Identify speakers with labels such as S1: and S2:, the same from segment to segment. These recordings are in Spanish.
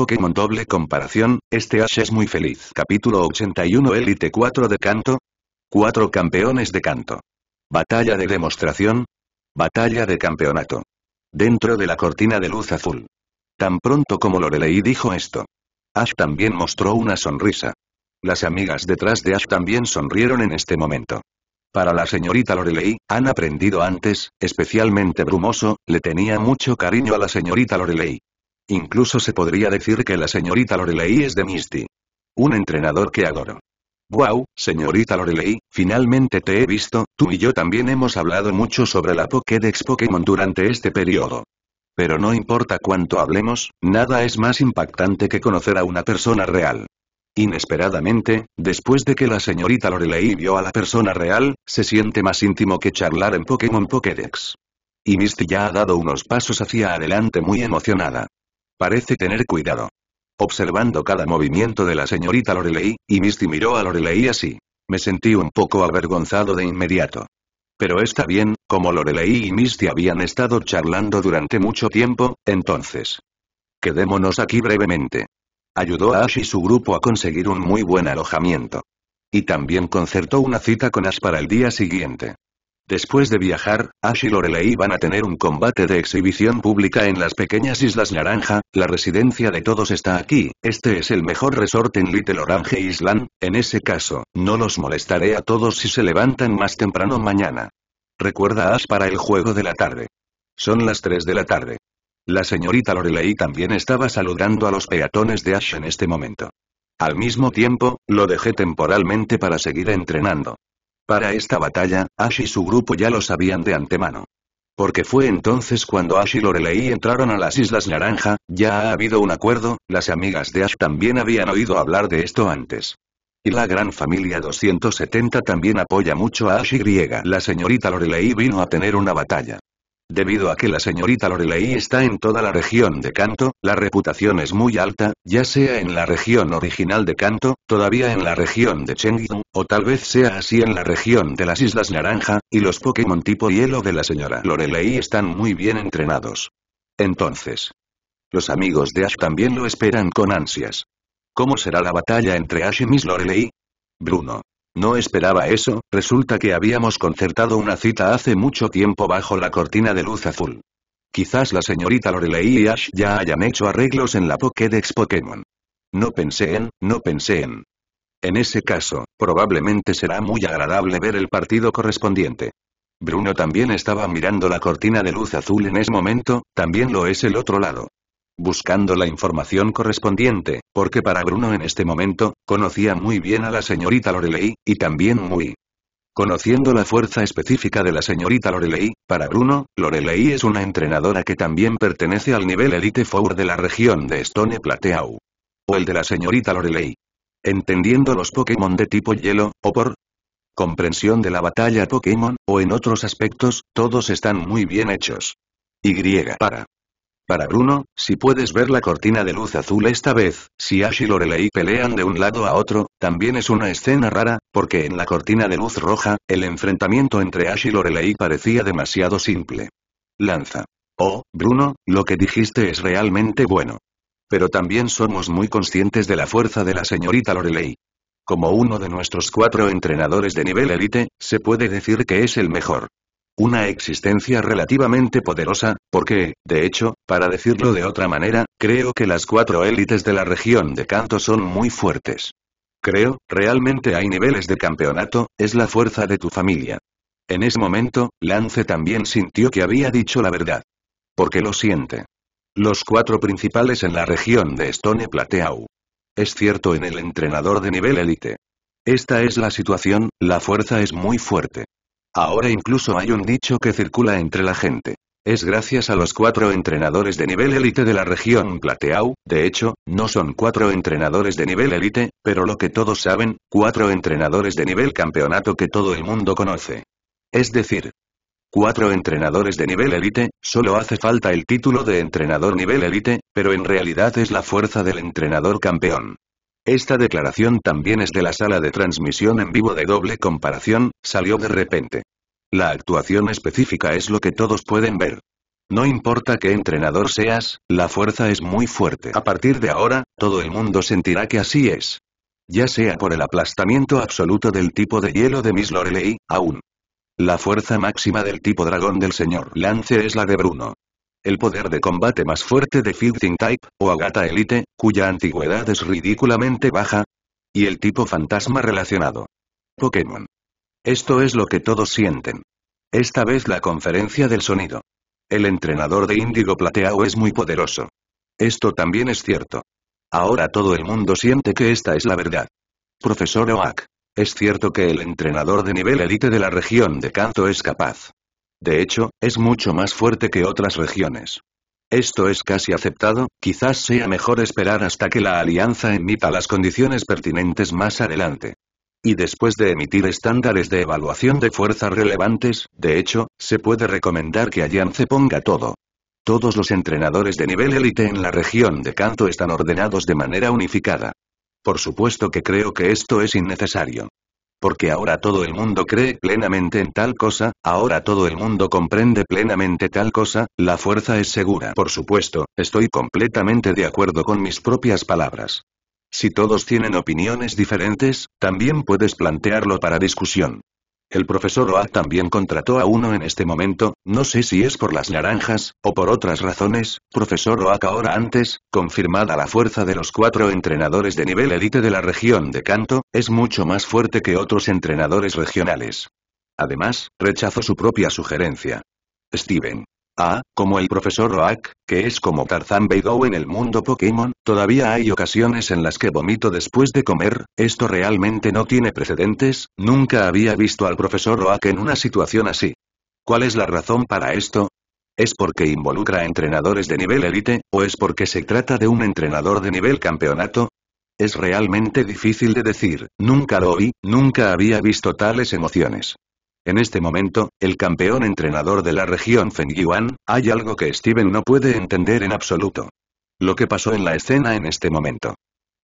S1: Pokémon doble comparación, este Ash es muy feliz. Capítulo 81 Elite 4 de Canto. Cuatro campeones de Canto. Batalla de demostración. Batalla de campeonato. Dentro de la cortina de luz azul. Tan pronto como Lorelei dijo esto. Ash también mostró una sonrisa. Las amigas detrás de Ash también sonrieron en este momento. Para la señorita Lorelei, han aprendido antes, especialmente Brumoso, le tenía mucho cariño a la señorita Lorelei. Incluso se podría decir que la señorita Lorelei es de Misty. Un entrenador que adoro. Wow, señorita Lorelei, finalmente te he visto, tú y yo también hemos hablado mucho sobre la Pokédex Pokémon durante este periodo. Pero no importa cuánto hablemos, nada es más impactante que conocer a una persona real. Inesperadamente, después de que la señorita Lorelei vio a la persona real, se siente más íntimo que charlar en Pokémon Pokédex. Y Misty ya ha dado unos pasos hacia adelante muy emocionada. Parece tener cuidado. Observando cada movimiento de la señorita Lorelei, y Misty miró a Lorelei así. Me sentí un poco avergonzado de inmediato. Pero está bien, como Lorelei y Misty habían estado charlando durante mucho tiempo, entonces. Quedémonos aquí brevemente. Ayudó a Ash y su grupo a conseguir un muy buen alojamiento. Y también concertó una cita con Ash para el día siguiente. Después de viajar, Ash y Lorelei van a tener un combate de exhibición pública en las pequeñas Islas Naranja, la residencia de todos está aquí, este es el mejor resort en Little Orange Island, en ese caso, no los molestaré a todos si se levantan más temprano mañana. Recuerda Ash para el juego de la tarde. Son las 3 de la tarde. La señorita Lorelei también estaba saludando a los peatones de Ash en este momento. Al mismo tiempo, lo dejé temporalmente para seguir entrenando. Para esta batalla, Ash y su grupo ya lo sabían de antemano. Porque fue entonces cuando Ash y Lorelei entraron a las Islas Naranja, ya ha habido un acuerdo, las amigas de Ash también habían oído hablar de esto antes. Y la gran familia 270 también apoya mucho a Ash y La señorita Lorelei vino a tener una batalla. Debido a que la señorita Lorelei está en toda la región de Canto, la reputación es muy alta, ya sea en la región original de Canto, todavía en la región de Chengdu, o tal vez sea así en la región de las Islas Naranja, y los Pokémon tipo hielo de la señora Lorelei están muy bien entrenados. Entonces, los amigos de Ash también lo esperan con ansias. ¿Cómo será la batalla entre Ash y Miss Lorelei? Bruno. No esperaba eso, resulta que habíamos concertado una cita hace mucho tiempo bajo la cortina de luz azul. Quizás la señorita Lorelei y Ash ya hayan hecho arreglos en la Pokédex Pokémon. No pensé en, no pensé en. En ese caso, probablemente será muy agradable ver el partido correspondiente. Bruno también estaba mirando la cortina de luz azul en ese momento, también lo es el otro lado buscando la información correspondiente, porque para Bruno en este momento, conocía muy bien a la señorita Lorelei, y también muy Conociendo la fuerza específica de la señorita Lorelei, para Bruno, Lorelei es una entrenadora que también pertenece al nivel Elite Four de la región de Stone Plateau. O el de la señorita Lorelei. Entendiendo los Pokémon de tipo hielo, o por comprensión de la batalla Pokémon, o en otros aspectos, todos están muy bien hechos. Y para para Bruno, si puedes ver la cortina de luz azul esta vez, si Ash y Lorelei pelean de un lado a otro, también es una escena rara, porque en la cortina de luz roja, el enfrentamiento entre Ash y Lorelei parecía demasiado simple. Lanza. Oh, Bruno, lo que dijiste es realmente bueno. Pero también somos muy conscientes de la fuerza de la señorita Lorelei. Como uno de nuestros cuatro entrenadores de nivel élite, se puede decir que es el mejor. Una existencia relativamente poderosa, porque, de hecho, para decirlo de otra manera, creo que las cuatro élites de la región de Canto son muy fuertes. Creo, realmente hay niveles de campeonato, es la fuerza de tu familia. En ese momento, Lance también sintió que había dicho la verdad. Porque lo siente. Los cuatro principales en la región de Stone Plateau. Es cierto en el entrenador de nivel élite. Esta es la situación, la fuerza es muy fuerte. Ahora incluso hay un dicho que circula entre la gente. Es gracias a los cuatro entrenadores de nivel élite de la región Plateau, de hecho, no son cuatro entrenadores de nivel élite, pero lo que todos saben, cuatro entrenadores de nivel campeonato que todo el mundo conoce. Es decir, cuatro entrenadores de nivel élite, solo hace falta el título de entrenador nivel élite, pero en realidad es la fuerza del entrenador campeón. Esta declaración también es de la sala de transmisión en vivo de doble comparación, salió de repente. La actuación específica es lo que todos pueden ver. No importa qué entrenador seas, la fuerza es muy fuerte. A partir de ahora, todo el mundo sentirá que así es. Ya sea por el aplastamiento absoluto del tipo de hielo de Miss Lorelei, aún. La fuerza máxima del tipo dragón del señor Lance es la de Bruno. El poder de combate más fuerte de Fighting Type, o Agatha Elite, cuya antigüedad es ridículamente baja. Y el tipo fantasma relacionado. Pokémon. Esto es lo que todos sienten. Esta vez la conferencia del sonido. El entrenador de Índigo Plateao es muy poderoso. Esto también es cierto. Ahora todo el mundo siente que esta es la verdad. Profesor Oak. Es cierto que el entrenador de nivel élite de la región de Kanto es capaz. De hecho, es mucho más fuerte que otras regiones. Esto es casi aceptado, quizás sea mejor esperar hasta que la alianza emita las condiciones pertinentes más adelante. Y después de emitir estándares de evaluación de fuerza relevantes, de hecho, se puede recomendar que Alliance ponga todo. Todos los entrenadores de nivel élite en la región de Kanto están ordenados de manera unificada. Por supuesto que creo que esto es innecesario. Porque ahora todo el mundo cree plenamente en tal cosa, ahora todo el mundo comprende plenamente tal cosa, la fuerza es segura. Por supuesto, estoy completamente de acuerdo con mis propias palabras. Si todos tienen opiniones diferentes, también puedes plantearlo para discusión. El profesor Oak también contrató a uno en este momento, no sé si es por las naranjas, o por otras razones, profesor Oak ahora antes, confirmada la fuerza de los cuatro entrenadores de nivel élite de la región de Kanto, es mucho más fuerte que otros entrenadores regionales. Además, rechazó su propia sugerencia. Steven. Ah, como el profesor Oak, que es como Tarzan Beidou en el mundo Pokémon, todavía hay ocasiones en las que vomito después de comer, esto realmente no tiene precedentes, nunca había visto al profesor Oak en una situación así. ¿Cuál es la razón para esto? ¿Es porque involucra a entrenadores de nivel élite, o es porque se trata de un entrenador de nivel campeonato? Es realmente difícil de decir, nunca lo oí, nunca había visto tales emociones. En este momento, el campeón entrenador de la región Fengyuan, hay algo que Steven no puede entender en absoluto. Lo que pasó en la escena en este momento.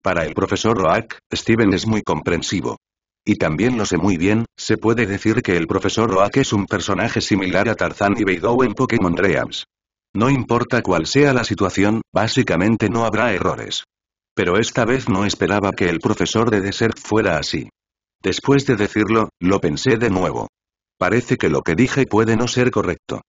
S1: Para el profesor Roak, Steven es muy comprensivo. Y también lo sé muy bien, se puede decir que el profesor Roak es un personaje similar a Tarzan y Beidou en Pokémon Dreams. No importa cuál sea la situación, básicamente no habrá errores. Pero esta vez no esperaba que el profesor de Desert fuera así. Después de decirlo, lo pensé de nuevo. Parece que lo que dije puede no ser correcto.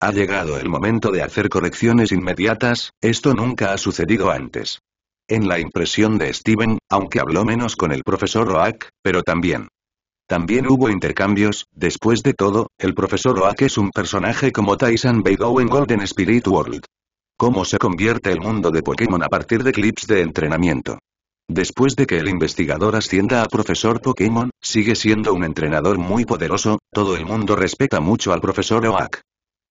S1: Ha llegado el momento de hacer correcciones inmediatas, esto nunca ha sucedido antes. En la impresión de Steven, aunque habló menos con el profesor Oak, pero también. También hubo intercambios, después de todo, el profesor Oak es un personaje como Tyson Beidou en Golden Spirit World. ¿Cómo se convierte el mundo de Pokémon a partir de clips de entrenamiento? Después de que el investigador ascienda a profesor Pokémon, sigue siendo un entrenador muy poderoso, todo el mundo respeta mucho al profesor Oak.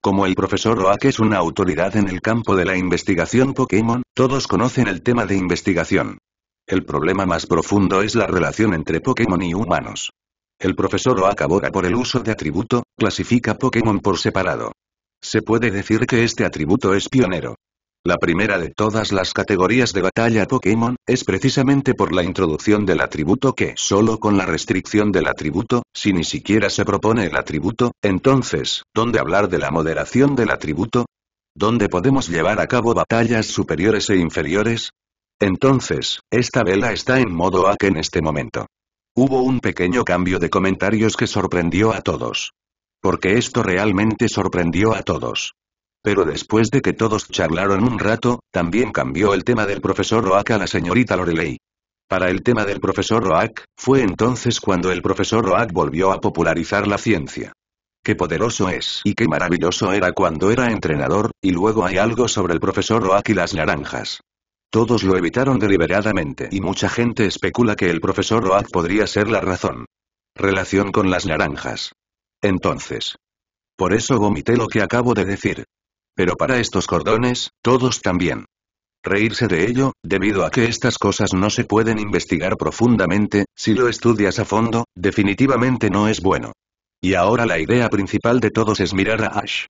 S1: Como el profesor Oak es una autoridad en el campo de la investigación Pokémon, todos conocen el tema de investigación. El problema más profundo es la relación entre Pokémon y humanos. El profesor Oak aboga por el uso de atributo, clasifica Pokémon por separado. Se puede decir que este atributo es pionero. La primera de todas las categorías de batalla Pokémon, es precisamente por la introducción del atributo que solo con la restricción del atributo, si ni siquiera se propone el atributo, entonces, ¿dónde hablar de la moderación del atributo? ¿Dónde podemos llevar a cabo batallas superiores e inferiores? Entonces, esta vela está en modo AK en este momento. Hubo un pequeño cambio de comentarios que sorprendió a todos. Porque esto realmente sorprendió a todos. Pero después de que todos charlaron un rato, también cambió el tema del profesor Roak a la señorita Lorelei. Para el tema del profesor Roak, fue entonces cuando el profesor Roak volvió a popularizar la ciencia. Qué poderoso es y qué maravilloso era cuando era entrenador, y luego hay algo sobre el profesor Roak y las naranjas. Todos lo evitaron deliberadamente y mucha gente especula que el profesor Roak podría ser la razón. Relación con las naranjas. Entonces. Por eso vomité lo que acabo de decir. Pero para estos cordones, todos también. Reírse de ello, debido a que estas cosas no se pueden investigar profundamente, si lo estudias a fondo, definitivamente no es bueno. Y ahora la idea principal de todos es mirar a Ash.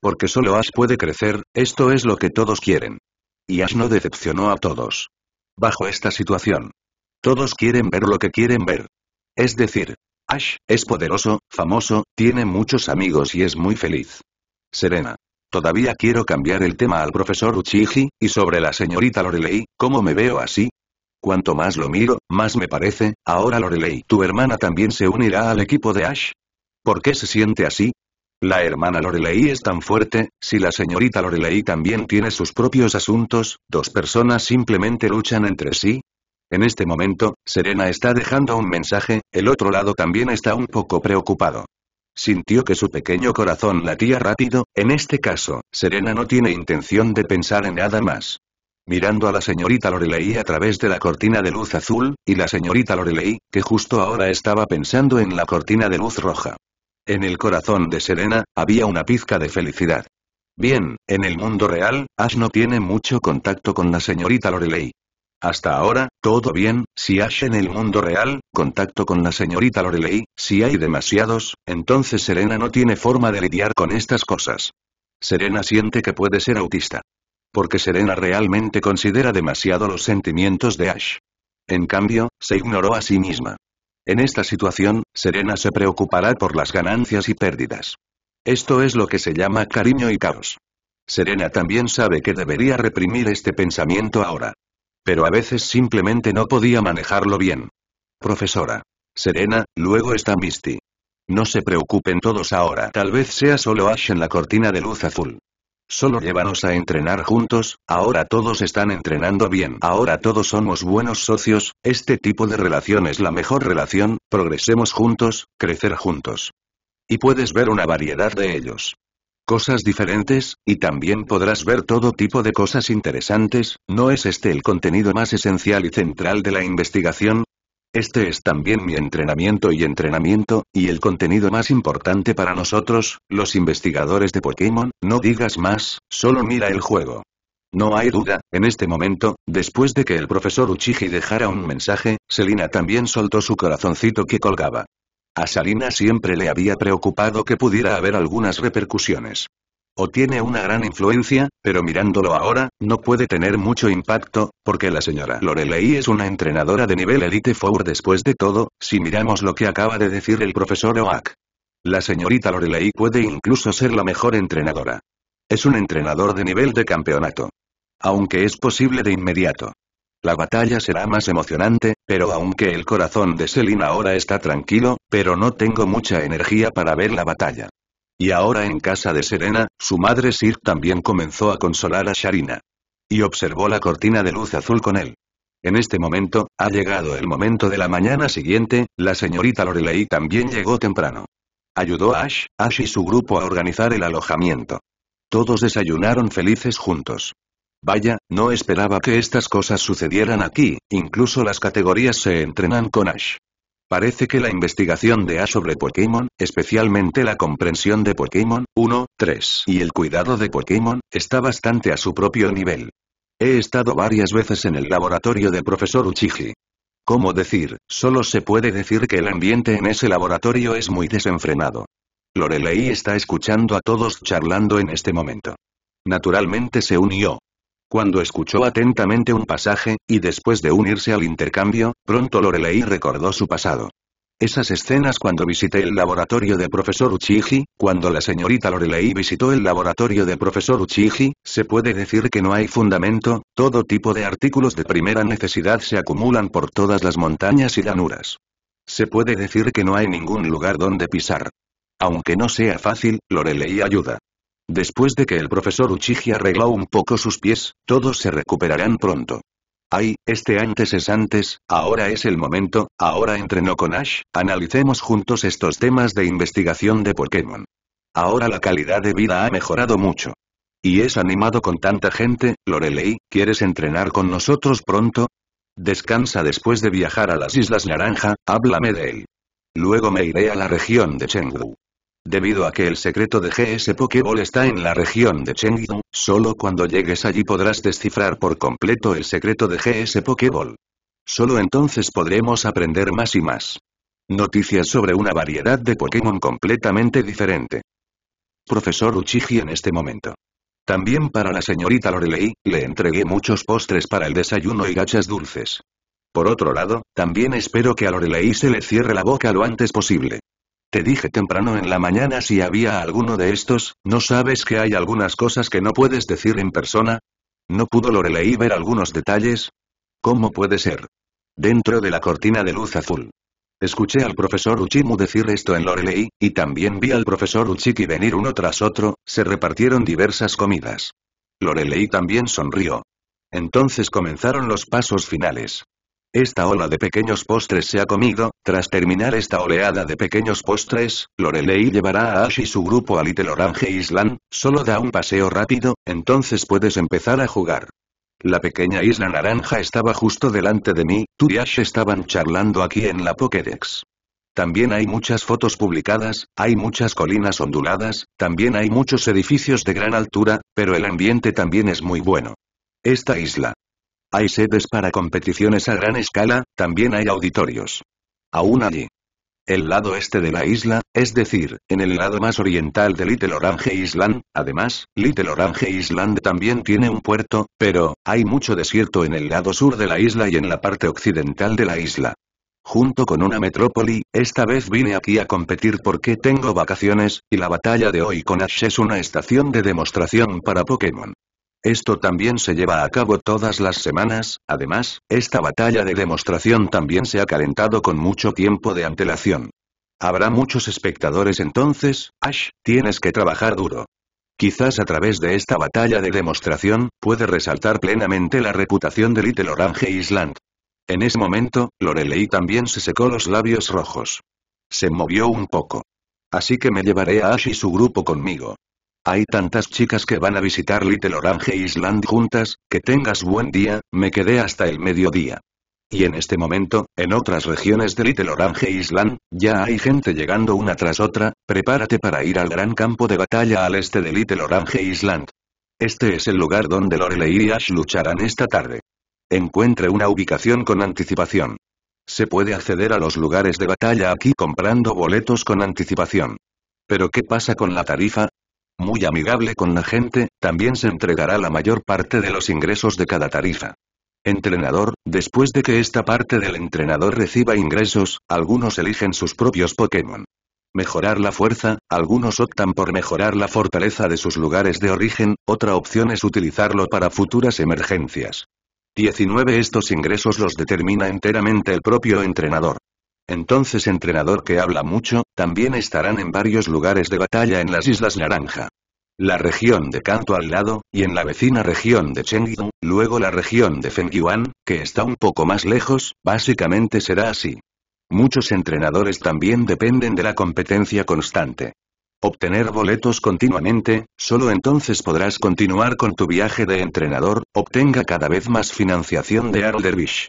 S1: Porque solo Ash puede crecer, esto es lo que todos quieren. Y Ash no decepcionó a todos. Bajo esta situación. Todos quieren ver lo que quieren ver. Es decir, Ash, es poderoso, famoso, tiene muchos amigos y es muy feliz. Serena. Todavía quiero cambiar el tema al profesor Uchihi, y sobre la señorita Lorelei, ¿cómo me veo así? Cuanto más lo miro, más me parece, ahora Lorelei, ¿tu hermana también se unirá al equipo de Ash? ¿Por qué se siente así? La hermana Lorelei es tan fuerte, si la señorita Lorelei también tiene sus propios asuntos, dos personas simplemente luchan entre sí. En este momento, Serena está dejando un mensaje, el otro lado también está un poco preocupado. Sintió que su pequeño corazón latía rápido, en este caso, Serena no tiene intención de pensar en nada más. Mirando a la señorita Lorelei a través de la cortina de luz azul, y la señorita Lorelei, que justo ahora estaba pensando en la cortina de luz roja. En el corazón de Serena, había una pizca de felicidad. Bien, en el mundo real, Ash no tiene mucho contacto con la señorita Lorelei. Hasta ahora, todo bien, si Ash en el mundo real, contacto con la señorita Lorelei, si hay demasiados, entonces Serena no tiene forma de lidiar con estas cosas. Serena siente que puede ser autista. Porque Serena realmente considera demasiado los sentimientos de Ash. En cambio, se ignoró a sí misma. En esta situación, Serena se preocupará por las ganancias y pérdidas. Esto es lo que se llama cariño y caos. Serena también sabe que debería reprimir este pensamiento ahora. Pero a veces simplemente no podía manejarlo bien. Profesora. Serena, luego está Misty. No se preocupen todos ahora. Tal vez sea solo Ash en la cortina de luz azul. Solo llévanos a entrenar juntos, ahora todos están entrenando bien. Ahora todos somos buenos socios, este tipo de relación es la mejor relación, progresemos juntos, crecer juntos. Y puedes ver una variedad de ellos cosas diferentes, y también podrás ver todo tipo de cosas interesantes, ¿no es este el contenido más esencial y central de la investigación? Este es también mi entrenamiento y entrenamiento, y el contenido más importante para nosotros, los investigadores de Pokémon, no digas más, solo mira el juego. No hay duda, en este momento, después de que el profesor Uchihi dejara un mensaje, Selina también soltó su corazoncito que colgaba. A Salina siempre le había preocupado que pudiera haber algunas repercusiones. O tiene una gran influencia, pero mirándolo ahora, no puede tener mucho impacto, porque la señora Lorelei es una entrenadora de nivel Elite Four después de todo, si miramos lo que acaba de decir el profesor Oak. La señorita Lorelei puede incluso ser la mejor entrenadora. Es un entrenador de nivel de campeonato. Aunque es posible de inmediato. La batalla será más emocionante, pero aunque el corazón de Selina ahora está tranquilo, pero no tengo mucha energía para ver la batalla. Y ahora en casa de Serena, su madre Sir también comenzó a consolar a Sharina. Y observó la cortina de luz azul con él. En este momento, ha llegado el momento de la mañana siguiente, la señorita Lorelei también llegó temprano. Ayudó a Ash, Ash y su grupo a organizar el alojamiento. Todos desayunaron felices juntos. Vaya, no esperaba que estas cosas sucedieran aquí, incluso las categorías se entrenan con Ash. Parece que la investigación de Ash sobre Pokémon, especialmente la comprensión de Pokémon 1, 3 y el cuidado de Pokémon, está bastante a su propio nivel. He estado varias veces en el laboratorio de profesor Uchihi. ¿Cómo decir? Solo se puede decir que el ambiente en ese laboratorio es muy desenfrenado. Lorelei está escuchando a todos charlando en este momento. Naturalmente se unió, cuando escuchó atentamente un pasaje, y después de unirse al intercambio, pronto Lorelei recordó su pasado. Esas escenas cuando visité el laboratorio de profesor Uchihi, cuando la señorita Lorelei visitó el laboratorio de profesor Uchihi, se puede decir que no hay fundamento, todo tipo de artículos de primera necesidad se acumulan por todas las montañas y llanuras. Se puede decir que no hay ningún lugar donde pisar. Aunque no sea fácil, Lorelei ayuda. Después de que el profesor Uchihi arregló un poco sus pies, todos se recuperarán pronto. Ay, este antes es antes, ahora es el momento, ahora entrenó con Ash, analicemos juntos estos temas de investigación de Pokémon. Ahora la calidad de vida ha mejorado mucho. Y es animado con tanta gente, Lorelei, ¿quieres entrenar con nosotros pronto? Descansa después de viajar a las Islas Naranja, háblame de él. Luego me iré a la región de Chengdu. Debido a que el secreto de GS Pokéball está en la región de Chengdu, solo cuando llegues allí podrás descifrar por completo el secreto de GS Pokéball. Solo entonces podremos aprender más y más. Noticias sobre una variedad de Pokémon completamente diferente. Profesor Uchihi en este momento. También para la señorita Lorelei, le entregué muchos postres para el desayuno y gachas dulces. Por otro lado, también espero que a Lorelei se le cierre la boca lo antes posible. Te dije temprano en la mañana si había alguno de estos, ¿no sabes que hay algunas cosas que no puedes decir en persona? ¿No pudo Lorelei ver algunos detalles? ¿Cómo puede ser? Dentro de la cortina de luz azul. Escuché al profesor Uchimu decir esto en Lorelei, y también vi al profesor Uchiki venir uno tras otro, se repartieron diversas comidas. Lorelei también sonrió. Entonces comenzaron los pasos finales. Esta ola de pequeños postres se ha comido, tras terminar esta oleada de pequeños postres, Lorelei llevará a Ash y su grupo a Little Orange Island, solo da un paseo rápido, entonces puedes empezar a jugar. La pequeña isla naranja estaba justo delante de mí, tú y Ash estaban charlando aquí en la Pokédex. También hay muchas fotos publicadas, hay muchas colinas onduladas, también hay muchos edificios de gran altura, pero el ambiente también es muy bueno. Esta isla. Hay sedes para competiciones a gran escala, también hay auditorios. Aún allí el lado este de la isla, es decir, en el lado más oriental de Little Orange Island, además, Little Orange Island también tiene un puerto, pero, hay mucho desierto en el lado sur de la isla y en la parte occidental de la isla. Junto con una metrópoli, esta vez vine aquí a competir porque tengo vacaciones, y la batalla de hoy con Ash es una estación de demostración para Pokémon. Esto también se lleva a cabo todas las semanas, además, esta batalla de demostración también se ha calentado con mucho tiempo de antelación. Habrá muchos espectadores entonces, Ash, tienes que trabajar duro. Quizás a través de esta batalla de demostración, puede resaltar plenamente la reputación de Little Orange Island. En ese momento, Lorelei también se secó los labios rojos. Se movió un poco. Así que me llevaré a Ash y su grupo conmigo. Hay tantas chicas que van a visitar Little Orange Island juntas, que tengas buen día, me quedé hasta el mediodía. Y en este momento, en otras regiones de Little Orange Island, ya hay gente llegando una tras otra, prepárate para ir al gran campo de batalla al este de Little Orange Island. Este es el lugar donde Lorelei y Ash lucharán esta tarde. Encuentre una ubicación con anticipación. Se puede acceder a los lugares de batalla aquí comprando boletos con anticipación. Pero ¿qué pasa con la tarifa? Muy amigable con la gente, también se entregará la mayor parte de los ingresos de cada tarifa. Entrenador, después de que esta parte del entrenador reciba ingresos, algunos eligen sus propios Pokémon. Mejorar la fuerza, algunos optan por mejorar la fortaleza de sus lugares de origen, otra opción es utilizarlo para futuras emergencias. 19 Estos ingresos los determina enteramente el propio entrenador. Entonces entrenador que habla mucho, también estarán en varios lugares de batalla en las Islas Naranja. La región de Kanto al lado, y en la vecina región de Chengdu, luego la región de Fengyuan, que está un poco más lejos, básicamente será así. Muchos entrenadores también dependen de la competencia constante. Obtener boletos continuamente, solo entonces podrás continuar con tu viaje de entrenador, obtenga cada vez más financiación de Dervish.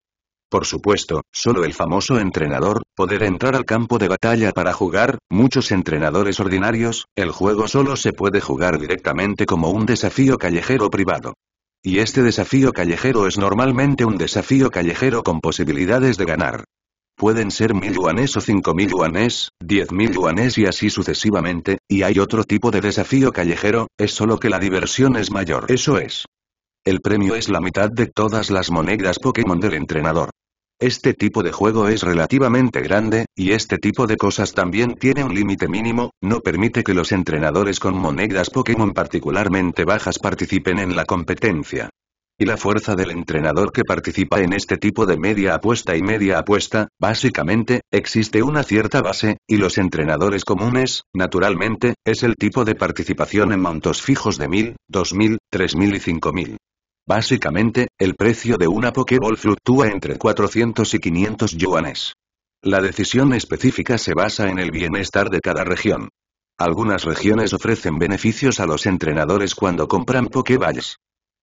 S1: Por supuesto, solo el famoso entrenador, poder entrar al campo de batalla para jugar, muchos entrenadores ordinarios, el juego solo se puede jugar directamente como un desafío callejero privado. Y este desafío callejero es normalmente un desafío callejero con posibilidades de ganar. Pueden ser mil yuanes o cinco mil yuanes, diez mil yuanes y así sucesivamente, y hay otro tipo de desafío callejero, es solo que la diversión es mayor. Eso es. El premio es la mitad de todas las monedas Pokémon del entrenador. Este tipo de juego es relativamente grande, y este tipo de cosas también tiene un límite mínimo, no permite que los entrenadores con monedas Pokémon particularmente bajas participen en la competencia. Y la fuerza del entrenador que participa en este tipo de media apuesta y media apuesta, básicamente, existe una cierta base, y los entrenadores comunes, naturalmente, es el tipo de participación en montos fijos de 1000, 2000, 3000 y 5000. Básicamente, el precio de una Pokéball fluctúa entre 400 y 500 yuanes. La decisión específica se basa en el bienestar de cada región. Algunas regiones ofrecen beneficios a los entrenadores cuando compran Pokéballs.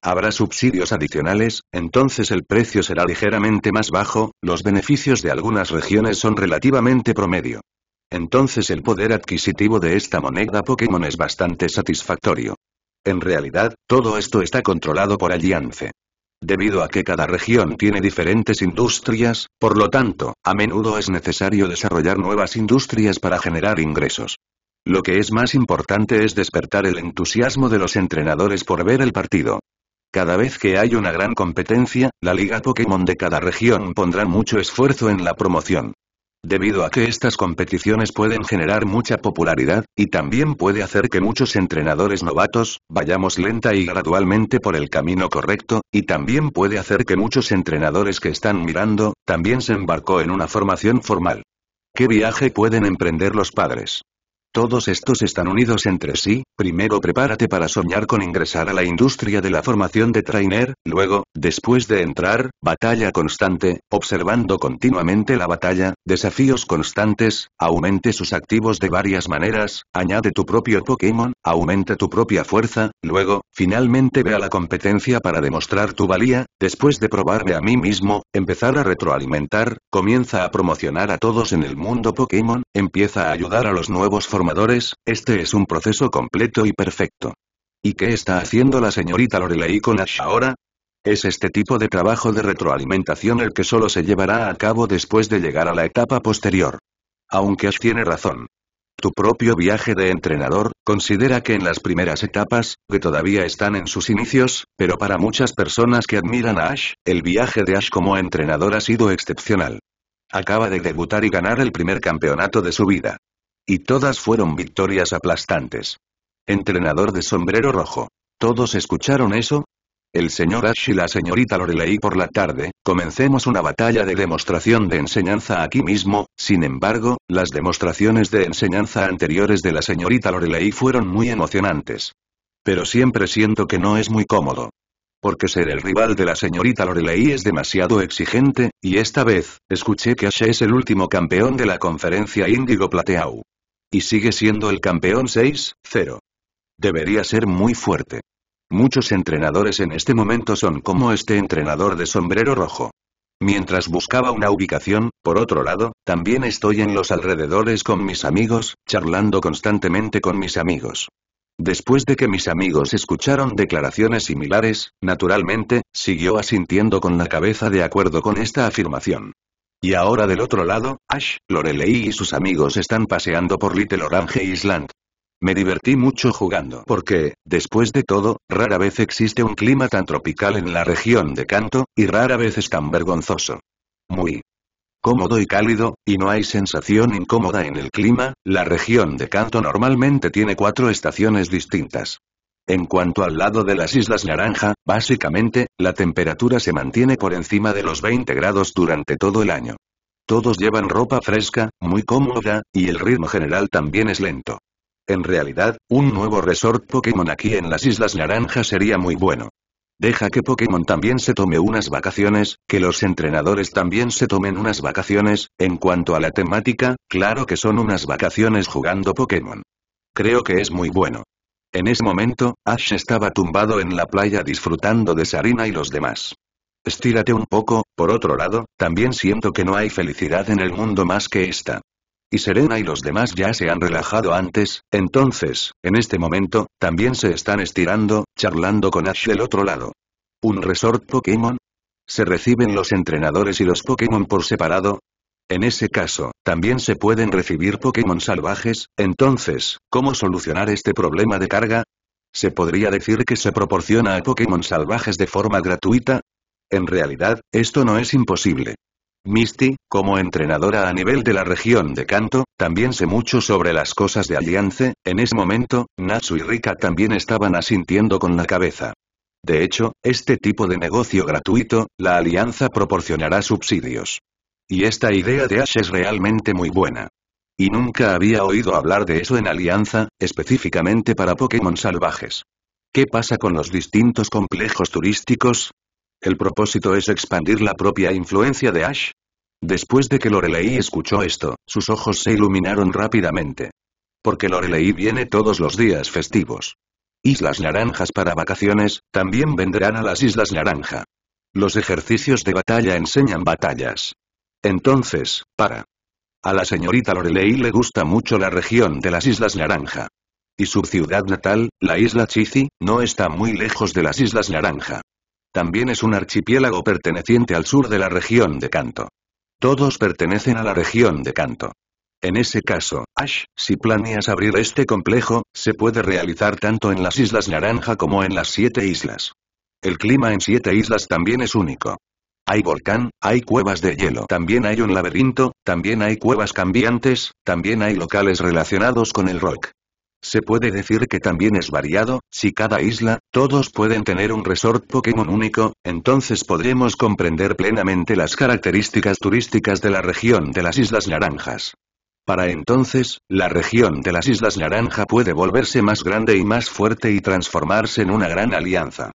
S1: Habrá subsidios adicionales, entonces el precio será ligeramente más bajo, los beneficios de algunas regiones son relativamente promedio. Entonces el poder adquisitivo de esta moneda Pokémon es bastante satisfactorio. En realidad, todo esto está controlado por Alliance. Debido a que cada región tiene diferentes industrias, por lo tanto, a menudo es necesario desarrollar nuevas industrias para generar ingresos. Lo que es más importante es despertar el entusiasmo de los entrenadores por ver el partido. Cada vez que hay una gran competencia, la liga Pokémon de cada región pondrá mucho esfuerzo en la promoción. Debido a que estas competiciones pueden generar mucha popularidad, y también puede hacer que muchos entrenadores novatos, vayamos lenta y gradualmente por el camino correcto, y también puede hacer que muchos entrenadores que están mirando, también se embarcó en una formación formal. ¿Qué viaje pueden emprender los padres? Todos estos están unidos entre sí, primero prepárate para soñar con ingresar a la industria de la formación de trainer, luego, después de entrar, batalla constante, observando continuamente la batalla, desafíos constantes, aumente sus activos de varias maneras, añade tu propio Pokémon, aumente tu propia fuerza, luego, finalmente ve a la competencia para demostrar tu valía, después de probarme a mí mismo, empezar a retroalimentar, comienza a promocionar a todos en el mundo Pokémon, empieza a ayudar a los nuevos formadores este es un proceso completo y perfecto. ¿Y qué está haciendo la señorita Lorelei con Ash ahora? Es este tipo de trabajo de retroalimentación el que solo se llevará a cabo después de llegar a la etapa posterior. Aunque Ash tiene razón. Tu propio viaje de entrenador, considera que en las primeras etapas, que todavía están en sus inicios, pero para muchas personas que admiran a Ash, el viaje de Ash como entrenador ha sido excepcional. Acaba de debutar y ganar el primer campeonato de su vida. Y todas fueron victorias aplastantes. Entrenador de sombrero rojo. ¿Todos escucharon eso? El señor Ash y la señorita Lorelei por la tarde, comencemos una batalla de demostración de enseñanza aquí mismo, sin embargo, las demostraciones de enseñanza anteriores de la señorita Lorelei fueron muy emocionantes. Pero siempre siento que no es muy cómodo. Porque ser el rival de la señorita Lorelei es demasiado exigente, y esta vez, escuché que Ash es el último campeón de la conferencia Índigo Plateau. Y sigue siendo el campeón 6-0. Debería ser muy fuerte. Muchos entrenadores en este momento son como este entrenador de sombrero rojo. Mientras buscaba una ubicación, por otro lado, también estoy en los alrededores con mis amigos, charlando constantemente con mis amigos. Después de que mis amigos escucharon declaraciones similares, naturalmente, siguió asintiendo con la cabeza de acuerdo con esta afirmación. Y ahora del otro lado, Ash, Lorelei y sus amigos están paseando por Little Orange Island. Me divertí mucho jugando porque, después de todo, rara vez existe un clima tan tropical en la región de Kanto, y rara vez es tan vergonzoso. Muy cómodo y cálido, y no hay sensación incómoda en el clima, la región de Kanto normalmente tiene cuatro estaciones distintas. En cuanto al lado de las Islas Naranja, básicamente, la temperatura se mantiene por encima de los 20 grados durante todo el año. Todos llevan ropa fresca, muy cómoda, y el ritmo general también es lento. En realidad, un nuevo resort Pokémon aquí en las Islas Naranja sería muy bueno. Deja que Pokémon también se tome unas vacaciones, que los entrenadores también se tomen unas vacaciones, en cuanto a la temática, claro que son unas vacaciones jugando Pokémon. Creo que es muy bueno. En ese momento, Ash estaba tumbado en la playa disfrutando de Sarina y los demás. Estírate un poco, por otro lado, también siento que no hay felicidad en el mundo más que esta. Y Serena y los demás ya se han relajado antes, entonces, en este momento, también se están estirando, charlando con Ash del otro lado. ¿Un resort Pokémon? ¿Se reciben los entrenadores y los Pokémon por separado? En ese caso, también se pueden recibir Pokémon salvajes, entonces, ¿cómo solucionar este problema de carga? ¿Se podría decir que se proporciona a Pokémon salvajes de forma gratuita? En realidad, esto no es imposible. Misty, como entrenadora a nivel de la región de Kanto, también sé mucho sobre las cosas de Alianza, en ese momento, Natsu y Rika también estaban asintiendo con la cabeza. De hecho, este tipo de negocio gratuito, la Alianza proporcionará subsidios. Y esta idea de Ash es realmente muy buena. Y nunca había oído hablar de eso en Alianza, específicamente para Pokémon salvajes. ¿Qué pasa con los distintos complejos turísticos? ¿El propósito es expandir la propia influencia de Ash? Después de que Lorelei escuchó esto, sus ojos se iluminaron rápidamente. Porque Lorelei viene todos los días festivos. Islas Naranjas para vacaciones, también vendrán a las Islas Naranja. Los ejercicios de batalla enseñan batallas. Entonces, para. A la señorita Lorelei le gusta mucho la región de las Islas Naranja. Y su ciudad natal, la isla Chizi, no está muy lejos de las Islas Naranja. También es un archipiélago perteneciente al sur de la región de Kanto. Todos pertenecen a la región de Kanto. En ese caso, Ash, si planeas abrir este complejo, se puede realizar tanto en las Islas Naranja como en las siete islas. El clima en siete islas también es único. Hay volcán, hay cuevas de hielo. También hay un laberinto, también hay cuevas cambiantes, también hay locales relacionados con el rock. Se puede decir que también es variado, si cada isla, todos pueden tener un resort Pokémon único, entonces podremos comprender plenamente las características turísticas de la región de las Islas Naranjas. Para entonces, la región de las Islas Naranja puede volverse más grande y más fuerte y transformarse en una gran alianza.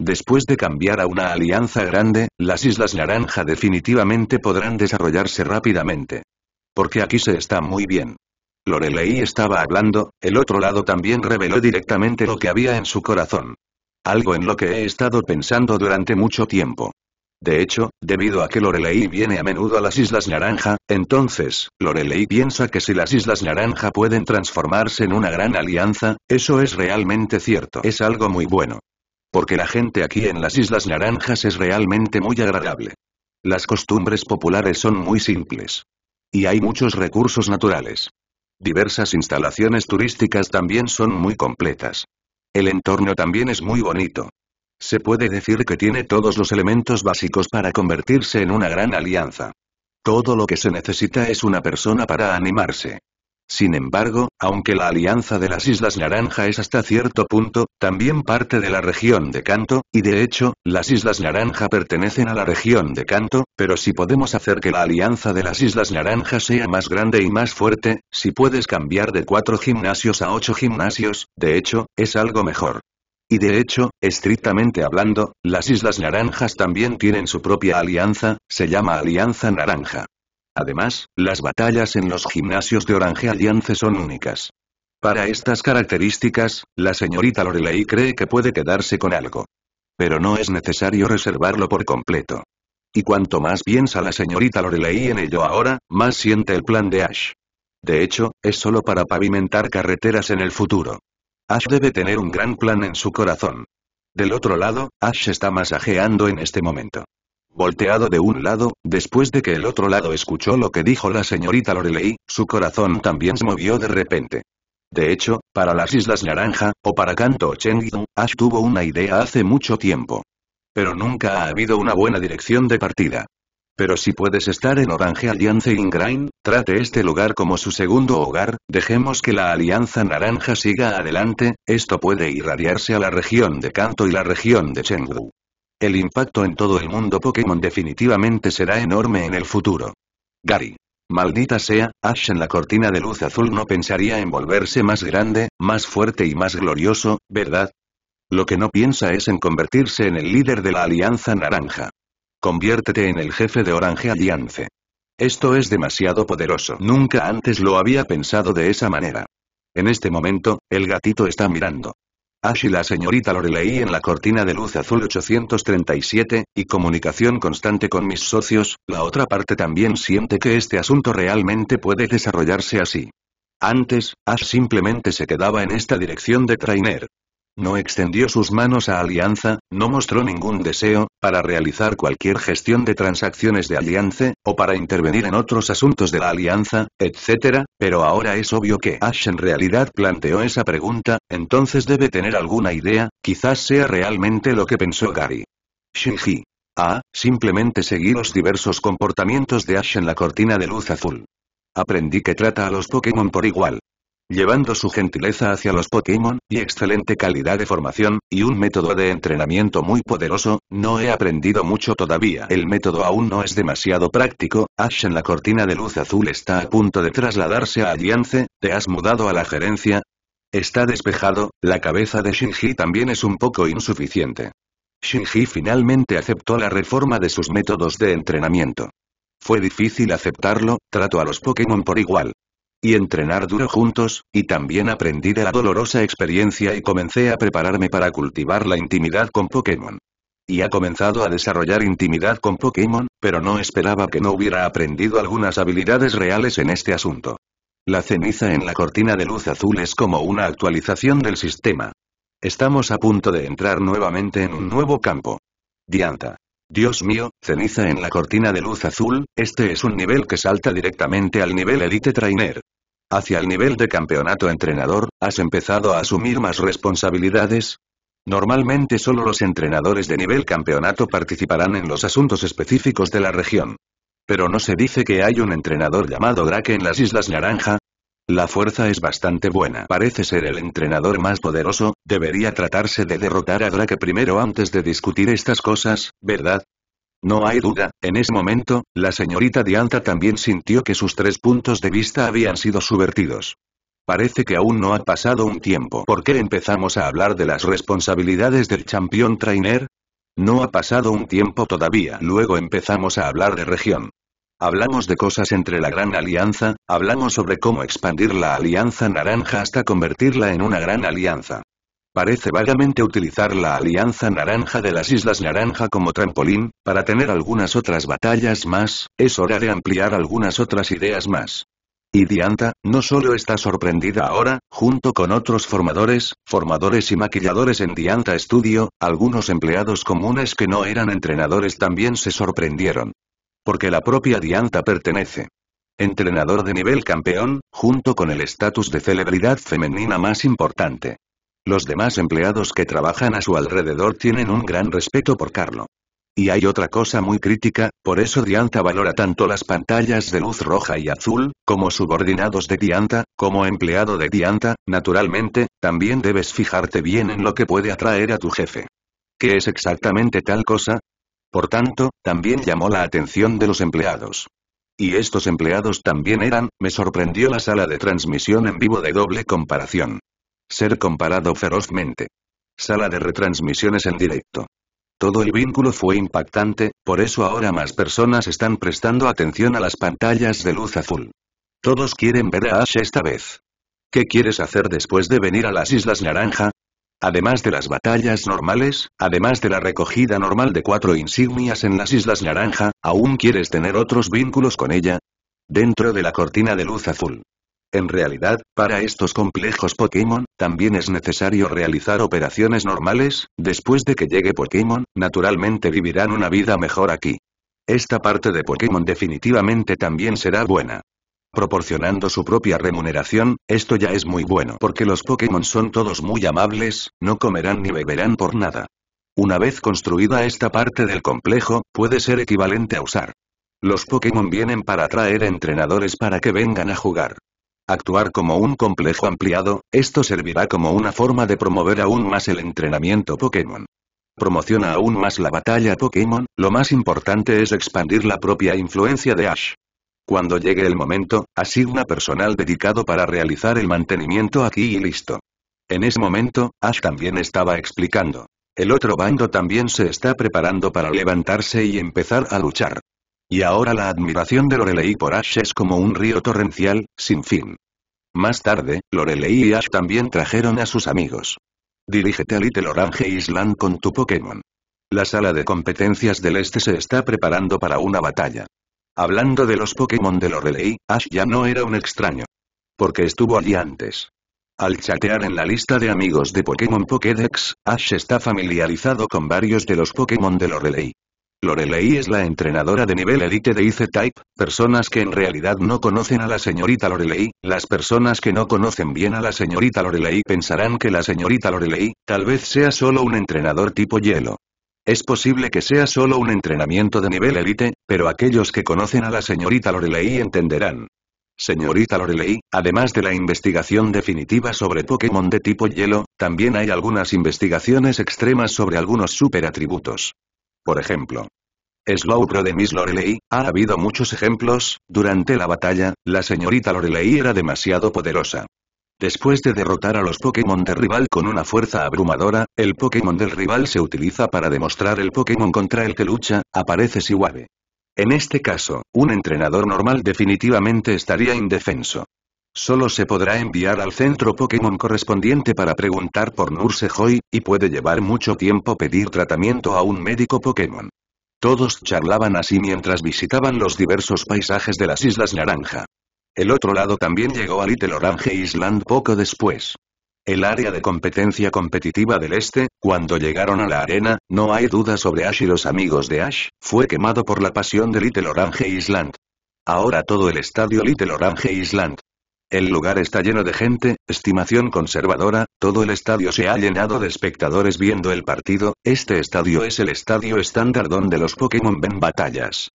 S1: Después de cambiar a una alianza grande, las Islas Naranja definitivamente podrán desarrollarse rápidamente. Porque aquí se está muy bien. Lorelei estaba hablando, el otro lado también reveló directamente lo que había en su corazón. Algo en lo que he estado pensando durante mucho tiempo. De hecho, debido a que Lorelei viene a menudo a las Islas Naranja, entonces, Lorelei piensa que si las Islas Naranja pueden transformarse en una gran alianza, eso es realmente cierto. Es algo muy bueno. Porque la gente aquí en las Islas Naranjas es realmente muy agradable. Las costumbres populares son muy simples. Y hay muchos recursos naturales. Diversas instalaciones turísticas también son muy completas. El entorno también es muy bonito. Se puede decir que tiene todos los elementos básicos para convertirse en una gran alianza. Todo lo que se necesita es una persona para animarse. Sin embargo, aunque la alianza de las Islas Naranja es hasta cierto punto, también parte de la región de Canto, y de hecho, las Islas Naranja pertenecen a la región de Canto, pero si podemos hacer que la alianza de las Islas Naranja sea más grande y más fuerte, si puedes cambiar de cuatro gimnasios a ocho gimnasios, de hecho, es algo mejor. Y de hecho, estrictamente hablando, las Islas Naranjas también tienen su propia alianza, se llama Alianza Naranja. Además, las batallas en los gimnasios de Orange Alliance son únicas. Para estas características, la señorita Lorelei cree que puede quedarse con algo. Pero no es necesario reservarlo por completo. Y cuanto más piensa la señorita Lorelei en ello ahora, más siente el plan de Ash. De hecho, es solo para pavimentar carreteras en el futuro. Ash debe tener un gran plan en su corazón. Del otro lado, Ash está masajeando en este momento. Volteado de un lado, después de que el otro lado escuchó lo que dijo la señorita Lorelei, su corazón también se movió de repente. De hecho, para las Islas Naranja, o para Kanto Chengdu, Ash tuvo una idea hace mucho tiempo. Pero nunca ha habido una buena dirección de partida. Pero si puedes estar en Orange Alliance Ingrain, trate este lugar como su segundo hogar, dejemos que la Alianza Naranja siga adelante, esto puede irradiarse a la región de Kanto y la región de Chengdu. El impacto en todo el mundo Pokémon definitivamente será enorme en el futuro. Gary. Maldita sea, Ash en la cortina de luz azul no pensaría en volverse más grande, más fuerte y más glorioso, ¿verdad? Lo que no piensa es en convertirse en el líder de la Alianza Naranja. Conviértete en el jefe de Orange Alliance. Esto es demasiado poderoso. Nunca antes lo había pensado de esa manera. En este momento, el gatito está mirando. Ash y la señorita Lorelei en la cortina de luz azul 837, y comunicación constante con mis socios, la otra parte también siente que este asunto realmente puede desarrollarse así. Antes, Ash simplemente se quedaba en esta dirección de trainer. No extendió sus manos a Alianza, no mostró ningún deseo, para realizar cualquier gestión de transacciones de Alianza, o para intervenir en otros asuntos de la Alianza, etc., pero ahora es obvio que Ash en realidad planteó esa pregunta, entonces debe tener alguna idea, quizás sea realmente lo que pensó Gary. Shinji. Ah, simplemente seguí los diversos comportamientos de Ash en la cortina de luz azul. Aprendí que trata a los Pokémon por igual. Llevando su gentileza hacia los Pokémon, y excelente calidad de formación, y un método de entrenamiento muy poderoso, no he aprendido mucho todavía. El método aún no es demasiado práctico, Ash en la cortina de luz azul está a punto de trasladarse a Alliance, ¿te has mudado a la gerencia? Está despejado, la cabeza de Shinji también es un poco insuficiente. Shinji finalmente aceptó la reforma de sus métodos de entrenamiento. Fue difícil aceptarlo, trato a los Pokémon por igual y entrenar duro juntos, y también aprendí de la dolorosa experiencia y comencé a prepararme para cultivar la intimidad con Pokémon. Y ha comenzado a desarrollar intimidad con Pokémon, pero no esperaba que no hubiera aprendido algunas habilidades reales en este asunto. La ceniza en la cortina de luz azul es como una actualización del sistema. Estamos a punto de entrar nuevamente en un nuevo campo. Dianta. Dios mío, ceniza en la cortina de luz azul, este es un nivel que salta directamente al nivel Elite Trainer. Hacia el nivel de campeonato entrenador, ¿has empezado a asumir más responsabilidades? Normalmente solo los entrenadores de nivel campeonato participarán en los asuntos específicos de la región. Pero no se dice que hay un entrenador llamado Drake en las Islas Naranja. La fuerza es bastante buena. Parece ser el entrenador más poderoso, debería tratarse de derrotar a Drake primero antes de discutir estas cosas, ¿verdad? No hay duda, en ese momento, la señorita Dianta también sintió que sus tres puntos de vista habían sido subvertidos. Parece que aún no ha pasado un tiempo. ¿Por qué empezamos a hablar de las responsabilidades del campeón trainer? No ha pasado un tiempo todavía. Luego empezamos a hablar de región. Hablamos de cosas entre la Gran Alianza, hablamos sobre cómo expandir la Alianza Naranja hasta convertirla en una Gran Alianza. Parece vagamente utilizar la Alianza Naranja de las Islas Naranja como trampolín, para tener algunas otras batallas más, es hora de ampliar algunas otras ideas más. Y Dianta, no solo está sorprendida ahora, junto con otros formadores, formadores y maquilladores en Dianta Studio, algunos empleados comunes que no eran entrenadores también se sorprendieron. Porque la propia Dianta pertenece. Entrenador de nivel campeón, junto con el estatus de celebridad femenina más importante. Los demás empleados que trabajan a su alrededor tienen un gran respeto por Carlo. Y hay otra cosa muy crítica, por eso Dianta valora tanto las pantallas de luz roja y azul, como subordinados de Dianta, como empleado de Dianta, naturalmente, también debes fijarte bien en lo que puede atraer a tu jefe. ¿Qué es exactamente tal cosa? Por tanto, también llamó la atención de los empleados. Y estos empleados también eran, me sorprendió la sala de transmisión en vivo de doble comparación. Ser comparado ferozmente. Sala de retransmisiones en directo. Todo el vínculo fue impactante, por eso ahora más personas están prestando atención a las pantallas de luz azul. Todos quieren ver a Ash esta vez. ¿Qué quieres hacer después de venir a las Islas Naranja? Además de las batallas normales, además de la recogida normal de cuatro insignias en las Islas Naranja, ¿aún quieres tener otros vínculos con ella? Dentro de la cortina de luz azul. En realidad, para estos complejos Pokémon, también es necesario realizar operaciones normales, después de que llegue Pokémon, naturalmente vivirán una vida mejor aquí. Esta parte de Pokémon definitivamente también será buena. Proporcionando su propia remuneración, esto ya es muy bueno porque los Pokémon son todos muy amables, no comerán ni beberán por nada. Una vez construida esta parte del complejo, puede ser equivalente a usar. Los Pokémon vienen para atraer entrenadores para que vengan a jugar. Actuar como un complejo ampliado, esto servirá como una forma de promover aún más el entrenamiento Pokémon. Promociona aún más la batalla Pokémon, lo más importante es expandir la propia influencia de Ash. Cuando llegue el momento, asigna personal dedicado para realizar el mantenimiento aquí y listo. En ese momento, Ash también estaba explicando. El otro bando también se está preparando para levantarse y empezar a luchar. Y ahora la admiración de Lorelei por Ash es como un río torrencial, sin fin. Más tarde, Lorelei y Ash también trajeron a sus amigos. Dirígete a Little Orange Island con tu Pokémon. La sala de competencias del este se está preparando para una batalla. Hablando de los Pokémon de Lorelei, Ash ya no era un extraño. Porque estuvo allí antes. Al chatear en la lista de amigos de Pokémon Pokédex, Ash está familiarizado con varios de los Pokémon de Lorelei. Lorelei es la entrenadora de nivel elite de IC-Type, personas que en realidad no conocen a la señorita Lorelei, las personas que no conocen bien a la señorita Lorelei pensarán que la señorita Lorelei, tal vez sea solo un entrenador tipo hielo. Es posible que sea solo un entrenamiento de nivel elite, pero aquellos que conocen a la señorita Lorelei entenderán. Señorita Lorelei, además de la investigación definitiva sobre Pokémon de tipo hielo, también hay algunas investigaciones extremas sobre algunos superatributos. Por ejemplo, Slowbro de Miss Lorelei, ha habido muchos ejemplos, durante la batalla, la señorita Lorelei era demasiado poderosa. Después de derrotar a los Pokémon de rival con una fuerza abrumadora, el Pokémon del rival se utiliza para demostrar el Pokémon contra el que lucha, aparece Siwabe. En este caso, un entrenador normal definitivamente estaría indefenso. Solo se podrá enviar al centro Pokémon correspondiente para preguntar por Nursejoy, y puede llevar mucho tiempo pedir tratamiento a un médico Pokémon. Todos charlaban así mientras visitaban los diversos paisajes de las Islas Naranja. El otro lado también llegó a Little Orange Island poco después. El área de competencia competitiva del este, cuando llegaron a la arena, no hay duda sobre Ash y los amigos de Ash, fue quemado por la pasión de Little Orange Island. Ahora todo el estadio Little Orange Island, el lugar está lleno de gente, estimación conservadora, todo el estadio se ha llenado de espectadores viendo el partido, este estadio es el estadio estándar donde los Pokémon ven batallas.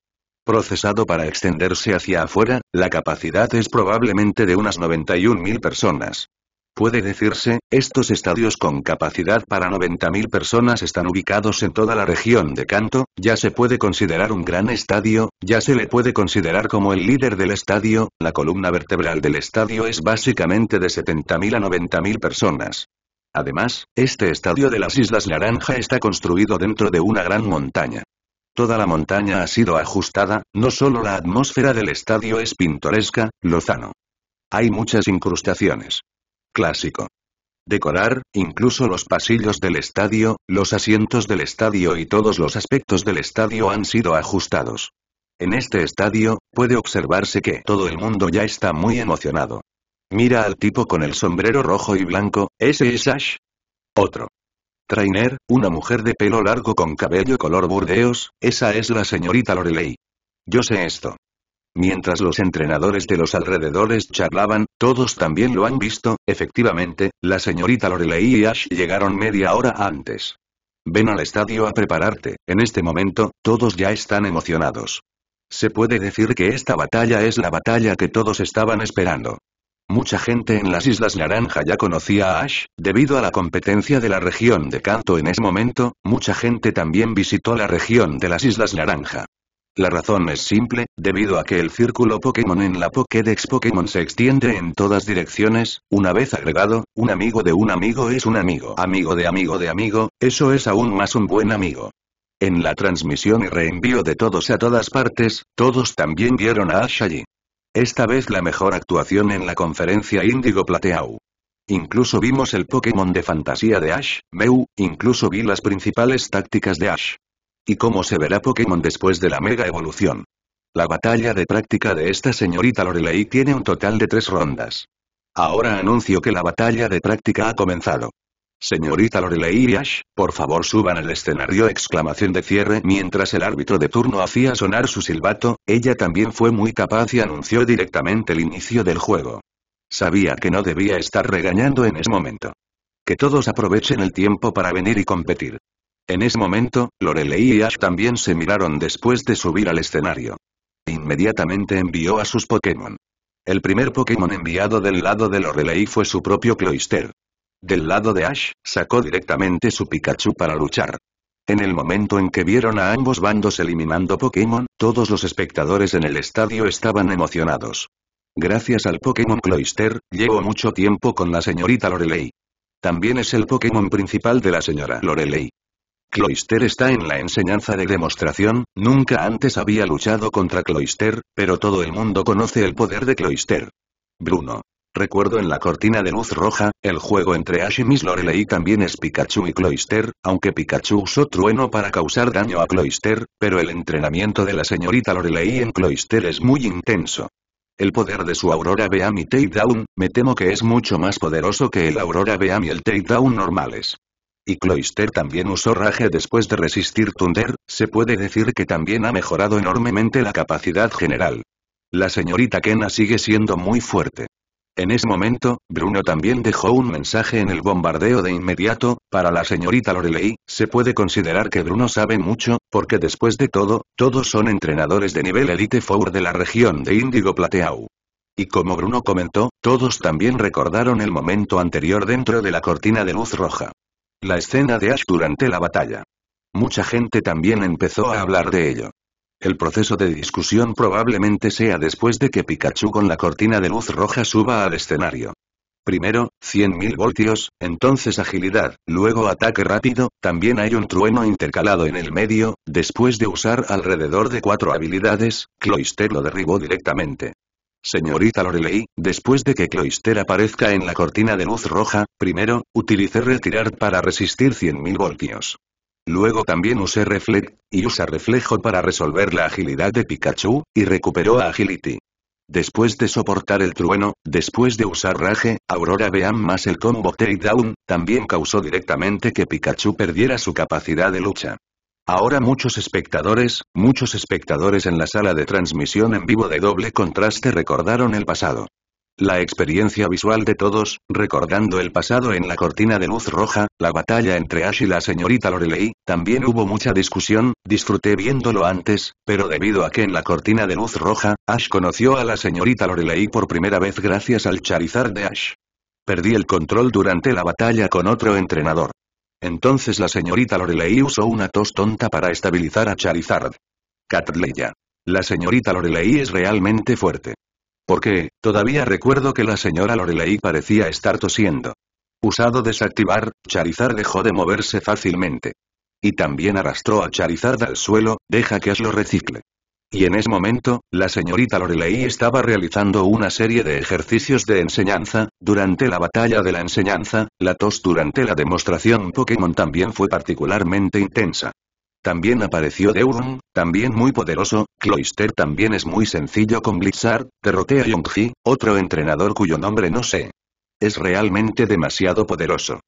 S1: Procesado para extenderse hacia afuera, la capacidad es probablemente de unas 91.000 personas. Puede decirse, estos estadios con capacidad para 90.000 personas están ubicados en toda la región de Kanto, ya se puede considerar un gran estadio, ya se le puede considerar como el líder del estadio, la columna vertebral del estadio es básicamente de 70.000 a 90.000 personas. Además, este estadio de las Islas Naranja está construido dentro de una gran montaña. Toda la montaña ha sido ajustada, no solo la atmósfera del estadio es pintoresca, lozano. Hay muchas incrustaciones. Clásico. Decorar, incluso los pasillos del estadio, los asientos del estadio y todos los aspectos del estadio han sido ajustados. En este estadio, puede observarse que todo el mundo ya está muy emocionado. Mira al tipo con el sombrero rojo y blanco, ¿ese es Ash? Otro. Trainer, una mujer de pelo largo con cabello color burdeos, esa es la señorita Lorelei. Yo sé esto. Mientras los entrenadores de los alrededores charlaban, todos también lo han visto, efectivamente, la señorita Lorelei y Ash llegaron media hora antes. Ven al estadio a prepararte, en este momento, todos ya están emocionados. Se puede decir que esta batalla es la batalla que todos estaban esperando. Mucha gente en las Islas Naranja ya conocía a Ash, debido a la competencia de la región de Kanto en ese momento, mucha gente también visitó la región de las Islas Naranja. La razón es simple, debido a que el círculo Pokémon en la Pokédex Pokémon se extiende en todas direcciones, una vez agregado, un amigo de un amigo es un amigo. Amigo de amigo de amigo, eso es aún más un buen amigo. En la transmisión y reenvío de todos a todas partes, todos también vieron a Ash allí. Esta vez la mejor actuación en la conferencia Índigo Plateau. Incluso vimos el Pokémon de fantasía de Ash, Meu, incluso vi las principales tácticas de Ash. ¿Y cómo se verá Pokémon después de la mega evolución? La batalla de práctica de esta señorita Lorelei tiene un total de tres rondas. Ahora anuncio que la batalla de práctica ha comenzado. Señorita Lorelei y Ash, por favor suban al escenario exclamación de cierre mientras el árbitro de turno hacía sonar su silbato, ella también fue muy capaz y anunció directamente el inicio del juego. Sabía que no debía estar regañando en ese momento. Que todos aprovechen el tiempo para venir y competir. En ese momento, Lorelei y Ash también se miraron después de subir al escenario. Inmediatamente envió a sus Pokémon. El primer Pokémon enviado del lado de Lorelei fue su propio Cloyster. Del lado de Ash, sacó directamente su Pikachu para luchar. En el momento en que vieron a ambos bandos eliminando Pokémon, todos los espectadores en el estadio estaban emocionados. Gracias al Pokémon Cloyster, llevo mucho tiempo con la señorita Lorelei. También es el Pokémon principal de la señora Lorelei. Cloyster está en la enseñanza de demostración, nunca antes había luchado contra Cloyster, pero todo el mundo conoce el poder de Cloyster. Bruno. Recuerdo en la cortina de luz roja, el juego entre Ash y Miss Lorelei también es Pikachu y Cloyster, aunque Pikachu usó trueno para causar daño a Cloyster, pero el entrenamiento de la señorita Lorelei en Cloyster es muy intenso. El poder de su Aurora Beam y Takedown, me temo que es mucho más poderoso que el Aurora Beam y el Takedown normales. Y Cloyster también usó Rage después de resistir Thunder, se puede decir que también ha mejorado enormemente la capacidad general. La señorita Kena sigue siendo muy fuerte. En ese momento, Bruno también dejó un mensaje en el bombardeo de inmediato, para la señorita Lorelei, se puede considerar que Bruno sabe mucho, porque después de todo, todos son entrenadores de nivel Elite Four de la región de Índigo Plateau. Y como Bruno comentó, todos también recordaron el momento anterior dentro de la cortina de luz roja. La escena de Ash durante la batalla. Mucha gente también empezó a hablar de ello. El proceso de discusión probablemente sea después de que Pikachu con la cortina de luz roja suba al escenario. Primero, 100.000 voltios, entonces agilidad, luego ataque rápido, también hay un trueno intercalado en el medio, después de usar alrededor de cuatro habilidades, Cloyster lo derribó directamente. Señorita Lorelei, después de que Cloyster aparezca en la cortina de luz roja, primero, utilicé retirar para resistir 100.000 voltios. Luego también usé Reflect, y usa reflejo para resolver la agilidad de Pikachu, y recuperó a Agility. Después de soportar el trueno, después de usar Rage, Aurora Beam más el combo Takedown, también causó directamente que Pikachu perdiera su capacidad de lucha. Ahora muchos espectadores, muchos espectadores en la sala de transmisión en vivo de doble contraste recordaron el pasado. La experiencia visual de todos, recordando el pasado en la cortina de luz roja, la batalla entre Ash y la señorita Lorelei, también hubo mucha discusión, disfruté viéndolo antes, pero debido a que en la cortina de luz roja, Ash conoció a la señorita Lorelei por primera vez gracias al Charizard de Ash. Perdí el control durante la batalla con otro entrenador. Entonces la señorita Lorelei usó una tos tonta para estabilizar a Charizard. Catleya. La señorita Lorelei es realmente fuerte. Porque, todavía recuerdo que la señora Lorelei parecía estar tosiendo. Usado desactivar, Charizard dejó de moverse fácilmente. Y también arrastró a Charizard al suelo, deja que Ash lo recicle. Y en ese momento, la señorita Lorelei estaba realizando una serie de ejercicios de enseñanza, durante la batalla de la enseñanza, la tos durante la demostración Pokémon también fue particularmente intensa. También apareció Deuron, también muy poderoso, Cloyster también es muy sencillo con Blitzard, derroté a Yongji, otro entrenador cuyo nombre no sé. Es realmente demasiado poderoso.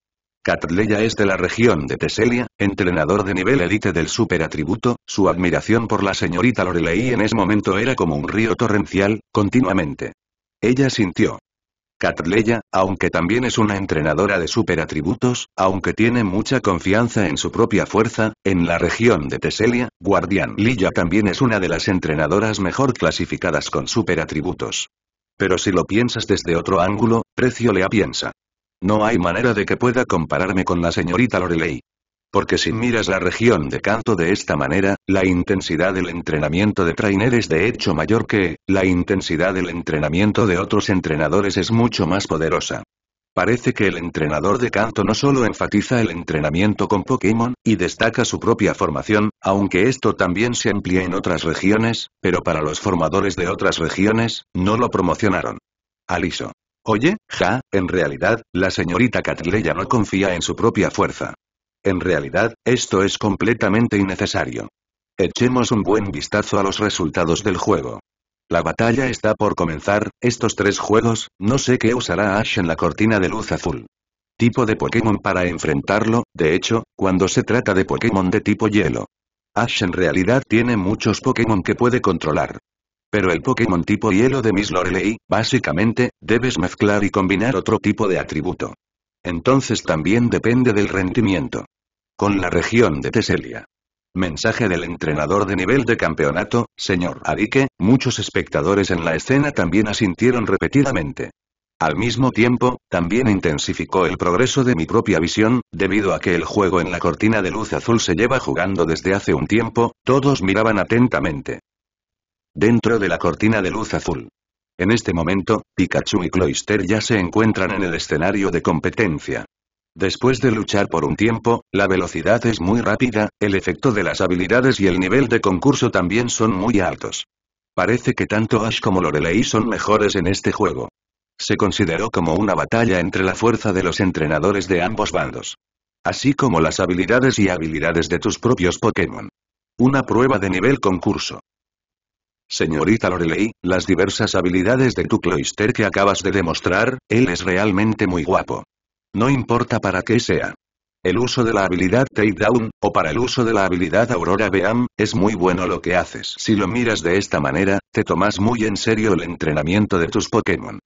S1: Catleya es de la región de Teselia, entrenador de nivel élite del super atributo, su admiración por la señorita Lorelei en ese momento era como un río torrencial, continuamente. Ella sintió, Catleya, aunque también es una entrenadora de superatributos, aunque tiene mucha confianza en su propia fuerza, en la región de Teselia, Guardián Lilla también es una de las entrenadoras mejor clasificadas con superatributos. Pero si lo piensas desde otro ángulo, Precio Lea piensa. No hay manera de que pueda compararme con la señorita Lorelei. Porque si miras la región de canto de esta manera, la intensidad del entrenamiento de trainer es de hecho mayor que, la intensidad del entrenamiento de otros entrenadores es mucho más poderosa. Parece que el entrenador de canto no solo enfatiza el entrenamiento con Pokémon, y destaca su propia formación, aunque esto también se amplía en otras regiones, pero para los formadores de otras regiones, no lo promocionaron. Aliso. Oye, ja, en realidad, la señorita Catleya no confía en su propia fuerza. En realidad, esto es completamente innecesario. Echemos un buen vistazo a los resultados del juego. La batalla está por comenzar, estos tres juegos, no sé qué usará Ash en la cortina de luz azul. Tipo de Pokémon para enfrentarlo, de hecho, cuando se trata de Pokémon de tipo hielo. Ash en realidad tiene muchos Pokémon que puede controlar. Pero el Pokémon tipo hielo de Miss Lorelei, básicamente, debes mezclar y combinar otro tipo de atributo. Entonces también depende del rendimiento. Con la región de Teselia. Mensaje del entrenador de nivel de campeonato, señor Arike, muchos espectadores en la escena también asintieron repetidamente. Al mismo tiempo, también intensificó el progreso de mi propia visión, debido a que el juego en la cortina de luz azul se lleva jugando desde hace un tiempo, todos miraban atentamente. Dentro de la cortina de luz azul. En este momento, Pikachu y Cloyster ya se encuentran en el escenario de competencia. Después de luchar por un tiempo, la velocidad es muy rápida, el efecto de las habilidades y el nivel de concurso también son muy altos. Parece que tanto Ash como Lorelei son mejores en este juego. Se consideró como una batalla entre la fuerza de los entrenadores de ambos bandos. Así como las habilidades y habilidades de tus propios Pokémon. Una prueba de nivel concurso. Señorita Lorelei, las diversas habilidades de tu Cloyster que acabas de demostrar, él es realmente muy guapo. No importa para qué sea. El uso de la habilidad Takedown, o para el uso de la habilidad Aurora Beam, es muy bueno lo que haces. Si lo miras de esta manera, te tomas muy en serio el entrenamiento de tus Pokémon.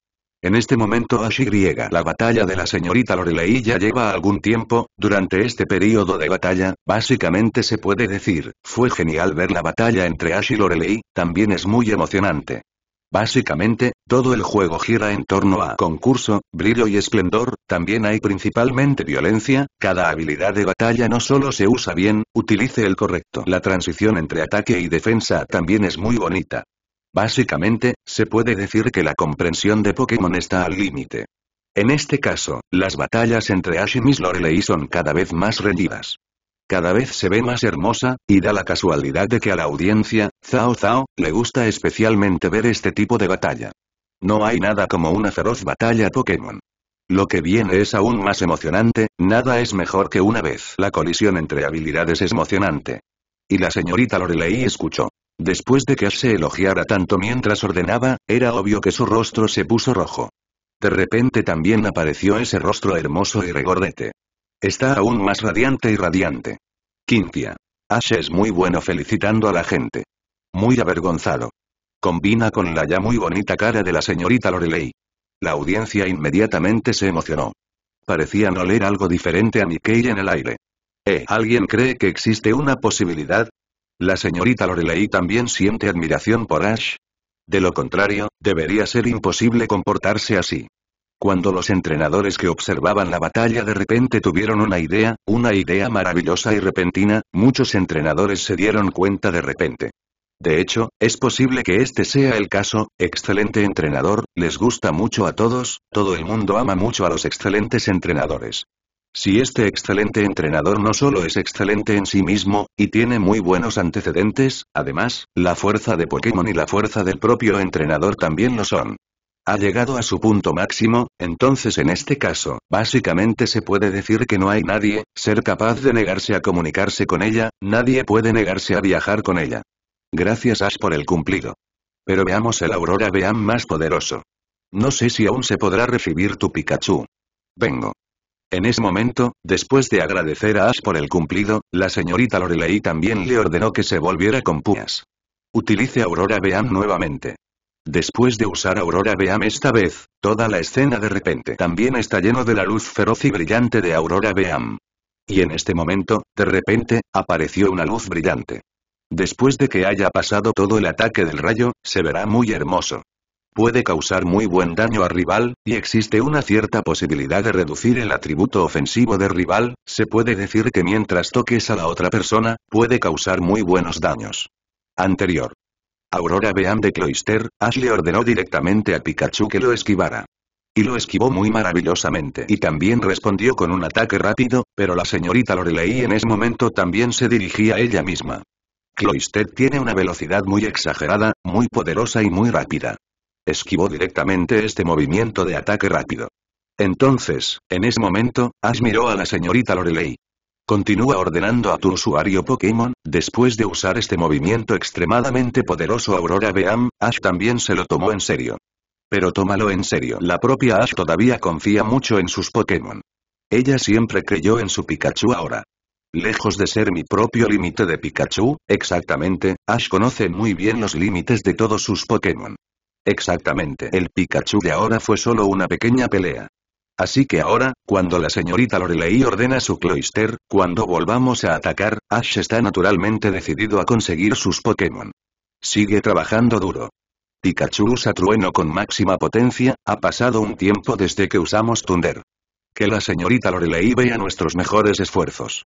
S1: En este momento Ash y la batalla de la señorita Lorelei ya lleva algún tiempo, durante este periodo de batalla, básicamente se puede decir, fue genial ver la batalla entre Ash y Lorelei, también es muy emocionante. Básicamente, todo el juego gira en torno a concurso, brillo y esplendor, también hay principalmente violencia, cada habilidad de batalla no solo se usa bien, utilice el correcto. La transición entre ataque y defensa también es muy bonita. Básicamente, se puede decir que la comprensión de Pokémon está al límite. En este caso, las batallas entre Ash y Miss Lorelei son cada vez más rendidas. Cada vez se ve más hermosa, y da la casualidad de que a la audiencia, Zao Zao, le gusta especialmente ver este tipo de batalla. No hay nada como una feroz batalla Pokémon. Lo que viene es aún más emocionante, nada es mejor que una vez. La colisión entre habilidades es emocionante. Y la señorita Lorelei escuchó. Después de que Ash se elogiara tanto mientras ordenaba, era obvio que su rostro se puso rojo. De repente también apareció ese rostro hermoso y regordete. Está aún más radiante y radiante. Quintia. Ash es muy bueno felicitando a la gente. Muy avergonzado. Combina con la ya muy bonita cara de la señorita Lorelei. La audiencia inmediatamente se emocionó. Parecían oler algo diferente a Nikkei en el aire. ¿Eh? ¿Alguien cree que existe una posibilidad? La señorita Lorelei también siente admiración por Ash. De lo contrario, debería ser imposible comportarse así. Cuando los entrenadores que observaban la batalla de repente tuvieron una idea, una idea maravillosa y repentina, muchos entrenadores se dieron cuenta de repente. De hecho, es posible que este sea el caso, excelente entrenador, les gusta mucho a todos, todo el mundo ama mucho a los excelentes entrenadores. Si este excelente entrenador no solo es excelente en sí mismo, y tiene muy buenos antecedentes, además, la fuerza de Pokémon y la fuerza del propio entrenador también lo son. Ha llegado a su punto máximo, entonces en este caso, básicamente se puede decir que no hay nadie, ser capaz de negarse a comunicarse con ella, nadie puede negarse a viajar con ella. Gracias Ash por el cumplido. Pero veamos el Aurora Beam más poderoso. No sé si aún se podrá recibir tu Pikachu. Vengo. En ese momento, después de agradecer a Ash por el cumplido, la señorita Lorelei también le ordenó que se volviera con Púas. Utilice Aurora Beam nuevamente. Después de usar Aurora Beam esta vez, toda la escena de repente también está lleno de la luz feroz y brillante de Aurora Beam. Y en este momento, de repente, apareció una luz brillante. Después de que haya pasado todo el ataque del rayo, se verá muy hermoso puede causar muy buen daño al rival, y existe una cierta posibilidad de reducir el atributo ofensivo del rival, se puede decir que mientras toques a la otra persona, puede causar muy buenos daños. Anterior. Aurora Beam de Cloister, Ash le ordenó directamente a Pikachu que lo esquivara. Y lo esquivó muy maravillosamente y también respondió con un ataque rápido, pero la señorita Lorelei en ese momento también se dirigía a ella misma. Cloister tiene una velocidad muy exagerada, muy poderosa y muy rápida. Esquivó directamente este movimiento de ataque rápido. Entonces, en ese momento, Ash miró a la señorita Lorelei. Continúa ordenando a tu usuario Pokémon, después de usar este movimiento extremadamente poderoso Aurora Beam, Ash también se lo tomó en serio. Pero tómalo en serio. La propia Ash todavía confía mucho en sus Pokémon. Ella siempre creyó en su Pikachu ahora. Lejos de ser mi propio límite de Pikachu, exactamente, Ash conoce muy bien los límites de todos sus Pokémon. Exactamente. El Pikachu de ahora fue solo una pequeña pelea. Así que ahora, cuando la señorita Lorelei ordena su Cloister, cuando volvamos a atacar, Ash está naturalmente decidido a conseguir sus Pokémon. Sigue trabajando duro. Pikachu usa trueno con máxima potencia, ha pasado un tiempo desde que usamos Thunder. Que la señorita Lorelei vea nuestros mejores esfuerzos.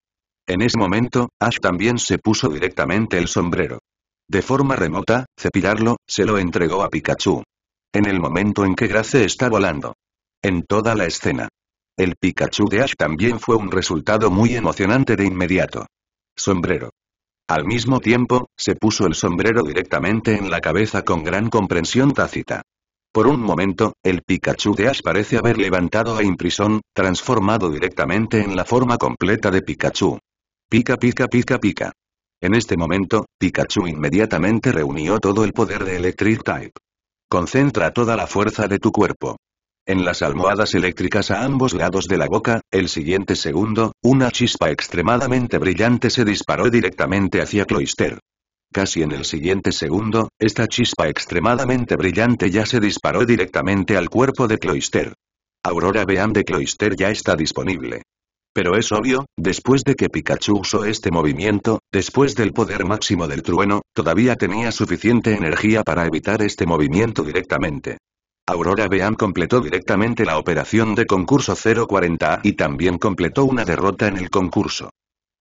S1: En ese momento, Ash también se puso directamente el sombrero. De forma remota, cepillarlo, se lo entregó a Pikachu. En el momento en que Grace está volando. En toda la escena. El Pikachu de Ash también fue un resultado muy emocionante de inmediato. Sombrero. Al mismo tiempo, se puso el sombrero directamente en la cabeza con gran comprensión tácita. Por un momento, el Pikachu de Ash parece haber levantado a Imprison, transformado directamente en la forma completa de Pikachu. Pica pica pica pica. En este momento, Pikachu inmediatamente reunió todo el poder de Electric Type. Concentra toda la fuerza de tu cuerpo. En las almohadas eléctricas a ambos lados de la boca, el siguiente segundo, una chispa extremadamente brillante se disparó directamente hacia Cloister. Casi en el siguiente segundo, esta chispa extremadamente brillante ya se disparó directamente al cuerpo de Cloister. Aurora Beam de Cloister ya está disponible. Pero es obvio, después de que Pikachu usó este movimiento, después del poder máximo del trueno, todavía tenía suficiente energía para evitar este movimiento directamente. Aurora Beam completó directamente la operación de concurso 040 y también completó una derrota en el concurso.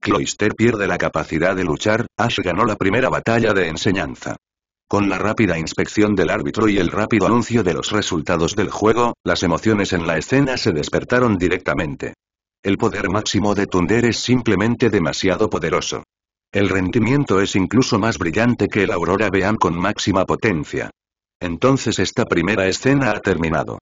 S1: Cloister pierde la capacidad de luchar, Ash ganó la primera batalla de enseñanza. Con la rápida inspección del árbitro y el rápido anuncio de los resultados del juego, las emociones en la escena se despertaron directamente. El poder máximo de Thunder es simplemente demasiado poderoso. El rendimiento es incluso más brillante que el Aurora Beam con máxima potencia. Entonces esta primera escena ha terminado.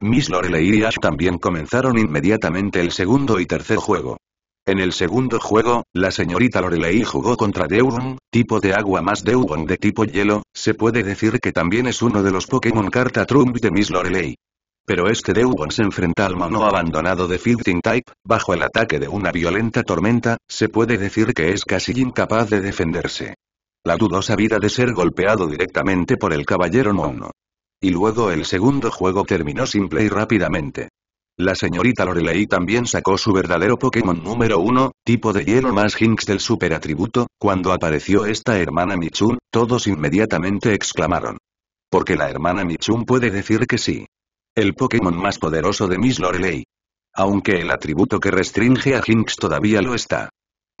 S1: Miss Lorelei y Ash también comenzaron inmediatamente el segundo y tercer juego. En el segundo juego, la señorita Lorelei jugó contra Deuron, tipo de agua más Deuron de tipo hielo, se puede decir que también es uno de los Pokémon carta Trump de Miss Lorelei. Pero este Dewon se enfrenta al mono abandonado de Fighting Type, bajo el ataque de una violenta tormenta, se puede decir que es casi incapaz de defenderse. La dudosa vida de ser golpeado directamente por el caballero mono. Y luego el segundo juego terminó simple y rápidamente. La señorita Lorelei también sacó su verdadero Pokémon número uno, tipo de hielo más Hinks del super atributo, cuando apareció esta hermana Michun, todos inmediatamente exclamaron. Porque la hermana Michun puede decir que sí. El Pokémon más poderoso de Miss Lorelei. Aunque el atributo que restringe a Hinks todavía lo está.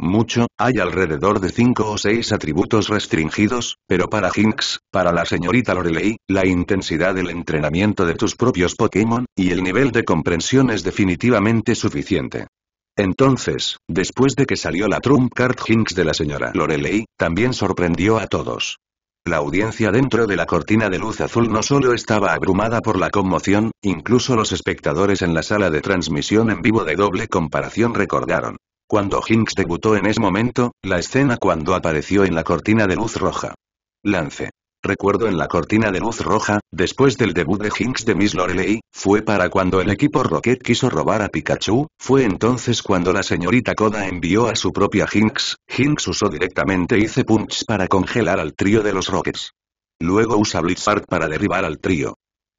S1: Mucho, hay alrededor de 5 o 6 atributos restringidos, pero para Hinks, para la señorita Lorelei, la intensidad del entrenamiento de tus propios Pokémon, y el nivel de comprensión es definitivamente suficiente. Entonces, después de que salió la Trump Card Hinks de la señora Lorelei, también sorprendió a todos. La audiencia dentro de la cortina de luz azul no solo estaba abrumada por la conmoción, incluso los espectadores en la sala de transmisión en vivo de doble comparación recordaron. Cuando Hinks debutó en ese momento, la escena cuando apareció en la cortina de luz roja. Lance. Recuerdo en la cortina de luz roja, después del debut de Hinks de Miss Lorelei, fue para cuando el equipo Rocket quiso robar a Pikachu, fue entonces cuando la señorita Koda envió a su propia Hinks, Hinks usó directamente Ice Punch para congelar al trío de los Rockets. Luego usa Blizzard para derribar al trío.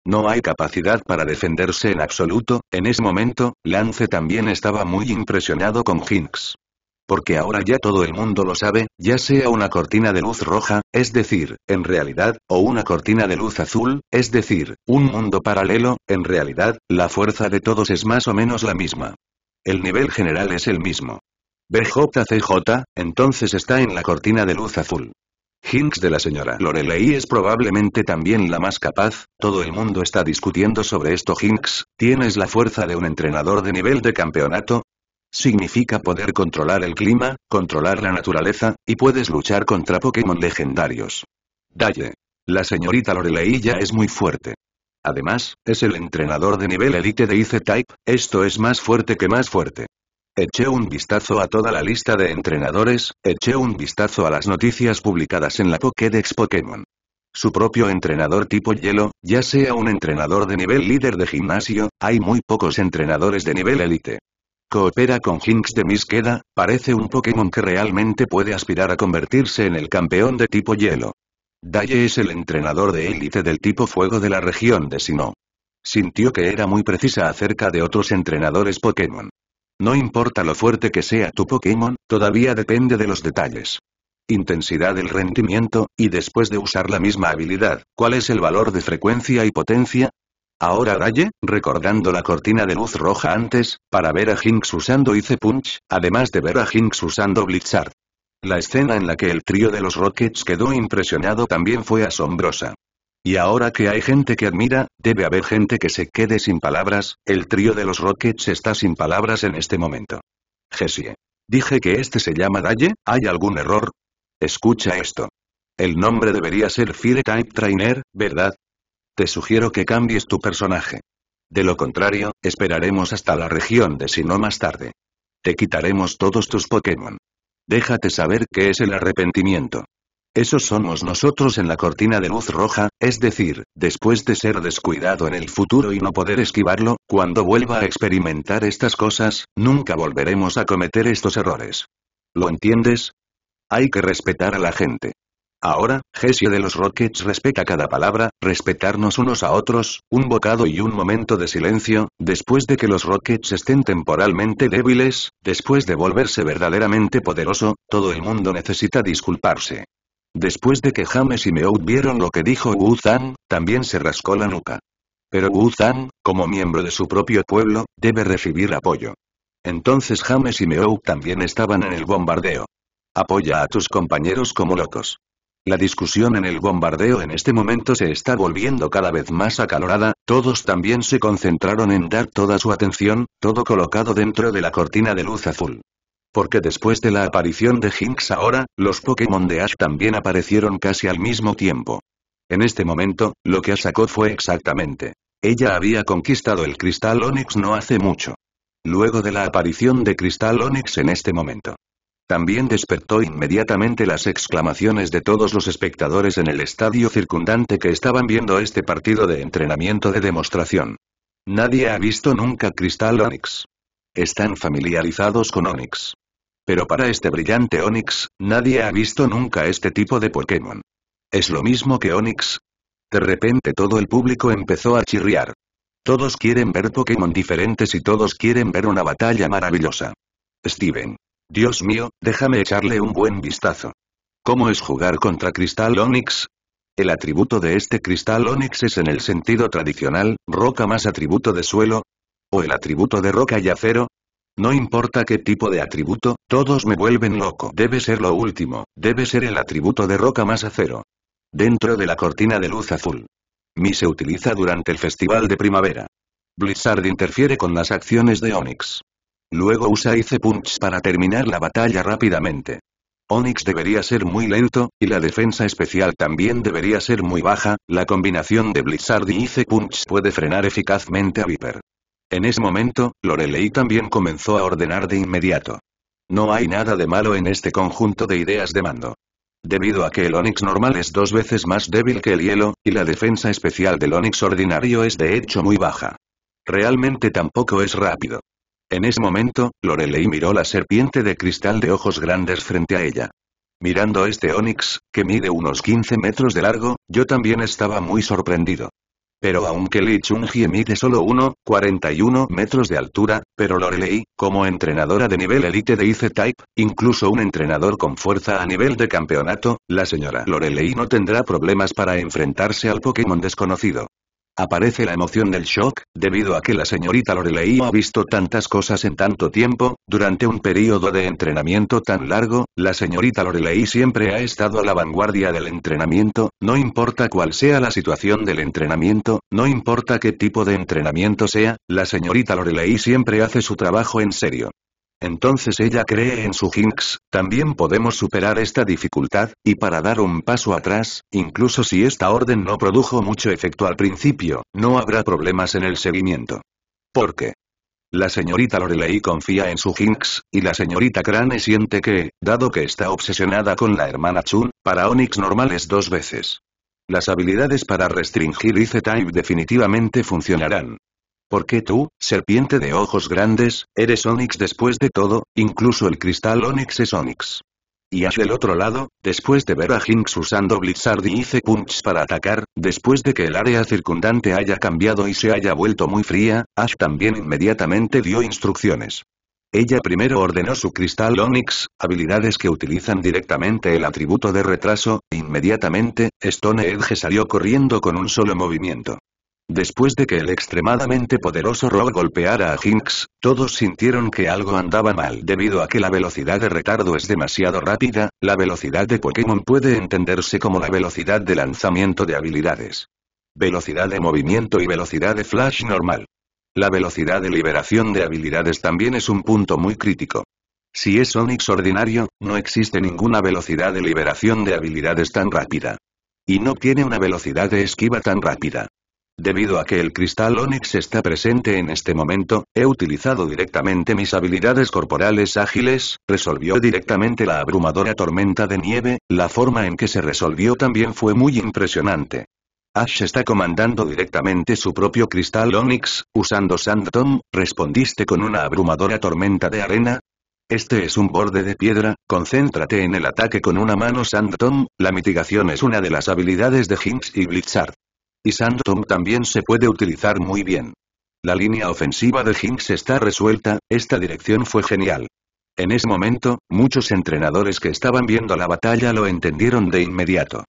S1: No hay capacidad para defenderse en absoluto, en ese momento, Lance también estaba muy impresionado con Hinks. Porque ahora ya todo el mundo lo sabe, ya sea una cortina de luz roja, es decir, en realidad, o una cortina de luz azul, es decir, un mundo paralelo, en realidad, la fuerza de todos es más o menos la misma. El nivel general es el mismo. BJCJ, entonces está en la cortina de luz azul. Hinks de la señora Lorelei es probablemente también la más capaz, todo el mundo está discutiendo sobre esto Hinks, ¿tienes la fuerza de un entrenador de nivel de campeonato? Significa poder controlar el clima, controlar la naturaleza, y puedes luchar contra Pokémon legendarios. Dalle. La señorita Lorelei ya es muy fuerte. Además, es el entrenador de nivel elite de Ice Type, esto es más fuerte que más fuerte. Eché un vistazo a toda la lista de entrenadores, eché un vistazo a las noticias publicadas en la Pokédex Pokémon. Su propio entrenador tipo hielo, ya sea un entrenador de nivel líder de gimnasio, hay muy pocos entrenadores de nivel élite. Coopera con Hinks de Misqueda, parece un Pokémon que realmente puede aspirar a convertirse en el campeón de tipo hielo. Daye es el entrenador de élite del tipo fuego de la región de Sinnoh. Sintió que era muy precisa acerca de otros entrenadores Pokémon. No importa lo fuerte que sea tu Pokémon, todavía depende de los detalles. Intensidad del rendimiento, y después de usar la misma habilidad, ¿cuál es el valor de frecuencia y potencia? Ahora Raye, recordando la cortina de luz roja antes, para ver a Hinks usando Ice Punch, además de ver a Hinks usando Blitzard. La escena en la que el trío de los Rockets quedó impresionado también fue asombrosa. Y ahora que hay gente que admira, debe haber gente que se quede sin palabras, el trío de los Rockets está sin palabras en este momento. Jessie. Dije que este se llama Dalle, ¿hay algún error? Escucha esto. El nombre debería ser Fire Type Trainer, ¿verdad? Te sugiero que cambies tu personaje. De lo contrario, esperaremos hasta la región de Sinnoh más tarde. Te quitaremos todos tus Pokémon. Déjate saber qué es el arrepentimiento. Esos somos nosotros en la cortina de luz roja, es decir, después de ser descuidado en el futuro y no poder esquivarlo, cuando vuelva a experimentar estas cosas, nunca volveremos a cometer estos errores. ¿Lo entiendes? Hay que respetar a la gente. Ahora, Jessie de los Rockets respeta cada palabra, respetarnos unos a otros, un bocado y un momento de silencio, después de que los Rockets estén temporalmente débiles, después de volverse verdaderamente poderoso, todo el mundo necesita disculparse. Después de que James y Meow vieron lo que dijo Wu Zan, también se rascó la nuca. Pero Wu Zan, como miembro de su propio pueblo, debe recibir apoyo. Entonces James y Meow también estaban en el bombardeo. Apoya a tus compañeros como locos. La discusión en el bombardeo en este momento se está volviendo cada vez más acalorada, todos también se concentraron en dar toda su atención, todo colocado dentro de la cortina de luz azul. Porque después de la aparición de Hinks ahora, los Pokémon de Ash también aparecieron casi al mismo tiempo. En este momento, lo que sacó fue exactamente. Ella había conquistado el Cristal Onix no hace mucho. Luego de la aparición de Cristal Onix en este momento. También despertó inmediatamente las exclamaciones de todos los espectadores en el estadio circundante que estaban viendo este partido de entrenamiento de demostración. Nadie ha visto nunca Cristal Onix. Están familiarizados con Onix. Pero para este brillante Onix, nadie ha visto nunca este tipo de Pokémon. ¿Es lo mismo que Onix? De repente todo el público empezó a chirriar. Todos quieren ver Pokémon diferentes y todos quieren ver una batalla maravillosa. Steven. Dios mío, déjame echarle un buen vistazo. ¿Cómo es jugar contra Cristal Onix? El atributo de este cristal Onix es en el sentido tradicional, roca más atributo de suelo. ¿O el atributo de roca y acero? No importa qué tipo de atributo, todos me vuelven loco. Debe ser lo último, debe ser el atributo de roca más acero. Dentro de la cortina de luz azul. Mi se utiliza durante el festival de primavera. Blizzard interfiere con las acciones de Onix. Luego usa Ice Punch para terminar la batalla rápidamente. Onix debería ser muy lento, y la defensa especial también debería ser muy baja, la combinación de Blizzard y Ice Punch puede frenar eficazmente a Viper. En ese momento, Lorelei también comenzó a ordenar de inmediato. No hay nada de malo en este conjunto de ideas de mando. Debido a que el Onix normal es dos veces más débil que el hielo, y la defensa especial del Onix ordinario es de hecho muy baja. Realmente tampoco es rápido. En ese momento, Lorelei miró la serpiente de cristal de ojos grandes frente a ella. Mirando este Onix, que mide unos 15 metros de largo, yo también estaba muy sorprendido. Pero aunque Chunji mide solo 1,41 metros de altura, pero Lorelei, como entrenadora de nivel elite de IC Type, incluso un entrenador con fuerza a nivel de campeonato, la señora Lorelei no tendrá problemas para enfrentarse al Pokémon desconocido. Aparece la emoción del shock, debido a que la señorita Lorelei ha visto tantas cosas en tanto tiempo, durante un periodo de entrenamiento tan largo, la señorita Lorelei siempre ha estado a la vanguardia del entrenamiento, no importa cuál sea la situación del entrenamiento, no importa qué tipo de entrenamiento sea, la señorita Lorelei siempre hace su trabajo en serio. Entonces ella cree en su Jinx, también podemos superar esta dificultad, y para dar un paso atrás, incluso si esta orden no produjo mucho efecto al principio, no habrá problemas en el seguimiento. ¿Por qué? La señorita Lorelei confía en su Jinx, y la señorita Crane siente que, dado que está obsesionada con la hermana Chun, para Onix normales dos veces. Las habilidades para restringir Ice Type definitivamente funcionarán. Porque tú, serpiente de ojos grandes, eres Onix después de todo, incluso el cristal Onix es Onix. Y Ash del otro lado, después de ver a Jinx usando Blizzard y Ice Punch para atacar, después de que el área circundante haya cambiado y se haya vuelto muy fría, Ash también inmediatamente dio instrucciones. Ella primero ordenó su cristal Onix, habilidades que utilizan directamente el atributo de retraso, e inmediatamente, Stone Edge salió corriendo con un solo movimiento. Después de que el extremadamente poderoso Rogue golpeara a Jinx, todos sintieron que algo andaba mal. Debido a que la velocidad de retardo es demasiado rápida, la velocidad de Pokémon puede entenderse como la velocidad de lanzamiento de habilidades. Velocidad de movimiento y velocidad de flash normal. La velocidad de liberación de habilidades también es un punto muy crítico. Si es Onix ordinario, no existe ninguna velocidad de liberación de habilidades tan rápida. Y no tiene una velocidad de esquiva tan rápida. Debido a que el cristal Onix está presente en este momento, he utilizado directamente mis habilidades corporales ágiles, resolvió directamente la abrumadora tormenta de nieve, la forma en que se resolvió también fue muy impresionante. Ash está comandando directamente su propio cristal Onix, usando Sandtom, respondiste con una abrumadora tormenta de arena, este es un borde de piedra, concéntrate en el ataque con una mano Sandtom, la mitigación es una de las habilidades de Jinx y Blitzard. Y Sandtom también se puede utilizar muy bien. La línea ofensiva de Jinx está resuelta, esta dirección fue genial. En ese momento, muchos entrenadores que estaban viendo la batalla lo entendieron de inmediato.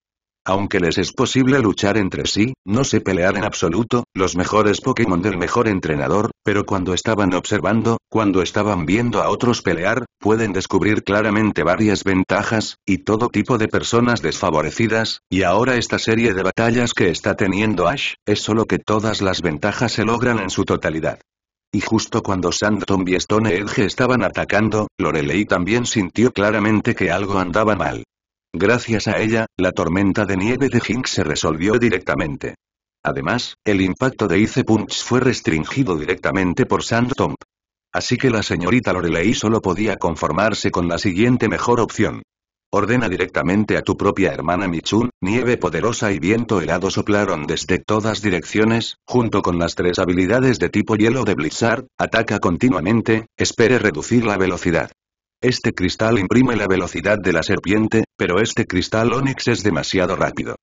S1: Aunque les es posible luchar entre sí, no se pelear en absoluto, los mejores Pokémon del mejor entrenador, pero cuando estaban observando, cuando estaban viendo a otros pelear, pueden descubrir claramente varias ventajas, y todo tipo de personas desfavorecidas, y ahora esta serie de batallas que está teniendo Ash, es solo que todas las ventajas se logran en su totalidad. Y justo cuando Sandtom y Stone Edge estaban atacando, Lorelei también sintió claramente que algo andaba mal. Gracias a ella, la tormenta de nieve de Jinx se resolvió directamente. Además, el impacto de Ice Punch fue restringido directamente por Sandtomp. Así que la señorita Lorelei solo podía conformarse con la siguiente mejor opción. Ordena directamente a tu propia hermana Michun, nieve poderosa y viento helado soplaron desde todas direcciones, junto con las tres habilidades de tipo hielo de Blizzard, ataca continuamente, espere reducir la velocidad. Este cristal imprime la velocidad de la serpiente, pero este cristal Onix es demasiado rápido.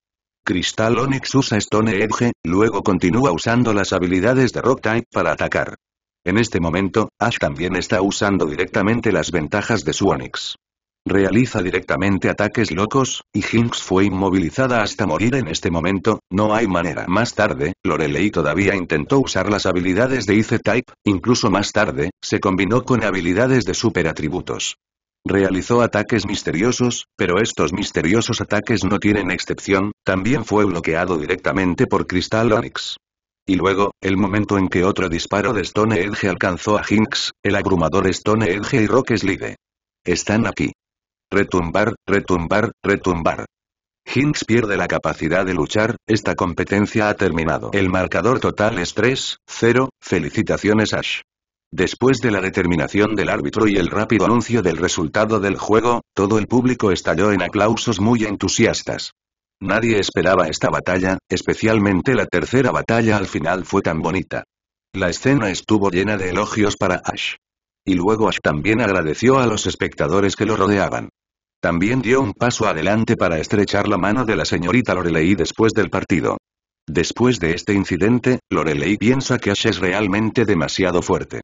S1: Crystal Onyx usa Stone Edge, luego continúa usando las habilidades de Rock Type para atacar. En este momento, Ash también está usando directamente las ventajas de su Onyx. Realiza directamente ataques locos, y Jinx fue inmovilizada hasta morir en este momento, no hay manera. Más tarde, Lorelei todavía intentó usar las habilidades de Ice Type, incluso más tarde, se combinó con habilidades de super atributos. Realizó ataques misteriosos, pero estos misteriosos ataques no tienen excepción, también fue bloqueado directamente por Crystal Onyx. Y luego, el momento en que otro disparo de Stone Edge alcanzó a Jinx, el abrumador Stone Edge y Rock Slide. Están aquí. Retumbar, retumbar, retumbar. Jinx pierde la capacidad de luchar, esta competencia ha terminado. El marcador total es 3, 0, felicitaciones Ash. Después de la determinación del árbitro y el rápido anuncio del resultado del juego, todo el público estalló en aplausos muy entusiastas. Nadie esperaba esta batalla, especialmente la tercera batalla al final fue tan bonita. La escena estuvo llena de elogios para Ash. Y luego Ash también agradeció a los espectadores que lo rodeaban. También dio un paso adelante para estrechar la mano de la señorita Lorelei después del partido. Después de este incidente, Lorelei piensa que Ash es realmente demasiado fuerte.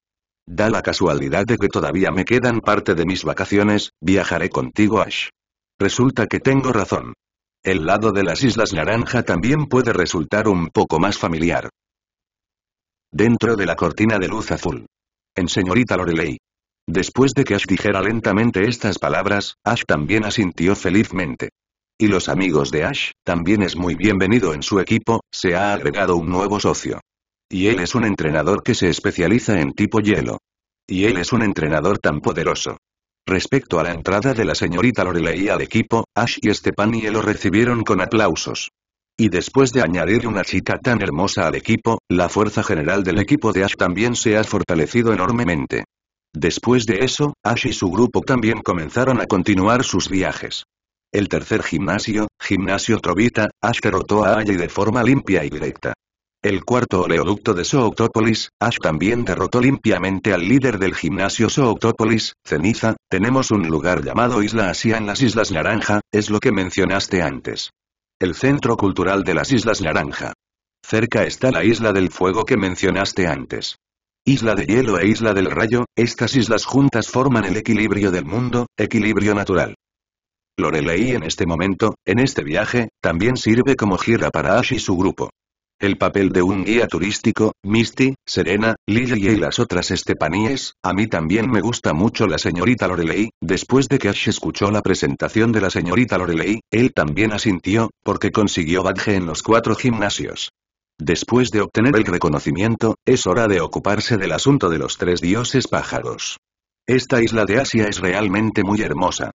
S1: Da la casualidad de que todavía me quedan parte de mis vacaciones, viajaré contigo Ash. Resulta que tengo razón. El lado de las Islas Naranja también puede resultar un poco más familiar. Dentro de la cortina de luz azul. En señorita Lorelei. Después de que Ash dijera lentamente estas palabras, Ash también asintió felizmente. Y los amigos de Ash, también es muy bienvenido en su equipo, se ha agregado un nuevo socio. Y él es un entrenador que se especializa en tipo hielo. Y él es un entrenador tan poderoso. Respecto a la entrada de la señorita Lorelei al equipo, Ash y Stepanie lo recibieron con aplausos. Y después de añadir una chica tan hermosa al equipo, la fuerza general del equipo de Ash también se ha fortalecido enormemente. Después de eso, Ash y su grupo también comenzaron a continuar sus viajes. El tercer gimnasio, Gimnasio Trovita, Ash derrotó a Aya de forma limpia y directa. El cuarto oleoducto de Sooctopolis, Ash también derrotó limpiamente al líder del gimnasio Sooctopolis, Ceniza, tenemos un lugar llamado Isla Asia en las Islas Naranja, es lo que mencionaste antes. El centro cultural de las Islas Naranja. Cerca está la Isla del Fuego que mencionaste antes. Isla de Hielo e Isla del Rayo, estas islas juntas forman el equilibrio del mundo, equilibrio natural. Lorelei en este momento, en este viaje, también sirve como gira para Ash y su grupo. El papel de un guía turístico, Misty, Serena, Lily y las otras estepaníes, a mí también me gusta mucho la señorita Lorelei, después de que Ash escuchó la presentación de la señorita Lorelei, él también asintió, porque consiguió badge en los cuatro gimnasios. Después de obtener el reconocimiento, es hora de ocuparse del asunto de los tres dioses pájaros. Esta isla de Asia es realmente muy hermosa.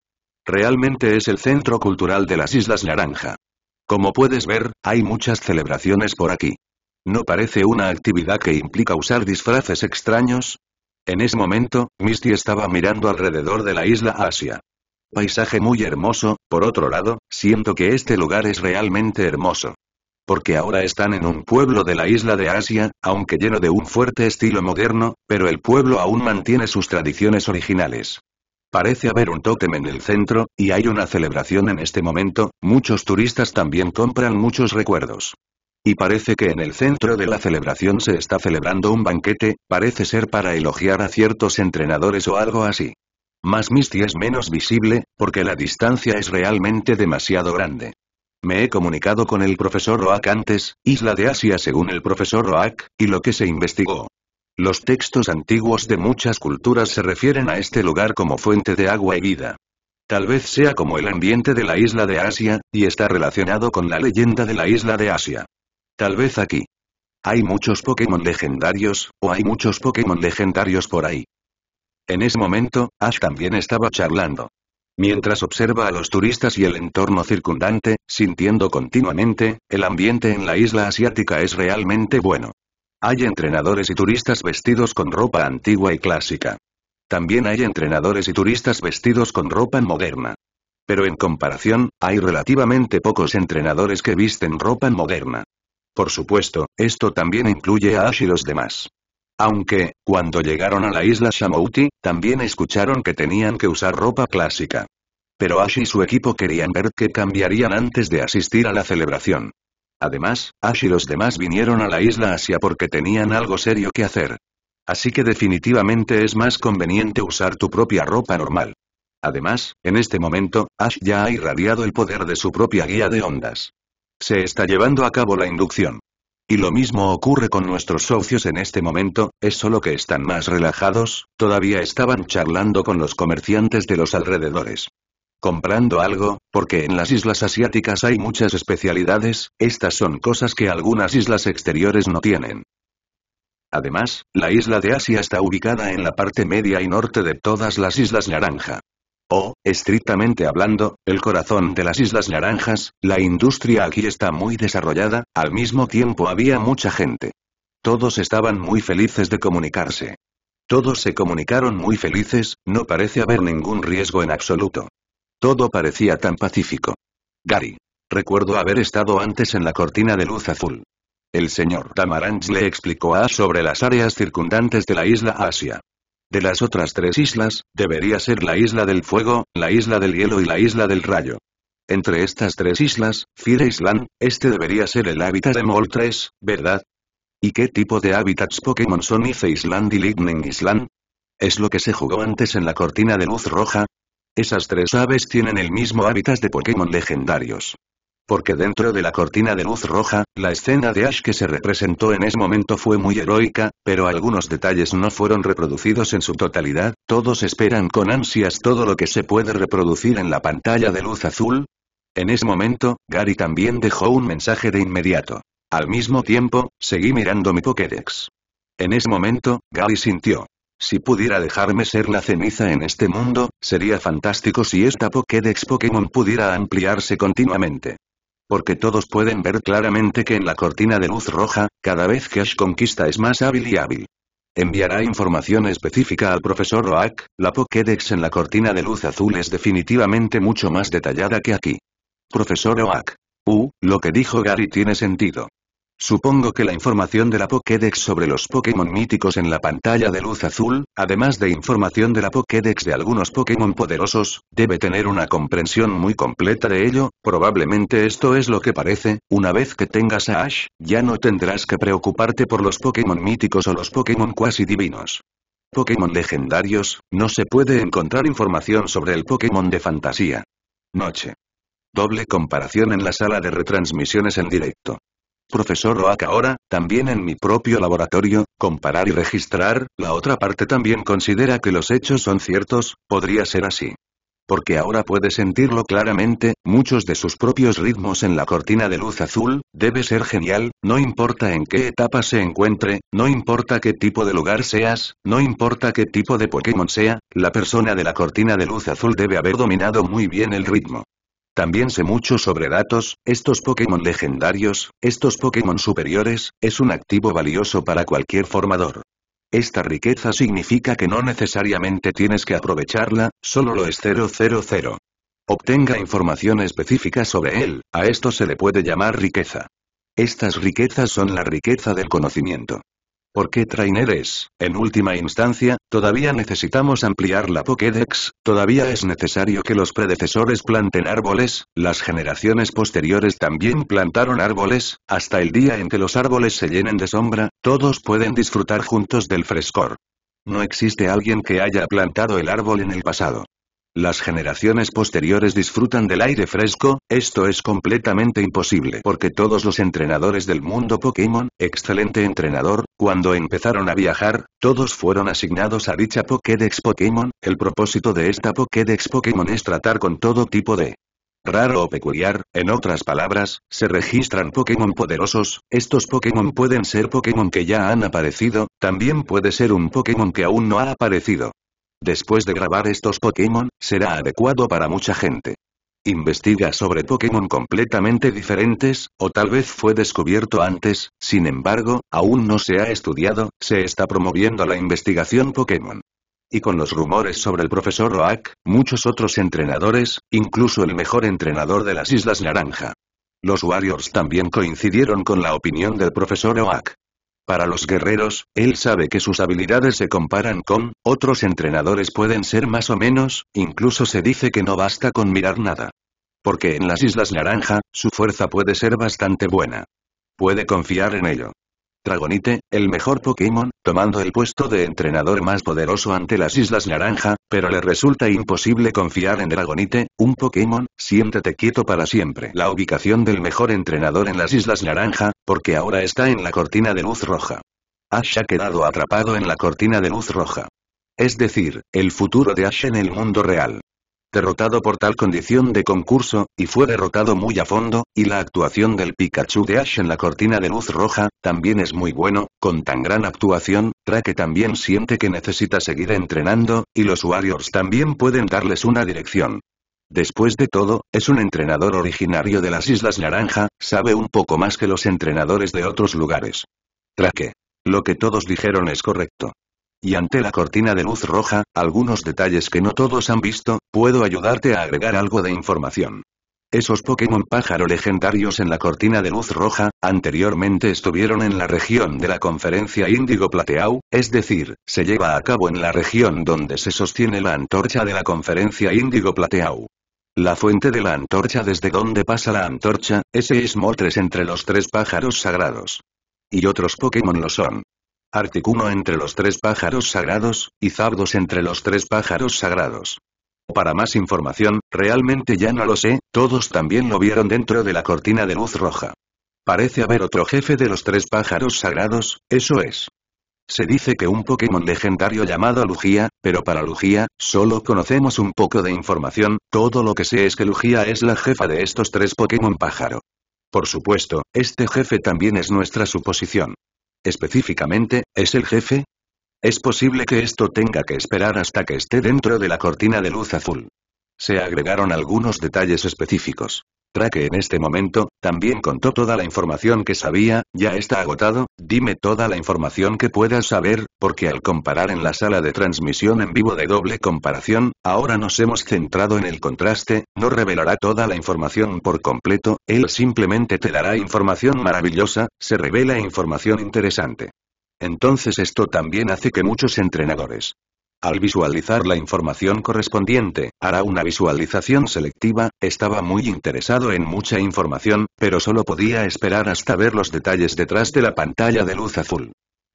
S1: Realmente es el centro cultural de las Islas Naranja. Como puedes ver, hay muchas celebraciones por aquí. ¿No parece una actividad que implica usar disfraces extraños? En ese momento, Misty estaba mirando alrededor de la isla Asia. Paisaje muy hermoso, por otro lado, siento que este lugar es realmente hermoso. Porque ahora están en un pueblo de la isla de Asia, aunque lleno de un fuerte estilo moderno, pero el pueblo aún mantiene sus tradiciones originales. Parece haber un tótem en el centro, y hay una celebración en este momento, muchos turistas también compran muchos recuerdos. Y parece que en el centro de la celebración se está celebrando un banquete, parece ser para elogiar a ciertos entrenadores o algo así. Más Misty es menos visible, porque la distancia es realmente demasiado grande. Me he comunicado con el profesor Oak antes, Isla de Asia según el profesor Oak, y lo que se investigó. Los textos antiguos de muchas culturas se refieren a este lugar como fuente de agua y vida. Tal vez sea como el ambiente de la isla de Asia, y está relacionado con la leyenda de la isla de Asia. Tal vez aquí. Hay muchos Pokémon legendarios, o hay muchos Pokémon legendarios por ahí. En ese momento, Ash también estaba charlando. Mientras observa a los turistas y el entorno circundante, sintiendo continuamente, el ambiente en la isla asiática es realmente bueno. Hay entrenadores y turistas vestidos con ropa antigua y clásica. También hay entrenadores y turistas vestidos con ropa moderna. Pero en comparación, hay relativamente pocos entrenadores que visten ropa moderna. Por supuesto, esto también incluye a Ash y los demás. Aunque, cuando llegaron a la isla Shamouti, también escucharon que tenían que usar ropa clásica. Pero Ash y su equipo querían ver qué cambiarían antes de asistir a la celebración. Además, Ash y los demás vinieron a la isla Asia porque tenían algo serio que hacer. Así que definitivamente es más conveniente usar tu propia ropa normal. Además, en este momento, Ash ya ha irradiado el poder de su propia guía de ondas. Se está llevando a cabo la inducción. Y lo mismo ocurre con nuestros socios en este momento, es solo que están más relajados, todavía estaban charlando con los comerciantes de los alrededores. Comprando algo, porque en las islas asiáticas hay muchas especialidades, estas son cosas que algunas islas exteriores no tienen. Además, la isla de Asia está ubicada en la parte media y norte de todas las islas naranja. O, estrictamente hablando, el corazón de las Islas Naranjas, la industria aquí está muy desarrollada, al mismo tiempo había mucha gente. Todos estaban muy felices de comunicarse. Todos se comunicaron muy felices, no parece haber ningún riesgo en absoluto. Todo parecía tan pacífico. Gary. Recuerdo haber estado antes en la cortina de luz azul. El señor Tamaranch le explicó a sobre las áreas circundantes de la isla Asia. De las otras tres islas, debería ser la isla del fuego, la isla del hielo y la isla del rayo. Entre estas tres islas, Fire Island, este debería ser el hábitat de Moltres, ¿verdad? ¿Y qué tipo de hábitats Pokémon son Ice Island y Lightning Island? ¿Es lo que se jugó antes en la cortina de luz roja? Esas tres aves tienen el mismo hábitat de Pokémon legendarios porque dentro de la cortina de luz roja, la escena de Ash que se representó en ese momento fue muy heroica, pero algunos detalles no fueron reproducidos en su totalidad, todos esperan con ansias todo lo que se puede reproducir en la pantalla de luz azul. En ese momento, Gary también dejó un mensaje de inmediato. Al mismo tiempo, seguí mirando mi Pokédex. En ese momento, Gary sintió. Si pudiera dejarme ser la ceniza en este mundo, sería fantástico si esta Pokédex Pokémon pudiera ampliarse continuamente. Porque todos pueden ver claramente que en la cortina de luz roja, cada vez que Ash conquista es más hábil y hábil. Enviará información específica al profesor Oak, la Pokédex en la cortina de luz azul es definitivamente mucho más detallada que aquí. Profesor Oak. Uh, lo que dijo Gary tiene sentido. Supongo que la información de la Pokédex sobre los Pokémon míticos en la pantalla de luz azul, además de información de la Pokédex de algunos Pokémon poderosos, debe tener una comprensión muy completa de ello, probablemente esto es lo que parece, una vez que tengas a Ash, ya no tendrás que preocuparte por los Pokémon míticos o los Pokémon cuasi divinos. Pokémon legendarios, no se puede encontrar información sobre el Pokémon de fantasía. Noche. Doble comparación en la sala de retransmisiones en directo. Profesor Oak ahora, también en mi propio laboratorio, comparar y registrar, la otra parte también considera que los hechos son ciertos, podría ser así. Porque ahora puede sentirlo claramente, muchos de sus propios ritmos en la cortina de luz azul, debe ser genial, no importa en qué etapa se encuentre, no importa qué tipo de lugar seas, no importa qué tipo de Pokémon sea, la persona de la cortina de luz azul debe haber dominado muy bien el ritmo. También sé mucho sobre datos, estos Pokémon legendarios, estos Pokémon superiores, es un activo valioso para cualquier formador. Esta riqueza significa que no necesariamente tienes que aprovecharla, solo lo es 000. Obtenga información específica sobre él, a esto se le puede llamar riqueza. Estas riquezas son la riqueza del conocimiento. ¿Por qué traineres? En última instancia, todavía necesitamos ampliar la Pokédex, todavía es necesario que los predecesores planten árboles, las generaciones posteriores también plantaron árboles, hasta el día en que los árboles se llenen de sombra, todos pueden disfrutar juntos del frescor. No existe alguien que haya plantado el árbol en el pasado. Las generaciones posteriores disfrutan del aire fresco, esto es completamente imposible porque todos los entrenadores del mundo Pokémon, excelente entrenador, cuando empezaron a viajar, todos fueron asignados a dicha Pokédex Pokémon, el propósito de esta Pokédex Pokémon es tratar con todo tipo de raro o peculiar, en otras palabras, se registran Pokémon poderosos, estos Pokémon pueden ser Pokémon que ya han aparecido, también puede ser un Pokémon que aún no ha aparecido. Después de grabar estos Pokémon, será adecuado para mucha gente. Investiga sobre Pokémon completamente diferentes, o tal vez fue descubierto antes, sin embargo, aún no se ha estudiado, se está promoviendo la investigación Pokémon. Y con los rumores sobre el profesor Oak, muchos otros entrenadores, incluso el mejor entrenador de las Islas Naranja. Los Warriors también coincidieron con la opinión del profesor Oak. Para los guerreros, él sabe que sus habilidades se comparan con, otros entrenadores pueden ser más o menos, incluso se dice que no basta con mirar nada. Porque en las Islas Naranja, su fuerza puede ser bastante buena. Puede confiar en ello. Dragonite, el mejor Pokémon, tomando el puesto de entrenador más poderoso ante las Islas Naranja, pero le resulta imposible confiar en Dragonite, un Pokémon, siéntete quieto para siempre. La ubicación del mejor entrenador en las Islas Naranja, porque ahora está en la cortina de luz roja. Ash ha quedado atrapado en la cortina de luz roja. Es decir, el futuro de Ash en el mundo real derrotado por tal condición de concurso, y fue derrotado muy a fondo, y la actuación del Pikachu de Ash en la cortina de luz roja, también es muy bueno, con tan gran actuación, Drake también siente que necesita seguir entrenando, y los Warriors también pueden darles una dirección. Después de todo, es un entrenador originario de las Islas Naranja, sabe un poco más que los entrenadores de otros lugares. Drake. Lo que todos dijeron es correcto. Y ante la cortina de luz roja, algunos detalles que no todos han visto, puedo ayudarte a agregar algo de información. Esos Pokémon pájaro legendarios en la cortina de luz roja, anteriormente estuvieron en la región de la conferencia Índigo Plateau, es decir, se lleva a cabo en la región donde se sostiene la antorcha de la conferencia Índigo Plateau. La fuente de la antorcha desde donde pasa la antorcha, ese es Moltres entre los tres pájaros sagrados. Y otros Pokémon lo son. Articuno entre los tres pájaros sagrados, y Zapdos entre los tres pájaros sagrados. Para más información, realmente ya no lo sé, todos también lo vieron dentro de la cortina de luz roja. Parece haber otro jefe de los tres pájaros sagrados, eso es. Se dice que un Pokémon legendario llamado Lugia, pero para Lugia, solo conocemos un poco de información, todo lo que sé es que Lugia es la jefa de estos tres Pokémon pájaro. Por supuesto, este jefe también es nuestra suposición. Específicamente, ¿es el jefe? Es posible que esto tenga que esperar hasta que esté dentro de la cortina de luz azul. Se agregaron algunos detalles específicos. Traque en este momento, también contó toda la información que sabía, ya está agotado, dime toda la información que puedas saber, porque al comparar en la sala de transmisión en vivo de doble comparación, ahora nos hemos centrado en el contraste, no revelará toda la información por completo, él simplemente te dará información maravillosa, se revela información interesante. Entonces esto también hace que muchos entrenadores al visualizar la información correspondiente, hará una visualización selectiva, estaba muy interesado en mucha información, pero solo podía esperar hasta ver los detalles detrás de la pantalla de luz azul.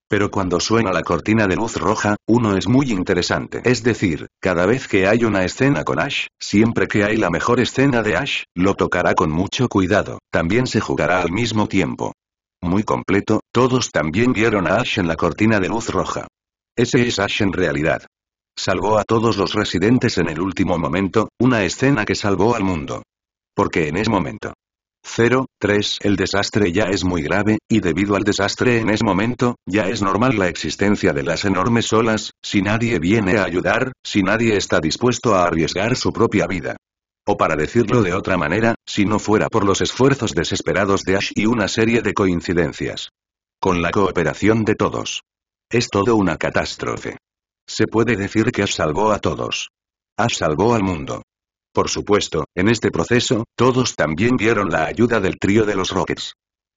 S1: Pero cuando suena la cortina de luz roja, uno es muy interesante. Es decir, cada vez que hay una escena con Ash, siempre que hay la mejor escena de Ash, lo tocará con mucho cuidado, también se jugará al mismo tiempo. Muy completo, todos también vieron a Ash en la cortina de luz roja. Ese es Ash en realidad. Salvó a todos los residentes en el último momento, una escena que salvó al mundo. Porque en ese momento. 0, 3. El desastre ya es muy grave, y debido al desastre en ese momento, ya es normal la existencia de las enormes olas, si nadie viene a ayudar, si nadie está dispuesto a arriesgar su propia vida. O para decirlo de otra manera, si no fuera por los esfuerzos desesperados de Ash y una serie de coincidencias. Con la cooperación de todos. Es todo una catástrofe. Se puede decir que Ash salvó a todos. Ash salvó al mundo. Por supuesto, en este proceso, todos también vieron la ayuda del trío de los Rockets.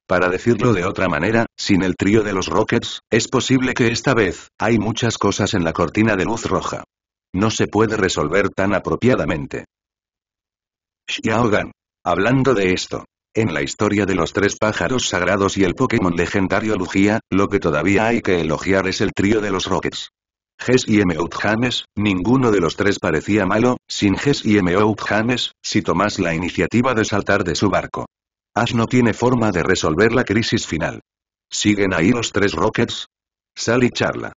S1: Para decirlo de otra manera, sin el trío de los Rockets, es posible que esta vez, hay muchas cosas en la cortina de luz roja. No se puede resolver tan apropiadamente. Xiaogan. Hablando de esto. En la historia de los tres pájaros sagrados y el Pokémon legendario Lugia, lo que todavía hay que elogiar es el trío de los Rockets. Ges y Meout James, ninguno de los tres parecía malo, sin Ges y Meout James, si tomas la iniciativa de saltar de su barco. Ash no tiene forma de resolver la crisis final. ¿Siguen ahí los tres Rockets? Sal y charla.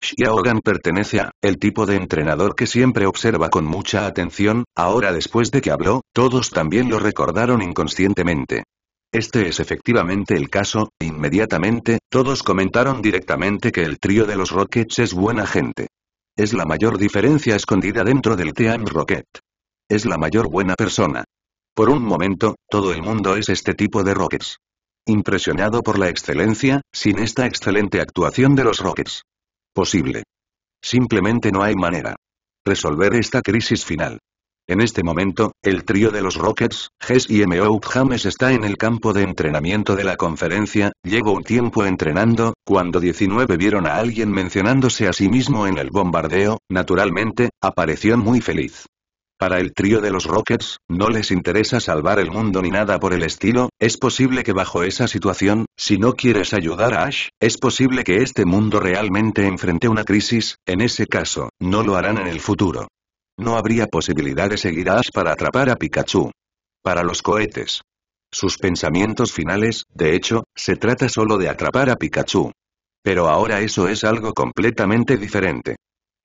S1: Xiaogan pertenece a, el tipo de entrenador que siempre observa con mucha atención, ahora después de que habló, todos también lo recordaron inconscientemente. Este es efectivamente el caso, inmediatamente, todos comentaron directamente que el trío de los Rockets es buena gente. Es la mayor diferencia escondida dentro del Team Rocket. Es la mayor buena persona. Por un momento, todo el mundo es este tipo de Rockets. Impresionado por la excelencia, sin esta excelente actuación de los Rockets. Posible. Simplemente no hay manera. Resolver esta crisis final. En este momento, el trío de los Rockets, Hess y Meout James está en el campo de entrenamiento de la conferencia, llevo un tiempo entrenando, cuando 19 vieron a alguien mencionándose a sí mismo en el bombardeo, naturalmente, apareció muy feliz. Para el trío de los Rockets, no les interesa salvar el mundo ni nada por el estilo, es posible que bajo esa situación, si no quieres ayudar a Ash, es posible que este mundo realmente enfrente una crisis, en ese caso, no lo harán en el futuro. No habría posibilidad de seguir a Ash para atrapar a Pikachu. Para los cohetes. Sus pensamientos finales, de hecho, se trata solo de atrapar a Pikachu. Pero ahora eso es algo completamente diferente.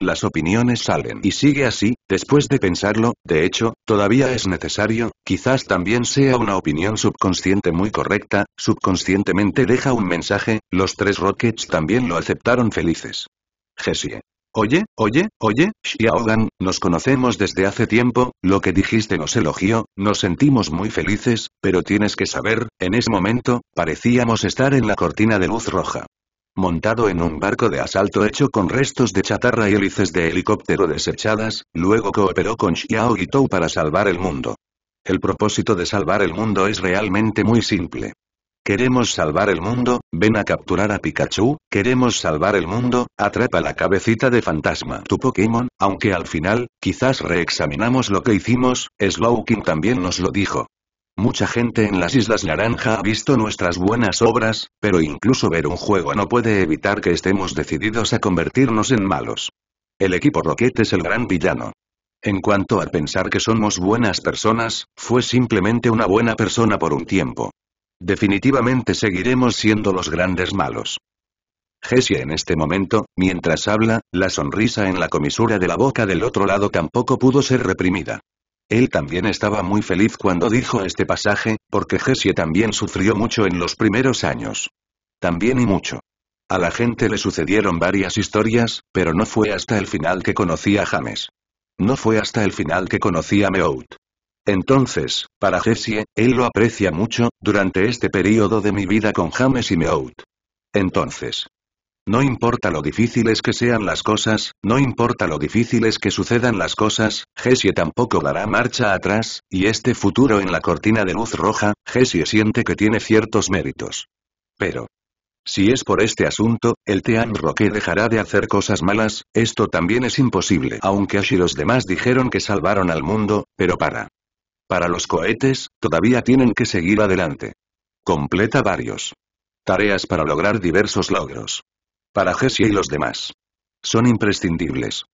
S1: Las opiniones salen y sigue así, después de pensarlo, de hecho, todavía es necesario, quizás también sea una opinión subconsciente muy correcta, subconscientemente deja un mensaje, los tres Rockets también lo aceptaron felices. Jessie. Oye, oye, oye, Xiaogan, nos conocemos desde hace tiempo, lo que dijiste nos elogió, nos sentimos muy felices, pero tienes que saber, en ese momento, parecíamos estar en la cortina de luz roja montado en un barco de asalto hecho con restos de chatarra y hélices de helicóptero desechadas, luego cooperó con Xiao Tou para salvar el mundo. El propósito de salvar el mundo es realmente muy simple. ¿Queremos salvar el mundo? Ven a capturar a Pikachu, ¿queremos salvar el mundo? Atrapa la cabecita de fantasma tu Pokémon, aunque al final, quizás reexaminamos lo que hicimos, Slowking también nos lo dijo. Mucha gente en las Islas Naranja ha visto nuestras buenas obras, pero incluso ver un juego no puede evitar que estemos decididos a convertirnos en malos. El equipo Rocket es el gran villano. En cuanto a pensar que somos buenas personas, fue simplemente una buena persona por un tiempo. Definitivamente seguiremos siendo los grandes malos. Jessie en este momento, mientras habla, la sonrisa en la comisura de la boca del otro lado tampoco pudo ser reprimida. Él también estaba muy feliz cuando dijo este pasaje, porque Jessie también sufrió mucho en los primeros años. También y mucho. A la gente le sucedieron varias historias, pero no fue hasta el final que conocí a James. No fue hasta el final que conocí a Meout. Entonces, para Jessie, él lo aprecia mucho, durante este periodo de mi vida con James y Meout. Entonces, no importa lo difíciles que sean las cosas, no importa lo difíciles que sucedan las cosas, Jessie tampoco dará marcha atrás, y este futuro en la cortina de luz roja, Jessie siente que tiene ciertos méritos. Pero, si es por este asunto, el Team Roque dejará de hacer cosas malas, esto también es imposible. Aunque Ash y los demás dijeron que salvaron al mundo, pero para. Para los cohetes, todavía tienen que seguir adelante. Completa varios. Tareas para lograr diversos logros. Para Jessie y los demás. Son imprescindibles.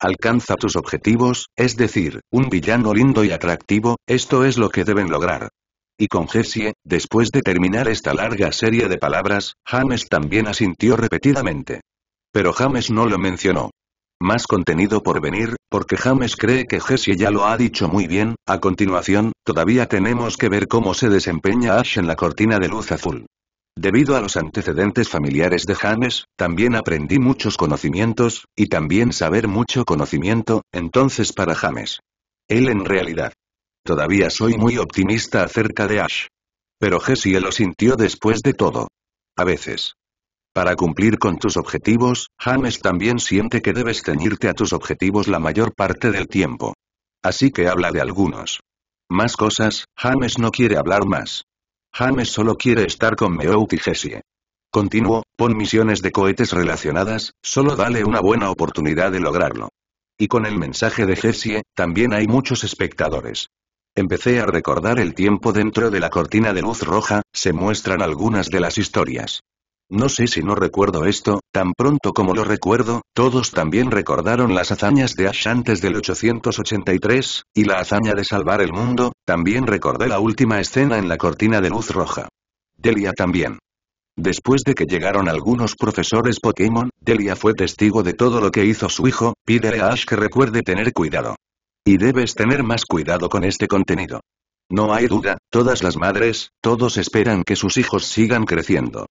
S1: Alcanza tus objetivos, es decir, un villano lindo y atractivo, esto es lo que deben lograr. Y con Jessie, después de terminar esta larga serie de palabras, James también asintió repetidamente. Pero James no lo mencionó. Más contenido por venir, porque James cree que Jessie ya lo ha dicho muy bien, a continuación, todavía tenemos que ver cómo se desempeña Ash en la cortina de luz azul. Debido a los antecedentes familiares de James, también aprendí muchos conocimientos, y también saber mucho conocimiento, entonces para James. Él en realidad. Todavía soy muy optimista acerca de Ash. Pero Jessie lo sintió después de todo. A veces. Para cumplir con tus objetivos, James también siente que debes ceñirte a tus objetivos la mayor parte del tiempo. Así que habla de algunos. Más cosas, James no quiere hablar más. James solo quiere estar con Meout y Jessie. Continuo, pon misiones de cohetes relacionadas, solo dale una buena oportunidad de lograrlo. Y con el mensaje de Jessie, también hay muchos espectadores. Empecé a recordar el tiempo dentro de la cortina de luz roja, se muestran algunas de las historias. No sé si no recuerdo esto, tan pronto como lo recuerdo, todos también recordaron las hazañas de Ash antes del 883, y la hazaña de salvar el mundo, también recordé la última escena en la cortina de luz roja. Delia también. Después de que llegaron algunos profesores Pokémon, Delia fue testigo de todo lo que hizo su hijo, pídele a Ash que recuerde tener cuidado. Y debes tener más cuidado con este contenido. No hay duda, todas las madres, todos esperan que sus hijos sigan creciendo.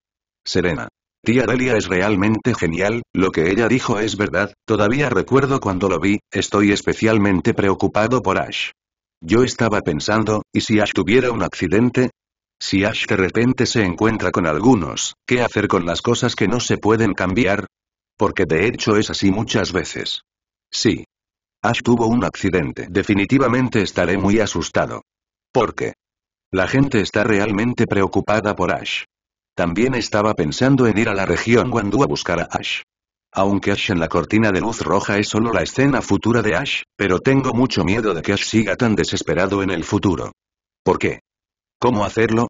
S1: Serena. Tía Delia es realmente genial, lo que ella dijo es verdad, todavía recuerdo cuando lo vi, estoy especialmente preocupado por Ash. Yo estaba pensando, ¿y si Ash tuviera un accidente? Si Ash de repente se encuentra con algunos, ¿qué hacer con las cosas que no se pueden cambiar? Porque de hecho es así muchas veces. Sí. Ash tuvo un accidente. Definitivamente estaré muy asustado. ¿Por qué? La gente está realmente preocupada por Ash. También estaba pensando en ir a la región Guandu a buscar a Ash. Aunque Ash en la cortina de luz roja es solo la escena futura de Ash, pero tengo mucho miedo de que Ash siga tan desesperado en el futuro. ¿Por qué? ¿Cómo hacerlo?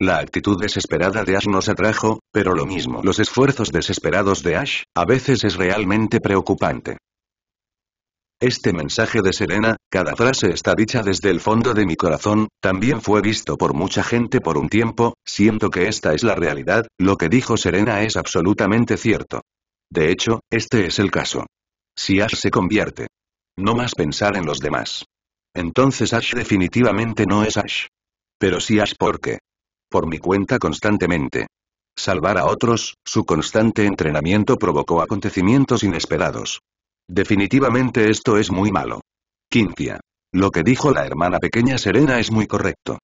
S1: La actitud desesperada de Ash nos atrajo, pero lo mismo los esfuerzos desesperados de Ash, a veces es realmente preocupante. Este mensaje de Serena, cada frase está dicha desde el fondo de mi corazón, también fue visto por mucha gente por un tiempo, siento que esta es la realidad, lo que dijo Serena es absolutamente cierto. De hecho, este es el caso. Si Ash se convierte. No más pensar en los demás. Entonces Ash definitivamente no es Ash. Pero sí Ash ¿por qué? Por mi cuenta constantemente. Salvar a otros, su constante entrenamiento provocó acontecimientos inesperados. Definitivamente esto es muy malo. Quintia. Lo que dijo la hermana pequeña Serena es muy correcto.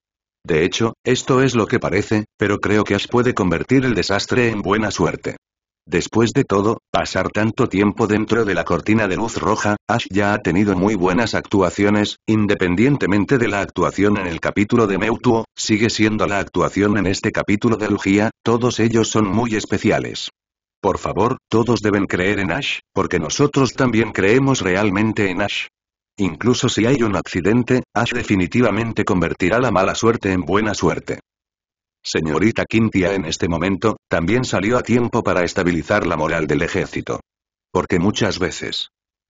S1: De hecho, esto es lo que parece, pero creo que Ash puede convertir el desastre en buena suerte. Después de todo, pasar tanto tiempo dentro de la cortina de luz roja, Ash ya ha tenido muy buenas actuaciones, independientemente de la actuación en el capítulo de Mewtwo, sigue siendo la actuación en este capítulo de Lugia, todos ellos son muy especiales. Por favor, todos deben creer en Ash, porque nosotros también creemos realmente en Ash. Incluso si hay un accidente, Ash definitivamente convertirá la mala suerte en buena suerte. Señorita Quintia en este momento, también salió a tiempo para estabilizar la moral del ejército. Porque muchas veces.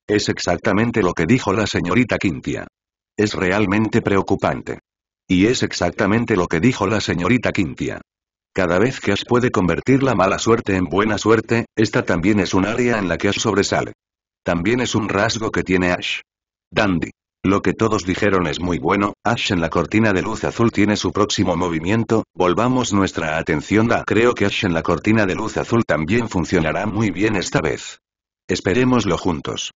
S1: Es exactamente lo que dijo la señorita Quintia. Es realmente preocupante. Y es exactamente lo que dijo la señorita Quintia. Cada vez que Ash puede convertir la mala suerte en buena suerte, esta también es un área en la que Ash sobresale. También es un rasgo que tiene Ash. Dandy. Lo que todos dijeron es muy bueno, Ash en la cortina de luz azul tiene su próximo movimiento, volvamos nuestra atención a creo que Ash en la cortina de luz azul también funcionará muy bien esta vez. Esperémoslo juntos.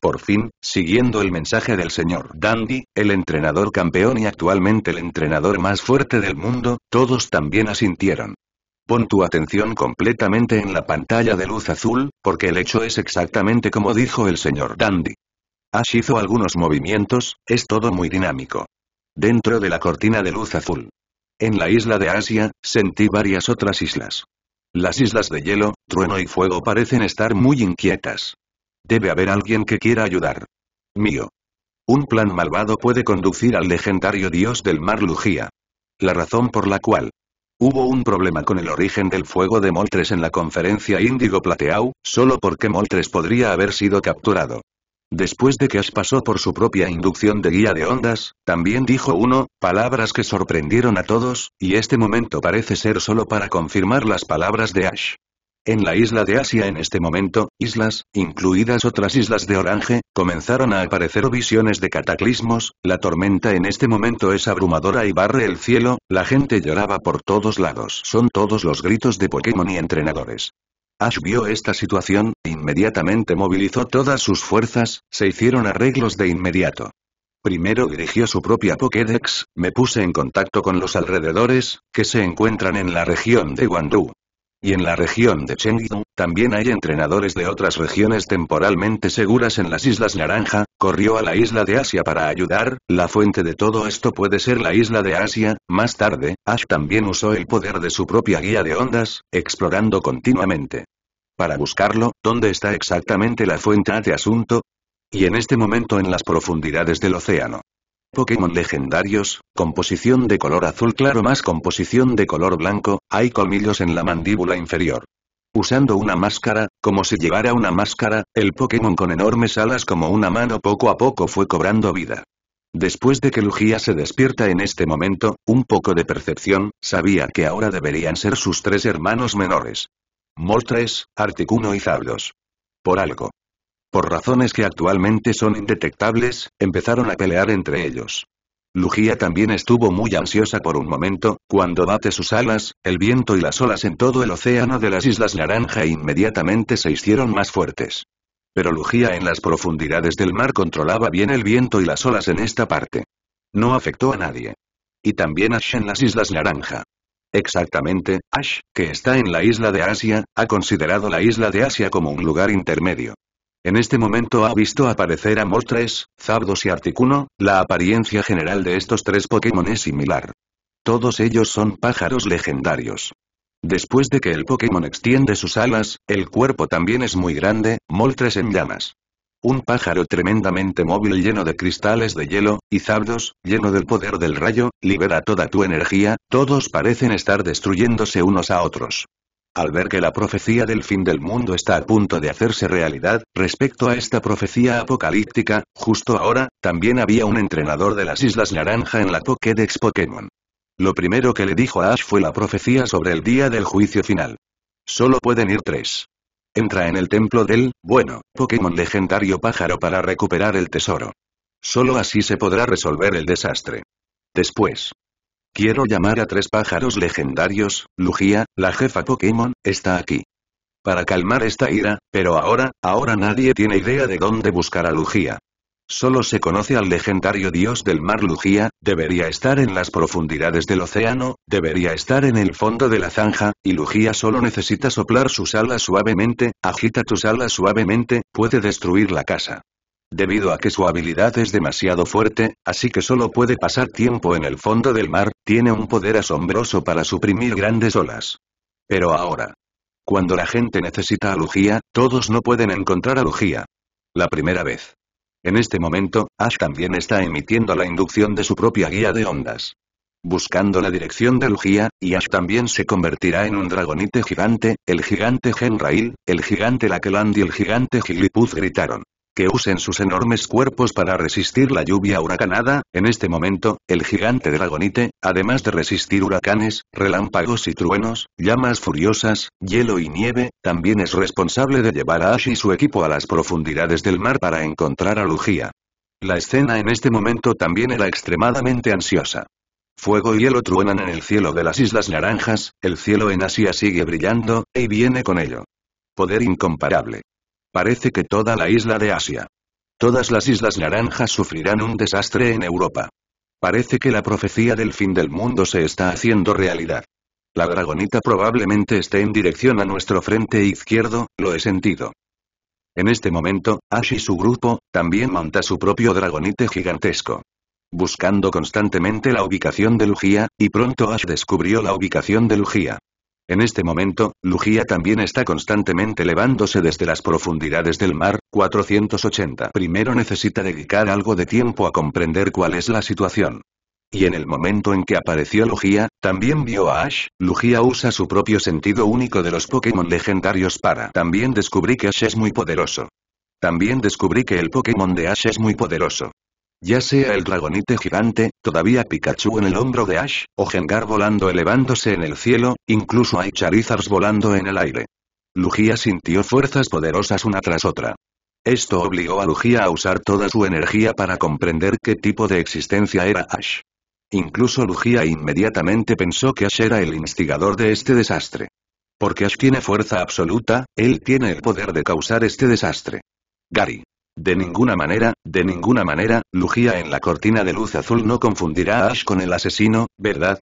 S1: Por fin, siguiendo el mensaje del señor Dandy, el entrenador campeón y actualmente el entrenador más fuerte del mundo, todos también asintieron. Pon tu atención completamente en la pantalla de luz azul, porque el hecho es exactamente como dijo el señor Dandy. Ash hizo algunos movimientos, es todo muy dinámico. Dentro de la cortina de luz azul. En la isla de Asia, sentí varias otras islas. Las islas de hielo, trueno y fuego parecen estar muy inquietas. Debe haber alguien que quiera ayudar. Mío. Un plan malvado puede conducir al legendario dios del mar Lugía. La razón por la cual hubo un problema con el origen del fuego de Moltres en la conferencia Índigo Plateau, solo porque Moltres podría haber sido capturado. Después de que Ash pasó por su propia inducción de guía de ondas, también dijo uno, palabras que sorprendieron a todos, y este momento parece ser solo para confirmar las palabras de Ash. En la isla de Asia en este momento, islas, incluidas otras islas de Orange, comenzaron a aparecer visiones de cataclismos, la tormenta en este momento es abrumadora y barre el cielo, la gente lloraba por todos lados. Son todos los gritos de Pokémon y entrenadores. Ash vio esta situación, inmediatamente movilizó todas sus fuerzas, se hicieron arreglos de inmediato. Primero dirigió su propia Pokédex, me puse en contacto con los alrededores, que se encuentran en la región de Guangdong. Y en la región de Chengdu, también hay entrenadores de otras regiones temporalmente seguras en las Islas Naranja, corrió a la isla de Asia para ayudar, la fuente de todo esto puede ser la isla de Asia, más tarde, Ash también usó el poder de su propia guía de ondas, explorando continuamente. Para buscarlo, ¿dónde está exactamente la fuente de asunto? Y en este momento en las profundidades del océano. Pokémon legendarios, composición de color azul claro más composición de color blanco, hay colmillos en la mandíbula inferior. Usando una máscara, como si llevara una máscara, el Pokémon con enormes alas como una mano poco a poco fue cobrando vida. Después de que Lugia se despierta en este momento, un poco de percepción, sabía que ahora deberían ser sus tres hermanos menores. Moltres, Articuno y Zapdos. Por algo. Por razones que actualmente son indetectables, empezaron a pelear entre ellos. Lugia también estuvo muy ansiosa por un momento, cuando bate sus alas, el viento y las olas en todo el océano de las Islas Naranja inmediatamente se hicieron más fuertes. Pero Lugia en las profundidades del mar controlaba bien el viento y las olas en esta parte. No afectó a nadie. Y también Ash en las Islas Naranja. Exactamente, Ash, que está en la isla de Asia, ha considerado la isla de Asia como un lugar intermedio. En este momento ha visto aparecer a Moltres, Zapdos y Articuno, la apariencia general de estos tres Pokémon es similar. Todos ellos son pájaros legendarios. Después de que el Pokémon extiende sus alas, el cuerpo también es muy grande, Moltres en llamas. Un pájaro tremendamente móvil lleno de cristales de hielo, y Zapdos, lleno del poder del rayo, libera toda tu energía, todos parecen estar destruyéndose unos a otros. Al ver que la profecía del fin del mundo está a punto de hacerse realidad, respecto a esta profecía apocalíptica, justo ahora, también había un entrenador de las Islas Naranja en la Pokédex Pokémon. Lo primero que le dijo a Ash fue la profecía sobre el día del juicio final. Solo pueden ir tres. Entra en el templo del, bueno, Pokémon legendario pájaro para recuperar el tesoro. Solo así se podrá resolver el desastre. Después, Quiero llamar a tres pájaros legendarios, Lugia, la jefa Pokémon, está aquí. Para calmar esta ira, pero ahora, ahora nadie tiene idea de dónde buscar a Lugia. Solo se conoce al legendario dios del mar Lugia, debería estar en las profundidades del océano, debería estar en el fondo de la zanja, y Lugia solo necesita soplar sus alas suavemente, agita tus alas suavemente, puede destruir la casa. Debido a que su habilidad es demasiado fuerte, así que solo puede pasar tiempo en el fondo del mar, tiene un poder asombroso para suprimir grandes olas. Pero ahora. Cuando la gente necesita a Lugia, todos no pueden encontrar a Lugia. La primera vez. En este momento, Ash también está emitiendo la inducción de su propia guía de ondas. Buscando la dirección de Lugia, y Ash también se convertirá en un dragonite gigante, el gigante Genrail, el gigante Lakeland y el gigante Gilipuz gritaron que usen sus enormes cuerpos para resistir la lluvia huracanada, en este momento, el gigante dragonite, además de resistir huracanes, relámpagos y truenos, llamas furiosas, hielo y nieve, también es responsable de llevar a Ash y su equipo a las profundidades del mar para encontrar a Lugia. La escena en este momento también era extremadamente ansiosa. Fuego y hielo truenan en el cielo de las Islas Naranjas, el cielo en Asia sigue brillando, y viene con ello. Poder incomparable. Parece que toda la isla de Asia. Todas las Islas Naranjas sufrirán un desastre en Europa. Parece que la profecía del fin del mundo se está haciendo realidad. La dragonita probablemente esté en dirección a nuestro frente izquierdo, lo he sentido. En este momento, Ash y su grupo, también monta su propio dragonite gigantesco. Buscando constantemente la ubicación de Lugia, y pronto Ash descubrió la ubicación de Lugia. En este momento, Lugia también está constantemente elevándose desde las profundidades del mar, 480. Primero necesita dedicar algo de tiempo a comprender cuál es la situación. Y en el momento en que apareció Lugia, también vio a Ash, Lugia usa su propio sentido único de los Pokémon legendarios para... También descubrí que Ash es muy poderoso. También descubrí que el Pokémon de Ash es muy poderoso. Ya sea el dragonite gigante, todavía Pikachu en el hombro de Ash, o Gengar volando elevándose en el cielo, incluso hay Charizards volando en el aire. Lugia sintió fuerzas poderosas una tras otra. Esto obligó a Lugia a usar toda su energía para comprender qué tipo de existencia era Ash. Incluso Lugia inmediatamente pensó que Ash era el instigador de este desastre. Porque Ash tiene fuerza absoluta, él tiene el poder de causar este desastre. Gary. De ninguna manera, de ninguna manera, Lugia en la cortina de luz azul no confundirá a Ash con el asesino, ¿verdad?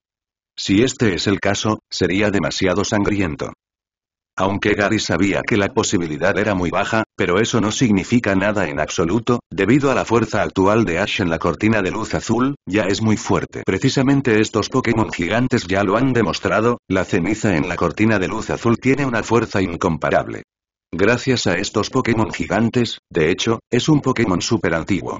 S1: Si este es el caso, sería demasiado sangriento. Aunque Gary sabía que la posibilidad era muy baja, pero eso no significa nada en absoluto, debido a la fuerza actual de Ash en la cortina de luz azul, ya es muy fuerte. Precisamente estos Pokémon gigantes ya lo han demostrado, la ceniza en la cortina de luz azul tiene una fuerza incomparable. Gracias a estos Pokémon gigantes, de hecho, es un Pokémon super antiguo.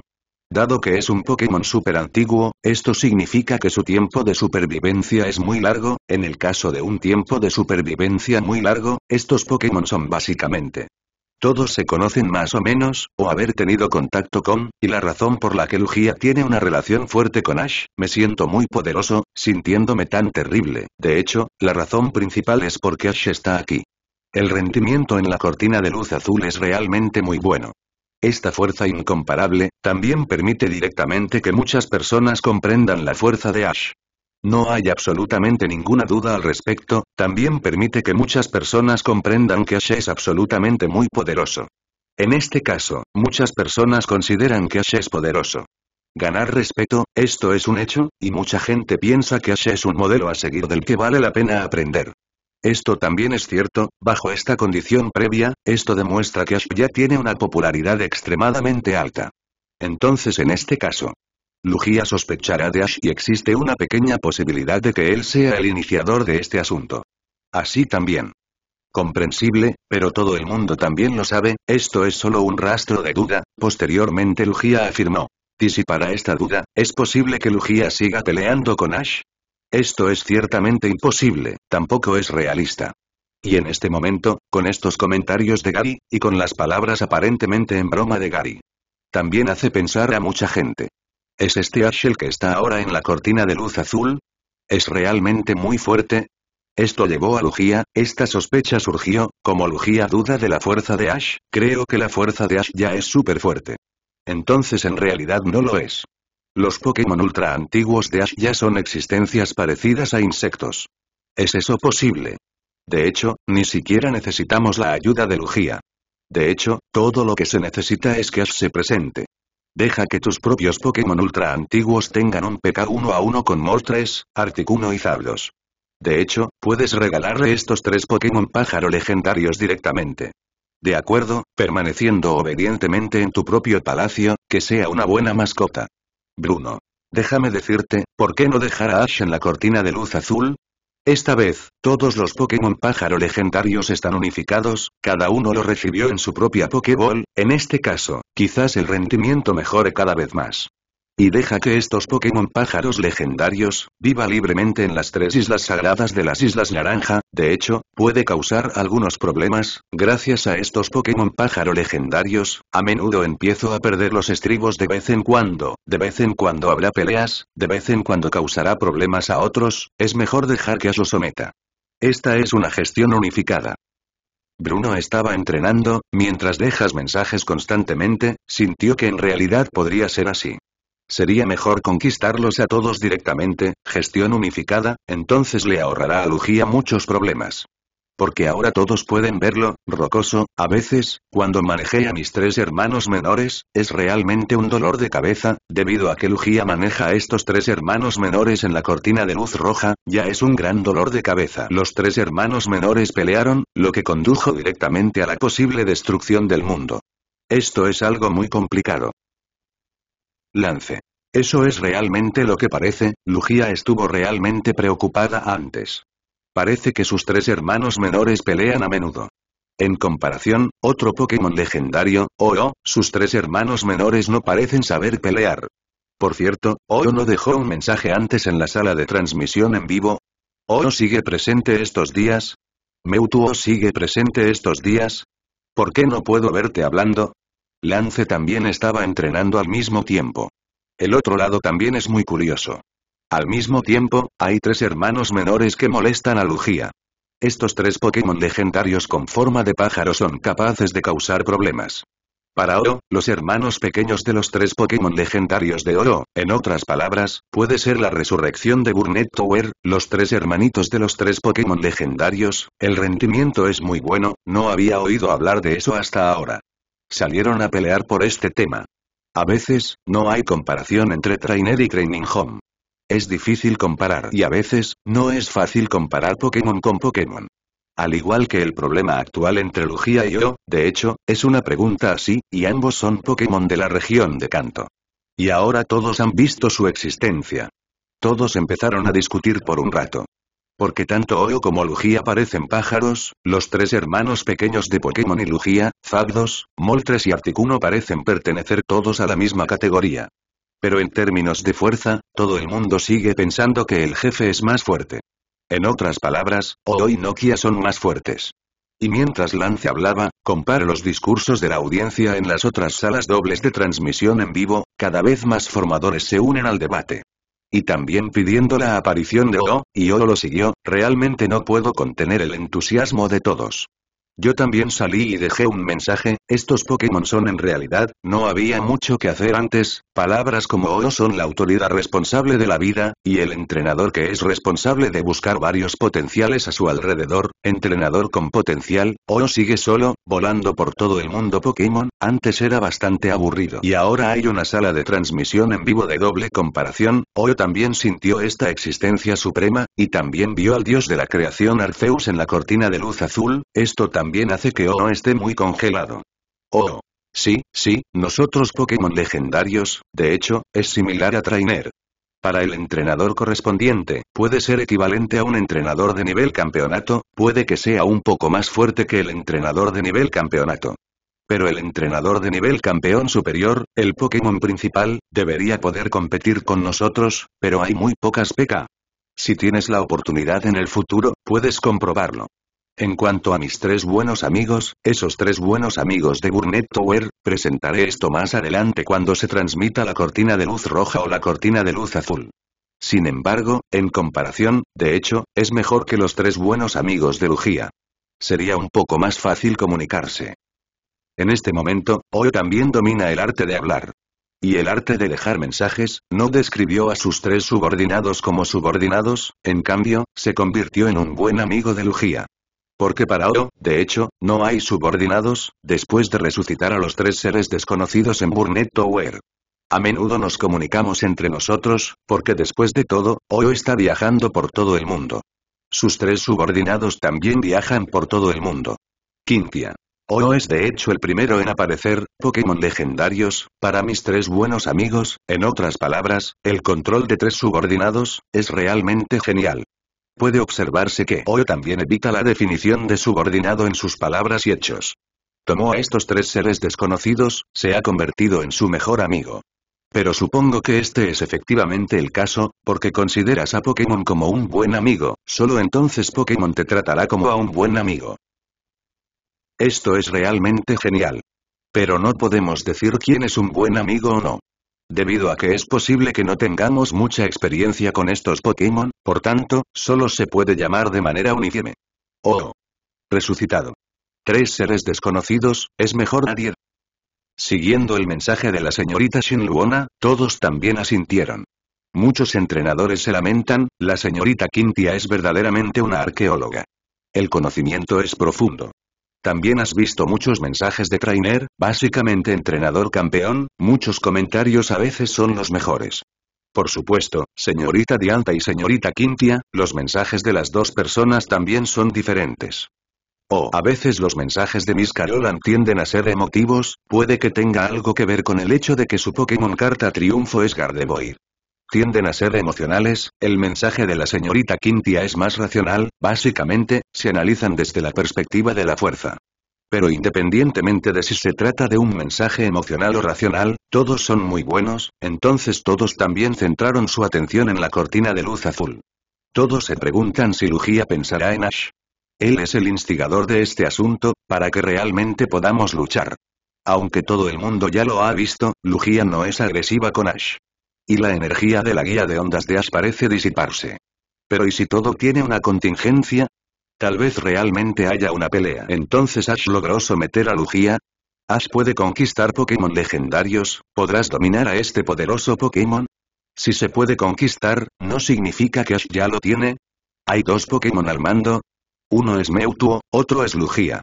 S1: Dado que es un Pokémon super antiguo, esto significa que su tiempo de supervivencia es muy largo, en el caso de un tiempo de supervivencia muy largo, estos Pokémon son básicamente todos se conocen más o menos, o haber tenido contacto con, y la razón por la que Lugia tiene una relación fuerte con Ash, me siento muy poderoso, sintiéndome tan terrible, de hecho, la razón principal es porque Ash está aquí. El rendimiento en la cortina de luz azul es realmente muy bueno. Esta fuerza incomparable, también permite directamente que muchas personas comprendan la fuerza de Ash. No hay absolutamente ninguna duda al respecto, también permite que muchas personas comprendan que Ash es absolutamente muy poderoso. En este caso, muchas personas consideran que Ash es poderoso. Ganar respeto, esto es un hecho, y mucha gente piensa que Ash es un modelo a seguir del que vale la pena aprender. Esto también es cierto, bajo esta condición previa, esto demuestra que Ash ya tiene una popularidad extremadamente alta. Entonces en este caso, Lugia sospechará de Ash y existe una pequeña posibilidad de que él sea el iniciador de este asunto. así también. Comprensible, pero todo el mundo también lo sabe, esto es solo un rastro de duda, posteriormente Lugia afirmó. ¿Y si para esta duda, es posible que Lugia siga peleando con Ash? Esto es ciertamente imposible, tampoco es realista. Y en este momento, con estos comentarios de Gary, y con las palabras aparentemente en broma de Gary. También hace pensar a mucha gente. ¿Es este Ash el que está ahora en la cortina de luz azul? ¿Es realmente muy fuerte? Esto llevó a Lugia, esta sospecha surgió, como Lugia duda de la fuerza de Ash, creo que la fuerza de Ash ya es súper fuerte. Entonces en realidad no lo es. Los Pokémon ultra antiguos de Ash ya son existencias parecidas a insectos. ¿Es eso posible? De hecho, ni siquiera necesitamos la ayuda de Lugia. De hecho, todo lo que se necesita es que Ash se presente. Deja que tus propios Pokémon ultra antiguos tengan un PK uno a uno con Moltres, Articuno y Zapdos. De hecho, puedes regalarle estos tres Pokémon pájaro legendarios directamente. De acuerdo, permaneciendo obedientemente en tu propio palacio, que sea una buena mascota. Bruno. Déjame decirte, ¿por qué no dejar a Ash en la cortina de luz azul? Esta vez, todos los Pokémon pájaro legendarios están unificados, cada uno lo recibió en su propia Pokéball, en este caso, quizás el rendimiento mejore cada vez más. Y deja que estos Pokémon pájaros legendarios, viva libremente en las tres islas sagradas de las Islas Naranja, de hecho, puede causar algunos problemas, gracias a estos Pokémon pájaro legendarios, a menudo empiezo a perder los estribos de vez en cuando, de vez en cuando habrá peleas, de vez en cuando causará problemas a otros, es mejor dejar que lo someta. Esta es una gestión unificada. Bruno estaba entrenando, mientras dejas mensajes constantemente, sintió que en realidad podría ser así. Sería mejor conquistarlos a todos directamente, gestión unificada, entonces le ahorrará a Lugia muchos problemas. Porque ahora todos pueden verlo, rocoso, a veces, cuando manejé a mis tres hermanos menores, es realmente un dolor de cabeza, debido a que Lugia maneja a estos tres hermanos menores en la cortina de luz roja, ya es un gran dolor de cabeza. Los tres hermanos menores pelearon, lo que condujo directamente a la posible destrucción del mundo. Esto es algo muy complicado. Lance. Eso es realmente lo que parece, Lugia estuvo realmente preocupada antes. Parece que sus tres hermanos menores pelean a menudo. En comparación, otro Pokémon legendario, Oh, sus tres hermanos menores no parecen saber pelear. Por cierto, Oh no dejó un mensaje antes en la sala de transmisión en vivo. ¿Oh sigue presente estos días? ¿Mewtwo sigue presente estos días? ¿Por qué no puedo verte hablando? Lance también estaba entrenando al mismo tiempo. El otro lado también es muy curioso. Al mismo tiempo, hay tres hermanos menores que molestan a Lugia. Estos tres Pokémon legendarios con forma de pájaro son capaces de causar problemas. Para Oro, los hermanos pequeños de los tres Pokémon legendarios de Oro, en otras palabras, puede ser la resurrección de Burnett Tower, los tres hermanitos de los tres Pokémon legendarios, el rendimiento es muy bueno, no había oído hablar de eso hasta ahora. Salieron a pelear por este tema. A veces, no hay comparación entre Trainer y Training Home. Es difícil comparar y a veces, no es fácil comparar Pokémon con Pokémon. Al igual que el problema actual entre Lugia y yo, de hecho, es una pregunta así, y ambos son Pokémon de la región de Kanto. Y ahora todos han visto su existencia. Todos empezaron a discutir por un rato. Porque tanto Oyo como Lugia parecen pájaros, los tres hermanos pequeños de Pokémon y Lugia, Zapdos, Moltres y Articuno parecen pertenecer todos a la misma categoría. Pero en términos de fuerza, todo el mundo sigue pensando que el jefe es más fuerte. En otras palabras, Oyo y Nokia son más fuertes. Y mientras Lance hablaba, compara los discursos de la audiencia en las otras salas dobles de transmisión en vivo, cada vez más formadores se unen al debate. Y también pidiendo la aparición de O, y O lo siguió, realmente no puedo contener el entusiasmo de todos. Yo también salí y dejé un mensaje, estos Pokémon son en realidad, no había mucho que hacer antes, palabras como Oro son la autoridad responsable de la vida, y el entrenador que es responsable de buscar varios potenciales a su alrededor, entrenador con potencial, Oro sigue solo, volando por todo el mundo Pokémon, antes era bastante aburrido. Y ahora hay una sala de transmisión en vivo de doble comparación, Oro también sintió esta existencia suprema, y también vio al dios de la creación Arceus en la cortina de luz azul, esto también también hace que O esté muy congelado. Oh. Sí, sí, nosotros Pokémon legendarios, de hecho, es similar a Trainer. Para el entrenador correspondiente, puede ser equivalente a un entrenador de nivel campeonato, puede que sea un poco más fuerte que el entrenador de nivel campeonato. Pero el entrenador de nivel campeón superior, el Pokémon principal, debería poder competir con nosotros, pero hay muy pocas PK. Si tienes la oportunidad en el futuro, puedes comprobarlo. En cuanto a mis tres buenos amigos, esos tres buenos amigos de Burnett Tower, presentaré esto más adelante cuando se transmita la cortina de luz roja o la cortina de luz azul. Sin embargo, en comparación, de hecho, es mejor que los tres buenos amigos de Lugía. Sería un poco más fácil comunicarse. En este momento, Oe también domina el arte de hablar. Y el arte de dejar mensajes, no describió a sus tres subordinados como subordinados, en cambio, se convirtió en un buen amigo de Lugía. Porque para Oro, de hecho, no hay subordinados, después de resucitar a los tres seres desconocidos en Burnett Tower. A menudo nos comunicamos entre nosotros, porque después de todo, Oro está viajando por todo el mundo. Sus tres subordinados también viajan por todo el mundo. Quintia. Oro es de hecho el primero en aparecer, Pokémon legendarios, para mis tres buenos amigos, en otras palabras, el control de tres subordinados, es realmente genial. Puede observarse que Oyo también evita la definición de subordinado en sus palabras y hechos. Tomó a estos tres seres desconocidos, se ha convertido en su mejor amigo. Pero supongo que este es efectivamente el caso, porque consideras a Pokémon como un buen amigo, solo entonces Pokémon te tratará como a un buen amigo. Esto es realmente genial. Pero no podemos decir quién es un buen amigo o no. Debido a que es posible que no tengamos mucha experiencia con estos Pokémon, por tanto, solo se puede llamar de manera uniforme. Oh. Resucitado. Tres seres desconocidos, es mejor nadie. Siguiendo el mensaje de la señorita Shinluona, todos también asintieron. Muchos entrenadores se lamentan, la señorita Quintia es verdaderamente una arqueóloga. El conocimiento es profundo. También has visto muchos mensajes de trainer, básicamente entrenador campeón, muchos comentarios a veces son los mejores. Por supuesto, señorita Dianta y señorita Quintia, los mensajes de las dos personas también son diferentes. O a veces los mensajes de Miss Carolan tienden a ser emotivos, puede que tenga algo que ver con el hecho de que su Pokémon carta triunfo es Gardevoir tienden a ser emocionales, el mensaje de la señorita Quintia es más racional, básicamente, se analizan desde la perspectiva de la fuerza. Pero independientemente de si se trata de un mensaje emocional o racional, todos son muy buenos, entonces todos también centraron su atención en la cortina de luz azul. Todos se preguntan si Lugia pensará en Ash. Él es el instigador de este asunto, para que realmente podamos luchar. Aunque todo el mundo ya lo ha visto, Lugia no es agresiva con Ash. Y la energía de la guía de ondas de Ash parece disiparse. Pero ¿y si todo tiene una contingencia? Tal vez realmente haya una pelea. Entonces Ash logró someter a Lugia. Ash puede conquistar Pokémon legendarios, ¿podrás dominar a este poderoso Pokémon? Si se puede conquistar, ¿no significa que Ash ya lo tiene? Hay dos Pokémon al mando. Uno es Mewtwo, otro es Lugia.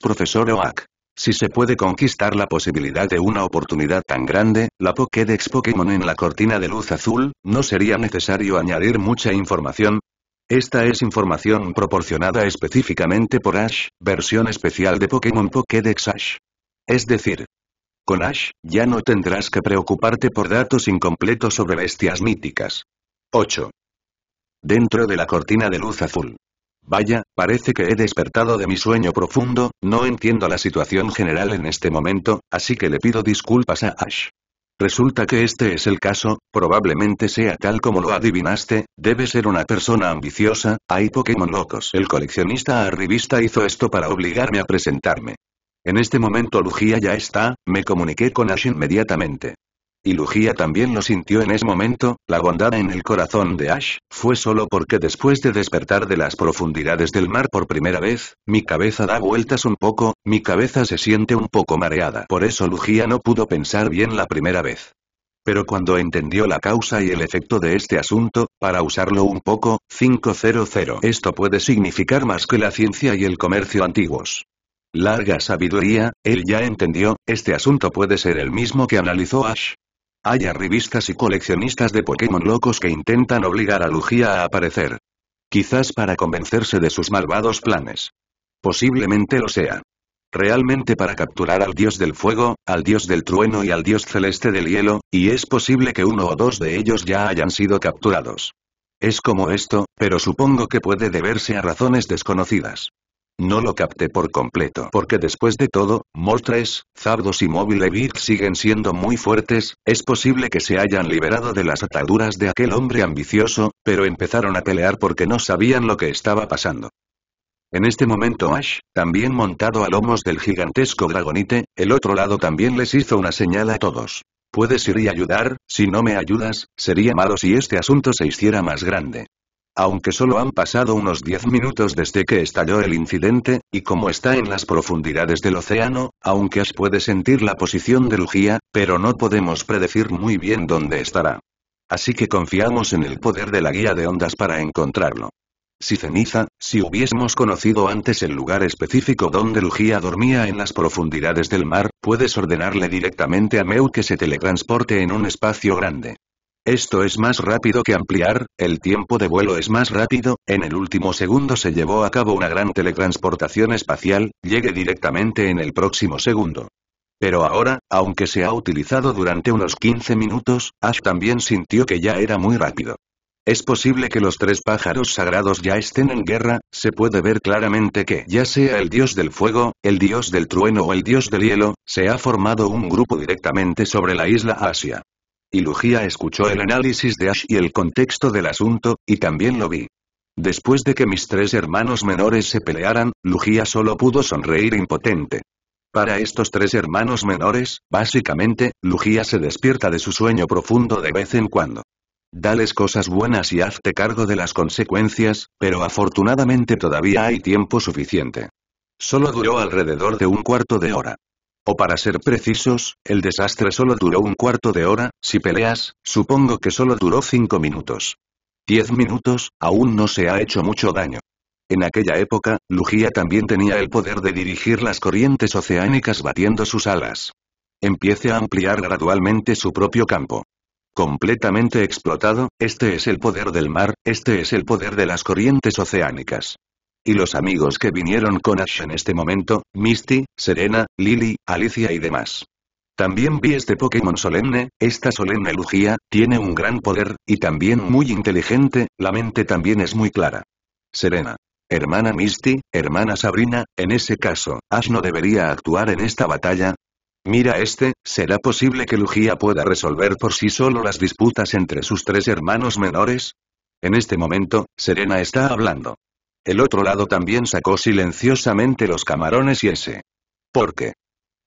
S1: Profesor Oak. Si se puede conquistar la posibilidad de una oportunidad tan grande, la Pokédex Pokémon en la cortina de luz azul, no sería necesario añadir mucha información. Esta es información proporcionada específicamente por Ash, versión especial de Pokémon Pokédex Ash. Es decir, con Ash, ya no tendrás que preocuparte por datos incompletos sobre bestias míticas. 8. Dentro de la cortina de luz azul. Vaya, parece que he despertado de mi sueño profundo, no entiendo la situación general en este momento, así que le pido disculpas a Ash. Resulta que este es el caso, probablemente sea tal como lo adivinaste, debe ser una persona ambiciosa, hay Pokémon locos. El coleccionista arribista hizo esto para obligarme a presentarme. En este momento Lugia ya está, me comuniqué con Ash inmediatamente. Y Lugia también lo sintió en ese momento, la bondad en el corazón de Ash, fue solo porque después de despertar de las profundidades del mar por primera vez, mi cabeza da vueltas un poco, mi cabeza se siente un poco mareada. Por eso Lugia no pudo pensar bien la primera vez. Pero cuando entendió la causa y el efecto de este asunto, para usarlo un poco, 500. Esto puede significar más que la ciencia y el comercio antiguos. Larga sabiduría, él ya entendió, este asunto puede ser el mismo que analizó Ash. Hay revistas y coleccionistas de Pokémon locos que intentan obligar a Lugia a aparecer. Quizás para convencerse de sus malvados planes. Posiblemente lo sea. realmente para capturar al dios del fuego, al dios del trueno y al dios celeste del hielo, y es posible que uno o dos de ellos ya hayan sido capturados. Es como esto, pero supongo que puede deberse a razones desconocidas. No lo capté por completo porque después de todo, Moltres, Zapdos y Mobile Beat siguen siendo muy fuertes, es posible que se hayan liberado de las ataduras de aquel hombre ambicioso, pero empezaron a pelear porque no sabían lo que estaba pasando. En este momento Ash, también montado a lomos del gigantesco Dragonite, el otro lado también les hizo una señal a todos. Puedes ir y ayudar, si no me ayudas, sería malo si este asunto se hiciera más grande. Aunque solo han pasado unos 10 minutos desde que estalló el incidente, y como está en las profundidades del océano, aunque Ash puede sentir la posición de Lugia, pero no podemos predecir muy bien dónde estará. Así que confiamos en el poder de la guía de ondas para encontrarlo. Si ceniza, si hubiésemos conocido antes el lugar específico donde Lugia dormía en las profundidades del mar, puedes ordenarle directamente a Meu que se teletransporte en un espacio grande. Esto es más rápido que ampliar, el tiempo de vuelo es más rápido, en el último segundo se llevó a cabo una gran teletransportación espacial, llegue directamente en el próximo segundo. Pero ahora, aunque se ha utilizado durante unos 15 minutos, Ash también sintió que ya era muy rápido. Es posible que los tres pájaros sagrados ya estén en guerra, se puede ver claramente que ya sea el dios del fuego, el dios del trueno o el dios del hielo, se ha formado un grupo directamente sobre la isla Asia. Y Lugia escuchó el análisis de Ash y el contexto del asunto, y también lo vi. Después de que mis tres hermanos menores se pelearan, Lugia solo pudo sonreír impotente. Para estos tres hermanos menores, básicamente, Lugia se despierta de su sueño profundo de vez en cuando. Dales cosas buenas y hazte cargo de las consecuencias, pero afortunadamente todavía hay tiempo suficiente. Solo duró alrededor de un cuarto de hora. O para ser precisos, el desastre solo duró un cuarto de hora, si peleas, supongo que solo duró cinco minutos. Diez minutos, aún no se ha hecho mucho daño. En aquella época, Lugia también tenía el poder de dirigir las corrientes oceánicas batiendo sus alas. Empiece a ampliar gradualmente su propio campo. Completamente explotado, este es el poder del mar, este es el poder de las corrientes oceánicas. Y los amigos que vinieron con Ash en este momento, Misty, Serena, Lily, Alicia y demás. También vi este Pokémon solemne, esta solemne Lugia, tiene un gran poder, y también muy inteligente, la mente también es muy clara. Serena. Hermana Misty, hermana Sabrina, en ese caso, Ash no debería actuar en esta batalla, Mira este, ¿será posible que Lugia pueda resolver por sí solo las disputas entre sus tres hermanos menores? En este momento, Serena está hablando. El otro lado también sacó silenciosamente los camarones y ese. ¿Por qué?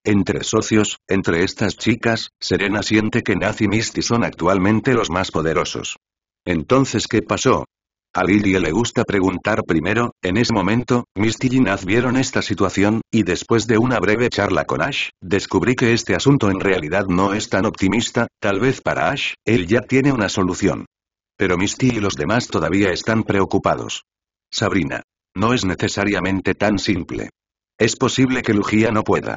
S1: Entre socios, entre estas chicas, Serena siente que Naz y Misty son actualmente los más poderosos. Entonces, ¿qué pasó? A Lilia le gusta preguntar primero, en ese momento, Misty y Naz vieron esta situación, y después de una breve charla con Ash, descubrí que este asunto en realidad no es tan optimista, tal vez para Ash, él ya tiene una solución. Pero Misty y los demás todavía están preocupados. Sabrina. No es necesariamente tan simple. Es posible que Lugia no pueda.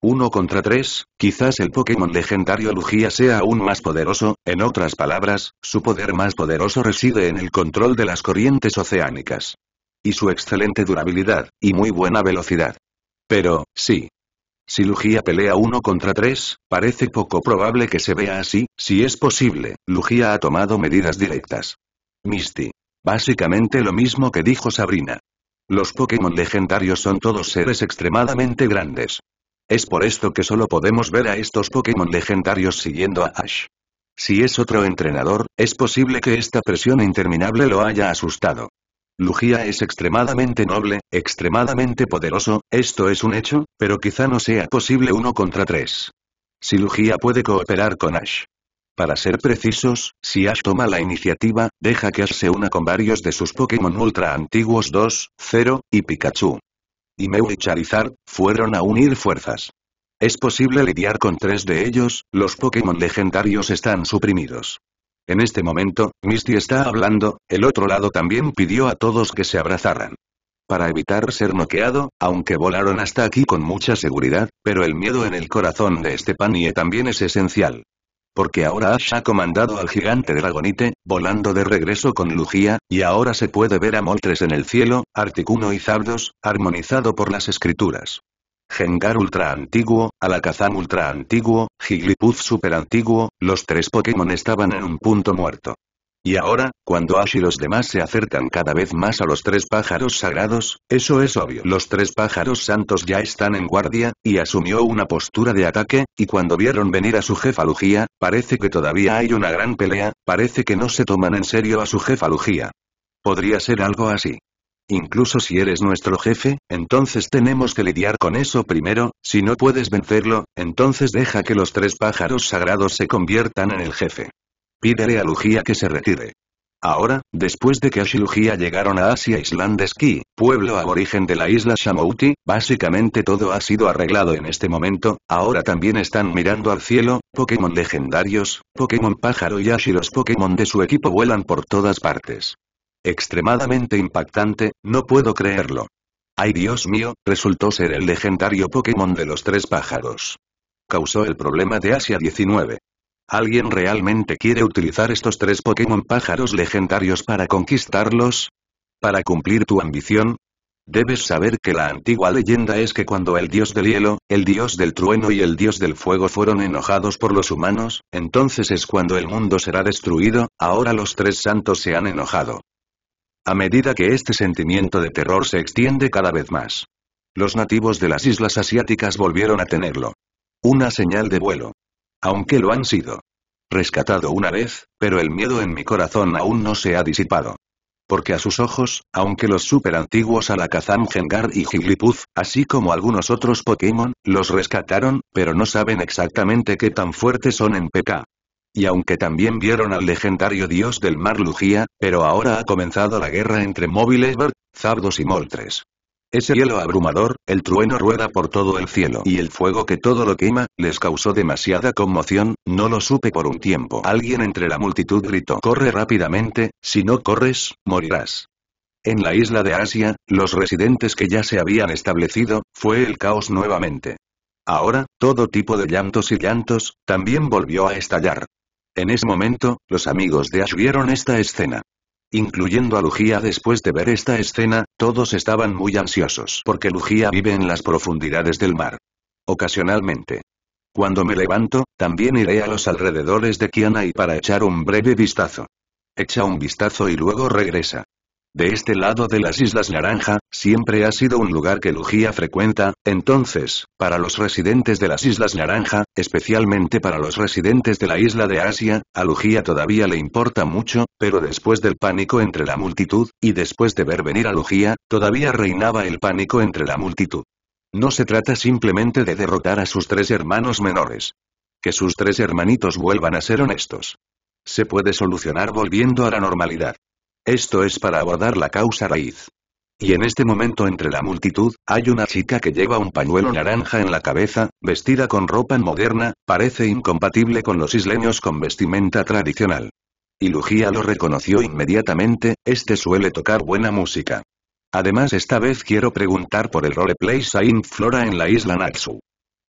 S1: Uno contra tres, quizás el Pokémon legendario Lugia sea aún más poderoso, en otras palabras, su poder más poderoso reside en el control de las corrientes oceánicas. Y su excelente durabilidad, y muy buena velocidad. Pero, sí. Si Lugia pelea uno contra tres, parece poco probable que se vea así, si es posible, Lugia ha tomado medidas directas. Misty. Básicamente lo mismo que dijo Sabrina. Los Pokémon legendarios son todos seres extremadamente grandes. Es por esto que solo podemos ver a estos Pokémon legendarios siguiendo a Ash. Si es otro entrenador, es posible que esta presión interminable lo haya asustado. Lugia es extremadamente noble, extremadamente poderoso, esto es un hecho, pero quizá no sea posible uno contra tres. Si Lugia puede cooperar con Ash. Para ser precisos, si Ash toma la iniciativa, deja que Ash se una con varios de sus Pokémon ultra antiguos 2, 0, y Pikachu y Mew y Charizard, fueron a unir fuerzas. Es posible lidiar con tres de ellos, los Pokémon legendarios están suprimidos. En este momento, Misty está hablando, el otro lado también pidió a todos que se abrazaran. Para evitar ser noqueado, aunque volaron hasta aquí con mucha seguridad, pero el miedo en el corazón de Stepanie también es esencial. Porque ahora Ash ha comandado al gigante Dragonite, volando de regreso con Lugia, y ahora se puede ver a Moltres en el cielo, Articuno y Zapdos, armonizado por las escrituras. Gengar ultra antiguo, Alakazam ultra antiguo, Jigglypuff super antiguo, los tres Pokémon estaban en un punto muerto. Y ahora, cuando Ash y los demás se acercan cada vez más a los tres pájaros sagrados, eso es obvio. Los tres pájaros santos ya están en guardia, y asumió una postura de ataque, y cuando vieron venir a su jefa Lugía, parece que todavía hay una gran pelea, parece que no se toman en serio a su jefa Lugía. Podría ser algo así. Incluso si eres nuestro jefe, entonces tenemos que lidiar con eso primero, si no puedes vencerlo, entonces deja que los tres pájaros sagrados se conviertan en el jefe. Pídele a Lugia que se retire. Ahora, después de que Ash y Lugia llegaron a Asia Island Ski, pueblo aborigen de la isla Shamouti, básicamente todo ha sido arreglado en este momento, ahora también están mirando al cielo, Pokémon legendarios, Pokémon pájaro y Ash y los Pokémon de su equipo vuelan por todas partes. Extremadamente impactante, no puedo creerlo. Ay Dios mío, resultó ser el legendario Pokémon de los tres pájaros. Causó el problema de Asia 19. ¿Alguien realmente quiere utilizar estos tres Pokémon pájaros legendarios para conquistarlos? ¿Para cumplir tu ambición? Debes saber que la antigua leyenda es que cuando el dios del hielo, el dios del trueno y el dios del fuego fueron enojados por los humanos, entonces es cuando el mundo será destruido, ahora los tres santos se han enojado. A medida que este sentimiento de terror se extiende cada vez más. Los nativos de las islas asiáticas volvieron a tenerlo. Una señal de vuelo. Aunque lo han sido. Rescatado una vez, pero el miedo en mi corazón aún no se ha disipado. Porque a sus ojos, aunque los super antiguos Alakazam Gengar y Jigglypuff, así como algunos otros Pokémon, los rescataron, pero no saben exactamente qué tan fuertes son en PK. Y aunque también vieron al legendario dios del mar Lugia, pero ahora ha comenzado la guerra entre Mobilever, Zapdos y Moltres. Ese hielo abrumador, el trueno rueda por todo el cielo y el fuego que todo lo quema, les causó demasiada conmoción, no lo supe por un tiempo. Alguien entre la multitud gritó corre rápidamente, si no corres, morirás. En la isla de Asia, los residentes que ya se habían establecido, fue el caos nuevamente. Ahora, todo tipo de llantos y llantos, también volvió a estallar. En ese momento, los amigos de Ash vieron esta escena. Incluyendo a Lugia después de ver esta escena, todos estaban muy ansiosos porque Lugia vive en las profundidades del mar. Ocasionalmente. Cuando me levanto, también iré a los alrededores de Kiana y para echar un breve vistazo. Echa un vistazo y luego regresa. De este lado de las Islas Naranja, siempre ha sido un lugar que Lugia frecuenta, entonces, para los residentes de las Islas Naranja, especialmente para los residentes de la isla de Asia, a Lugia todavía le importa mucho, pero después del pánico entre la multitud, y después de ver venir a Lugia, todavía reinaba el pánico entre la multitud. No se trata simplemente de derrotar a sus tres hermanos menores. Que sus tres hermanitos vuelvan a ser honestos. Se puede solucionar volviendo a la normalidad. Esto es para abordar la causa raíz. Y en este momento entre la multitud, hay una chica que lleva un pañuelo naranja en la cabeza, vestida con ropa moderna, parece incompatible con los isleños con vestimenta tradicional. Y Lugia lo reconoció inmediatamente, este suele tocar buena música. Además esta vez quiero preguntar por el roleplay Saint Flora en la isla Natsu.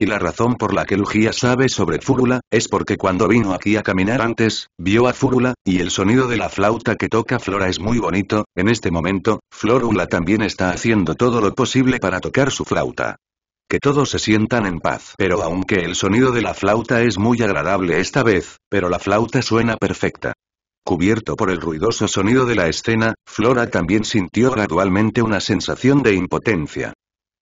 S1: Y la razón por la que Lugia sabe sobre Fúrula, es porque cuando vino aquí a caminar antes, vio a Fúrula, y el sonido de la flauta que toca Flora es muy bonito, en este momento, Florula también está haciendo todo lo posible para tocar su flauta. Que todos se sientan en paz. Pero aunque el sonido de la flauta es muy agradable esta vez, pero la flauta suena perfecta. Cubierto por el ruidoso sonido de la escena, Flora también sintió gradualmente una sensación de impotencia.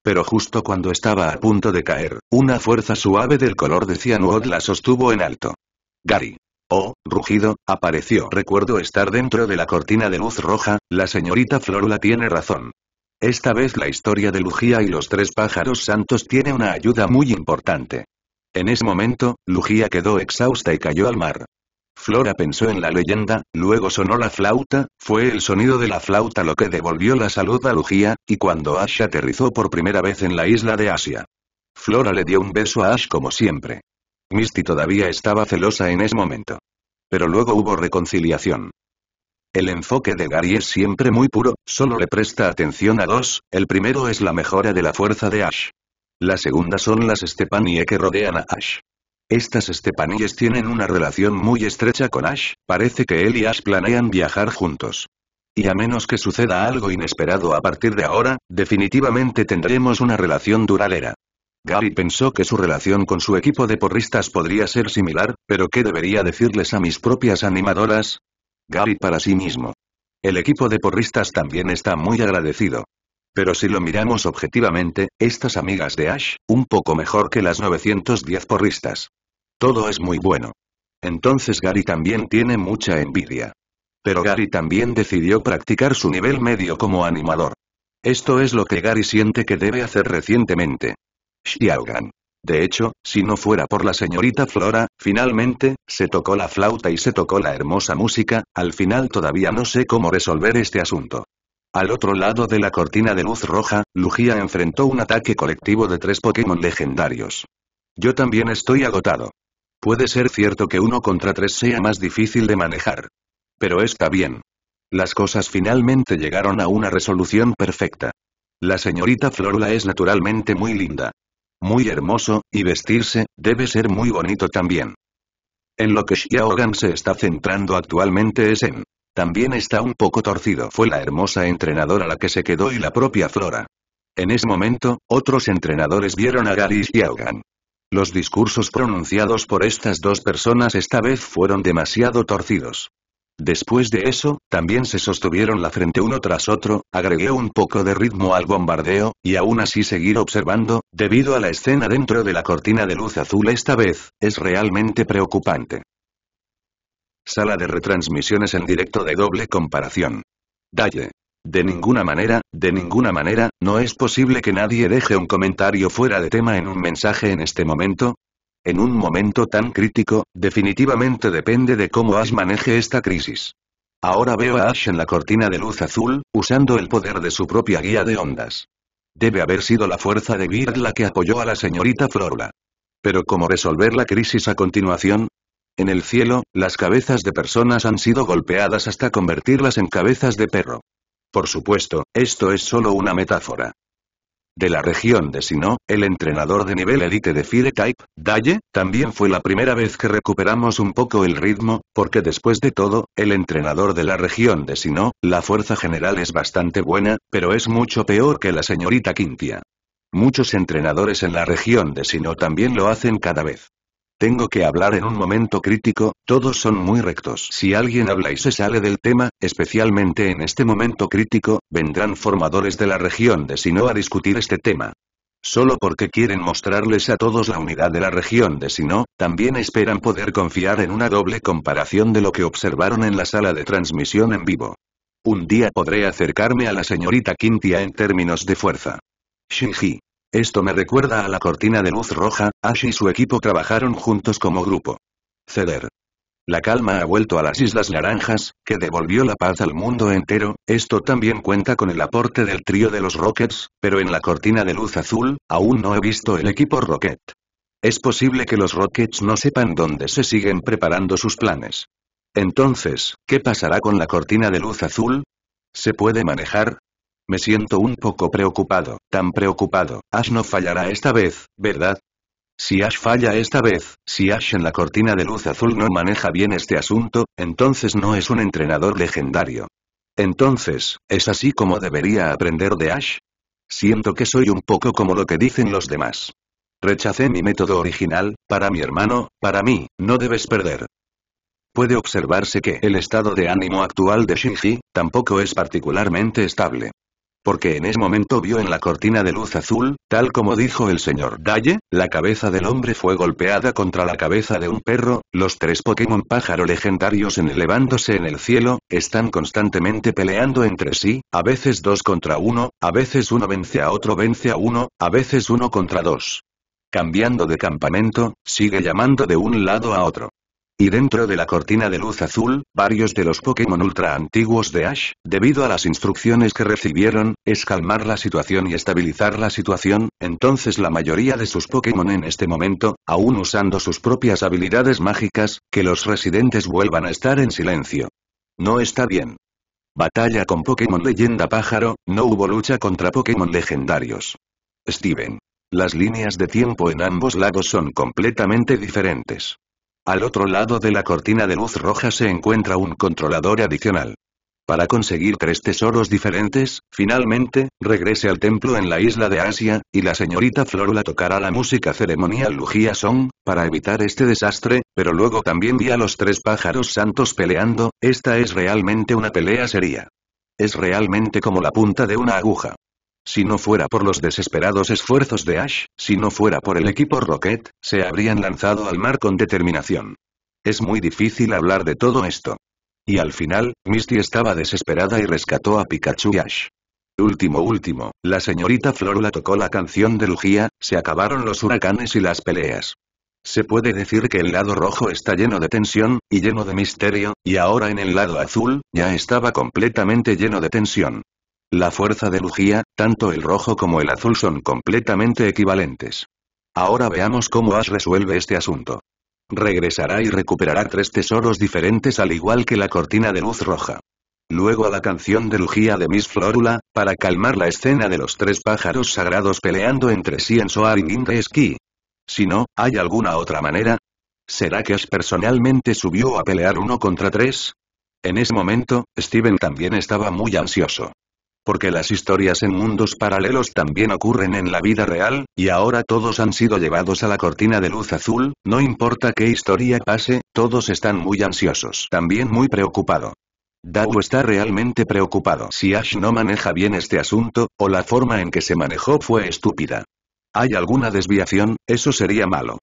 S1: Pero justo cuando estaba a punto de caer, una fuerza suave del color de cianuro la sostuvo en alto. Gary. Oh, rugido, apareció. Recuerdo estar dentro de la cortina de luz roja, la señorita Florula tiene razón. Esta vez la historia de Lugia y los tres pájaros santos tiene una ayuda muy importante. En ese momento, Lugia quedó exhausta y cayó al mar. Flora pensó en la leyenda, luego sonó la flauta, fue el sonido de la flauta lo que devolvió la salud a Lugia, y cuando Ash aterrizó por primera vez en la isla de Asia. Flora le dio un beso a Ash como siempre. Misty todavía estaba celosa en ese momento. Pero luego hubo reconciliación. El enfoque de Gary es siempre muy puro, solo le presta atención a dos, el primero es la mejora de la fuerza de Ash. La segunda son las Stepanie que rodean a Ash. Estas Stepaníes tienen una relación muy estrecha con Ash, parece que él y Ash planean viajar juntos. Y a menos que suceda algo inesperado a partir de ahora, definitivamente tendremos una relación duradera. Gary pensó que su relación con su equipo de porristas podría ser similar, pero ¿qué debería decirles a mis propias animadoras? Gary para sí mismo. El equipo de porristas también está muy agradecido. Pero si lo miramos objetivamente, estas amigas de Ash, un poco mejor que las 910 porristas. Todo es muy bueno. Entonces Gary también tiene mucha envidia. Pero Gary también decidió practicar su nivel medio como animador. Esto es lo que Gary siente que debe hacer recientemente. Xiaogan. De hecho, si no fuera por la señorita Flora, finalmente, se tocó la flauta y se tocó la hermosa música, al final todavía no sé cómo resolver este asunto. Al otro lado de la cortina de luz roja, Lugia enfrentó un ataque colectivo de tres Pokémon legendarios. Yo también estoy agotado. Puede ser cierto que uno contra tres sea más difícil de manejar. Pero está bien. Las cosas finalmente llegaron a una resolución perfecta. La señorita Florla es naturalmente muy linda. Muy hermoso, y vestirse, debe ser muy bonito también. En lo que Xiaogan se está centrando actualmente es en. También está un poco torcido. Fue la hermosa entrenadora la que se quedó y la propia Flora. En ese momento, otros entrenadores vieron a Gary Xiaogan. Los discursos pronunciados por estas dos personas esta vez fueron demasiado torcidos. Después de eso, también se sostuvieron la frente uno tras otro, agregué un poco de ritmo al bombardeo, y aún así seguir observando, debido a la escena dentro de la cortina de luz azul esta vez, es realmente preocupante. Sala de retransmisiones en directo de doble comparación. Dalle. De ninguna manera, de ninguna manera, no es posible que nadie deje un comentario fuera de tema en un mensaje en este momento, en un momento tan crítico, definitivamente depende de cómo Ash maneje esta crisis. Ahora veo a Ash en la cortina de luz azul, usando el poder de su propia guía de ondas. Debe haber sido la fuerza de Beard la que apoyó a la señorita Florla. Pero ¿cómo resolver la crisis a continuación? En el cielo, las cabezas de personas han sido golpeadas hasta convertirlas en cabezas de perro. Por supuesto, esto es solo una metáfora de la región de Sinnoh, el entrenador de nivel elite de Fire Type, Daye, también fue la primera vez que recuperamos un poco el ritmo, porque después de todo, el entrenador de la región de Sinnoh, la fuerza general es bastante buena, pero es mucho peor que la señorita Quintia. Muchos entrenadores en la región de Sinnoh también lo hacen cada vez. Tengo que hablar en un momento crítico, todos son muy rectos. Si alguien habla y se sale del tema, especialmente en este momento crítico, vendrán formadores de la región de Sinnoh a discutir este tema. Solo porque quieren mostrarles a todos la unidad de la región de Sinnoh, también esperan poder confiar en una doble comparación de lo que observaron en la sala de transmisión en vivo. Un día podré acercarme a la señorita Quintia en términos de fuerza. Shinji. Esto me recuerda a la cortina de luz roja, Ash y su equipo trabajaron juntos como grupo. Ceder. La calma ha vuelto a las Islas Naranjas, que devolvió la paz al mundo entero, esto también cuenta con el aporte del trío de los Rockets, pero en la cortina de luz azul, aún no he visto el equipo Rocket. Es posible que los Rockets no sepan dónde se siguen preparando sus planes. Entonces, ¿qué pasará con la cortina de luz azul? ¿Se puede manejar? Me siento un poco preocupado, tan preocupado. Ash no fallará esta vez, ¿verdad? Si Ash falla esta vez, si Ash en la cortina de luz azul no maneja bien este asunto, entonces no es un entrenador legendario. Entonces, ¿es así como debería aprender de Ash? Siento que soy un poco como lo que dicen los demás. Rechacé mi método original, para mi hermano, para mí, no debes perder. Puede observarse que el estado de ánimo actual de Shinji, tampoco es particularmente estable. Porque en ese momento vio en la cortina de luz azul, tal como dijo el señor Daye, la cabeza del hombre fue golpeada contra la cabeza de un perro, los tres Pokémon pájaro legendarios en elevándose en el cielo, están constantemente peleando entre sí, a veces dos contra uno, a veces uno vence a otro vence a uno, a veces uno contra dos. Cambiando de campamento, sigue llamando de un lado a otro. Y dentro de la cortina de luz azul, varios de los Pokémon ultra antiguos de Ash, debido a las instrucciones que recibieron, es calmar la situación y estabilizar la situación, entonces la mayoría de sus Pokémon en este momento, aún usando sus propias habilidades mágicas, que los residentes vuelvan a estar en silencio. No está bien. Batalla con Pokémon Leyenda Pájaro, no hubo lucha contra Pokémon legendarios. Steven. Las líneas de tiempo en ambos lados son completamente diferentes. Al otro lado de la cortina de luz roja se encuentra un controlador adicional. Para conseguir tres tesoros diferentes, finalmente, regrese al templo en la isla de Asia, y la señorita Florula tocará la música ceremonial Lugia Song, para evitar este desastre, pero luego también vi a los tres pájaros santos peleando, esta es realmente una pelea seria. Es realmente como la punta de una aguja. Si no fuera por los desesperados esfuerzos de Ash, si no fuera por el equipo Rocket, se habrían lanzado al mar con determinación. Es muy difícil hablar de todo esto. Y al final, Misty estaba desesperada y rescató a Pikachu y Ash. Último último, la señorita Florula tocó la canción de Lugia, se acabaron los huracanes y las peleas. Se puede decir que el lado rojo está lleno de tensión, y lleno de misterio, y ahora en el lado azul, ya estaba completamente lleno de tensión. La fuerza de Lugia, tanto el rojo como el azul son completamente equivalentes. Ahora veamos cómo Ash resuelve este asunto. Regresará y recuperará tres tesoros diferentes al igual que la cortina de luz roja. Luego a la canción de Lugía de Miss Florula, para calmar la escena de los tres pájaros sagrados peleando entre sí en Soar y Ski. Si no, ¿hay alguna otra manera? ¿Será que Ash personalmente subió a pelear uno contra tres? En ese momento, Steven también estaba muy ansioso. Porque las historias en mundos paralelos también ocurren en la vida real, y ahora todos han sido llevados a la cortina de luz azul, no importa qué historia pase, todos están muy ansiosos. También muy preocupado. Dao está realmente preocupado. Si Ash no maneja bien este asunto, o la forma en que se manejó fue estúpida. Hay alguna desviación, eso sería malo.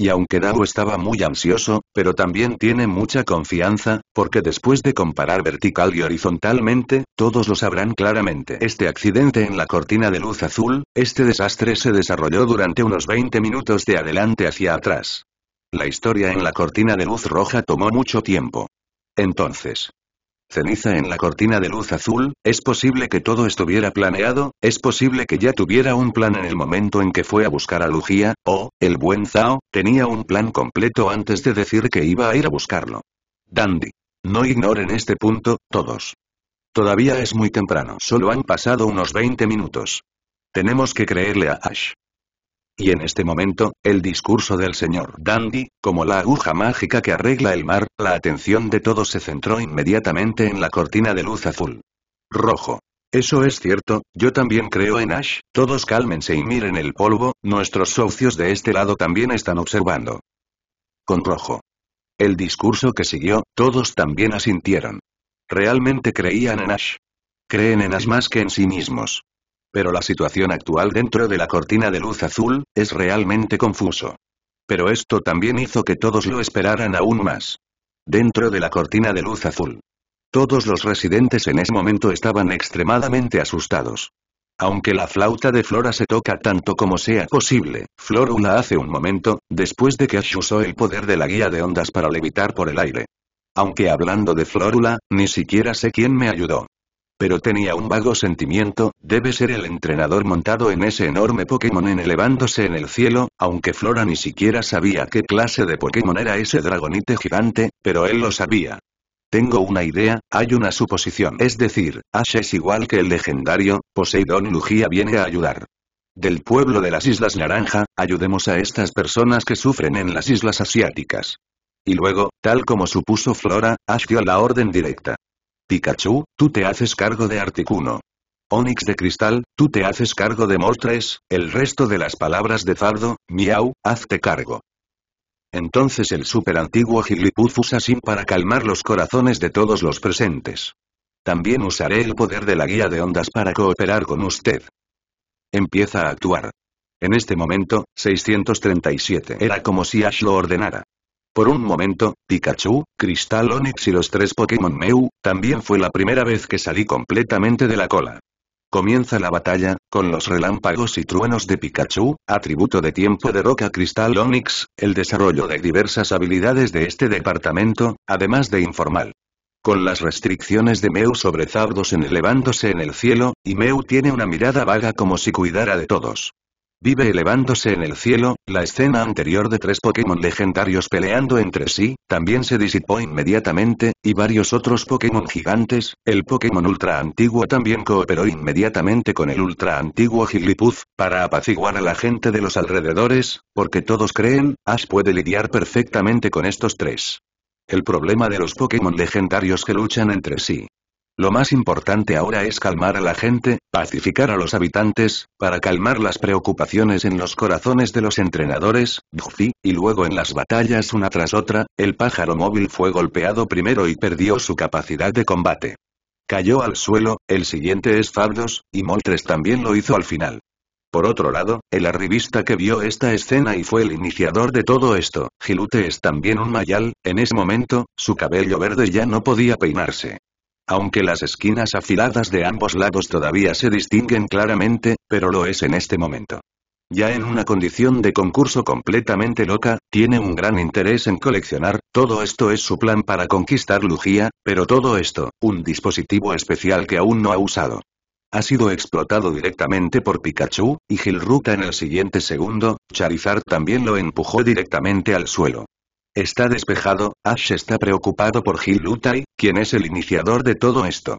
S1: Y aunque Dao estaba muy ansioso, pero también tiene mucha confianza, porque después de comparar vertical y horizontalmente, todos lo sabrán claramente. Este accidente en la cortina de luz azul, este desastre se desarrolló durante unos 20 minutos de adelante hacia atrás. La historia en la cortina de luz roja tomó mucho tiempo. Entonces, Ceniza en la cortina de luz azul, ¿es posible que todo estuviera planeado? ¿Es posible que ya tuviera un plan en el momento en que fue a buscar a Lugia? ¿O, el buen Zhao, tenía un plan completo antes de decir que iba a ir a buscarlo? Dandy. No ignoren este punto, todos. Todavía es muy temprano. Solo han pasado unos 20 minutos. Tenemos que creerle a Ash. Y en este momento, el discurso del señor Dandy, como la aguja mágica que arregla el mar, la atención de todos se centró inmediatamente en la cortina de luz azul. Rojo. Eso es cierto, yo también creo en Ash, todos cálmense y miren el polvo, nuestros socios de este lado también están observando. Con rojo. El discurso que siguió, todos también asintieron. Realmente creían en Ash. Creen en Ash más que en sí mismos. Pero la situación actual dentro de la cortina de luz azul, es realmente confuso. Pero esto también hizo que todos lo esperaran aún más. Dentro de la cortina de luz azul. Todos los residentes en ese momento estaban extremadamente asustados. Aunque la flauta de Flora se toca tanto como sea posible, Florula hace un momento, después de que Ash usó el poder de la guía de ondas para levitar por el aire. Aunque hablando de Florula, ni siquiera sé quién me ayudó. Pero tenía un vago sentimiento, debe ser el entrenador montado en ese enorme Pokémon en elevándose en el cielo, aunque Flora ni siquiera sabía qué clase de Pokémon era ese dragonite gigante, pero él lo sabía. Tengo una idea, hay una suposición. Es decir, Ash es igual que el legendario, Poseidón Lugia viene a ayudar. Del pueblo de las Islas Naranja, ayudemos a estas personas que sufren en las islas asiáticas. Y luego, tal como supuso Flora, Ash dio la orden directa. Pikachu, tú te haces cargo de Articuno. Onix de Cristal, tú te haces cargo de Moltres, el resto de las palabras de Fardo, Miau, hazte cargo. Entonces el super antiguo Jigglypuff usa Sim para calmar los corazones de todos los presentes. También usaré el poder de la guía de ondas para cooperar con usted. Empieza a actuar. En este momento, 637 era como si Ash lo ordenara. Por un momento, Pikachu, Cristal Onix y los tres Pokémon Meu, también fue la primera vez que salí completamente de la cola. Comienza la batalla, con los relámpagos y truenos de Pikachu, atributo de tiempo de Roca Cristal Onix, el desarrollo de diversas habilidades de este departamento, además de informal. Con las restricciones de Meu sobre Zapdos en elevándose en el cielo, y Meu tiene una mirada vaga como si cuidara de todos. Vive elevándose en el cielo, la escena anterior de tres Pokémon legendarios peleando entre sí, también se disipó inmediatamente, y varios otros Pokémon gigantes, el Pokémon Ultra Antiguo también cooperó inmediatamente con el Ultra Antiguo Jigglypuff, para apaciguar a la gente de los alrededores, porque todos creen, Ash puede lidiar perfectamente con estos tres. El problema de los Pokémon legendarios que luchan entre sí. Lo más importante ahora es calmar a la gente, pacificar a los habitantes, para calmar las preocupaciones en los corazones de los entrenadores, y luego en las batallas una tras otra, el pájaro móvil fue golpeado primero y perdió su capacidad de combate. Cayó al suelo, el siguiente es Fablos, y Moltres también lo hizo al final. Por otro lado, el arribista que vio esta escena y fue el iniciador de todo esto, Gilute es también un mayal, en ese momento, su cabello verde ya no podía peinarse. Aunque las esquinas afiladas de ambos lados todavía se distinguen claramente, pero lo es en este momento. Ya en una condición de concurso completamente loca, tiene un gran interés en coleccionar, todo esto es su plan para conquistar Lugia, pero todo esto, un dispositivo especial que aún no ha usado. Ha sido explotado directamente por Pikachu, y Gilruta en el siguiente segundo, Charizard también lo empujó directamente al suelo. Está despejado, Ash está preocupado por Gil Lutai, quien es el iniciador de todo esto.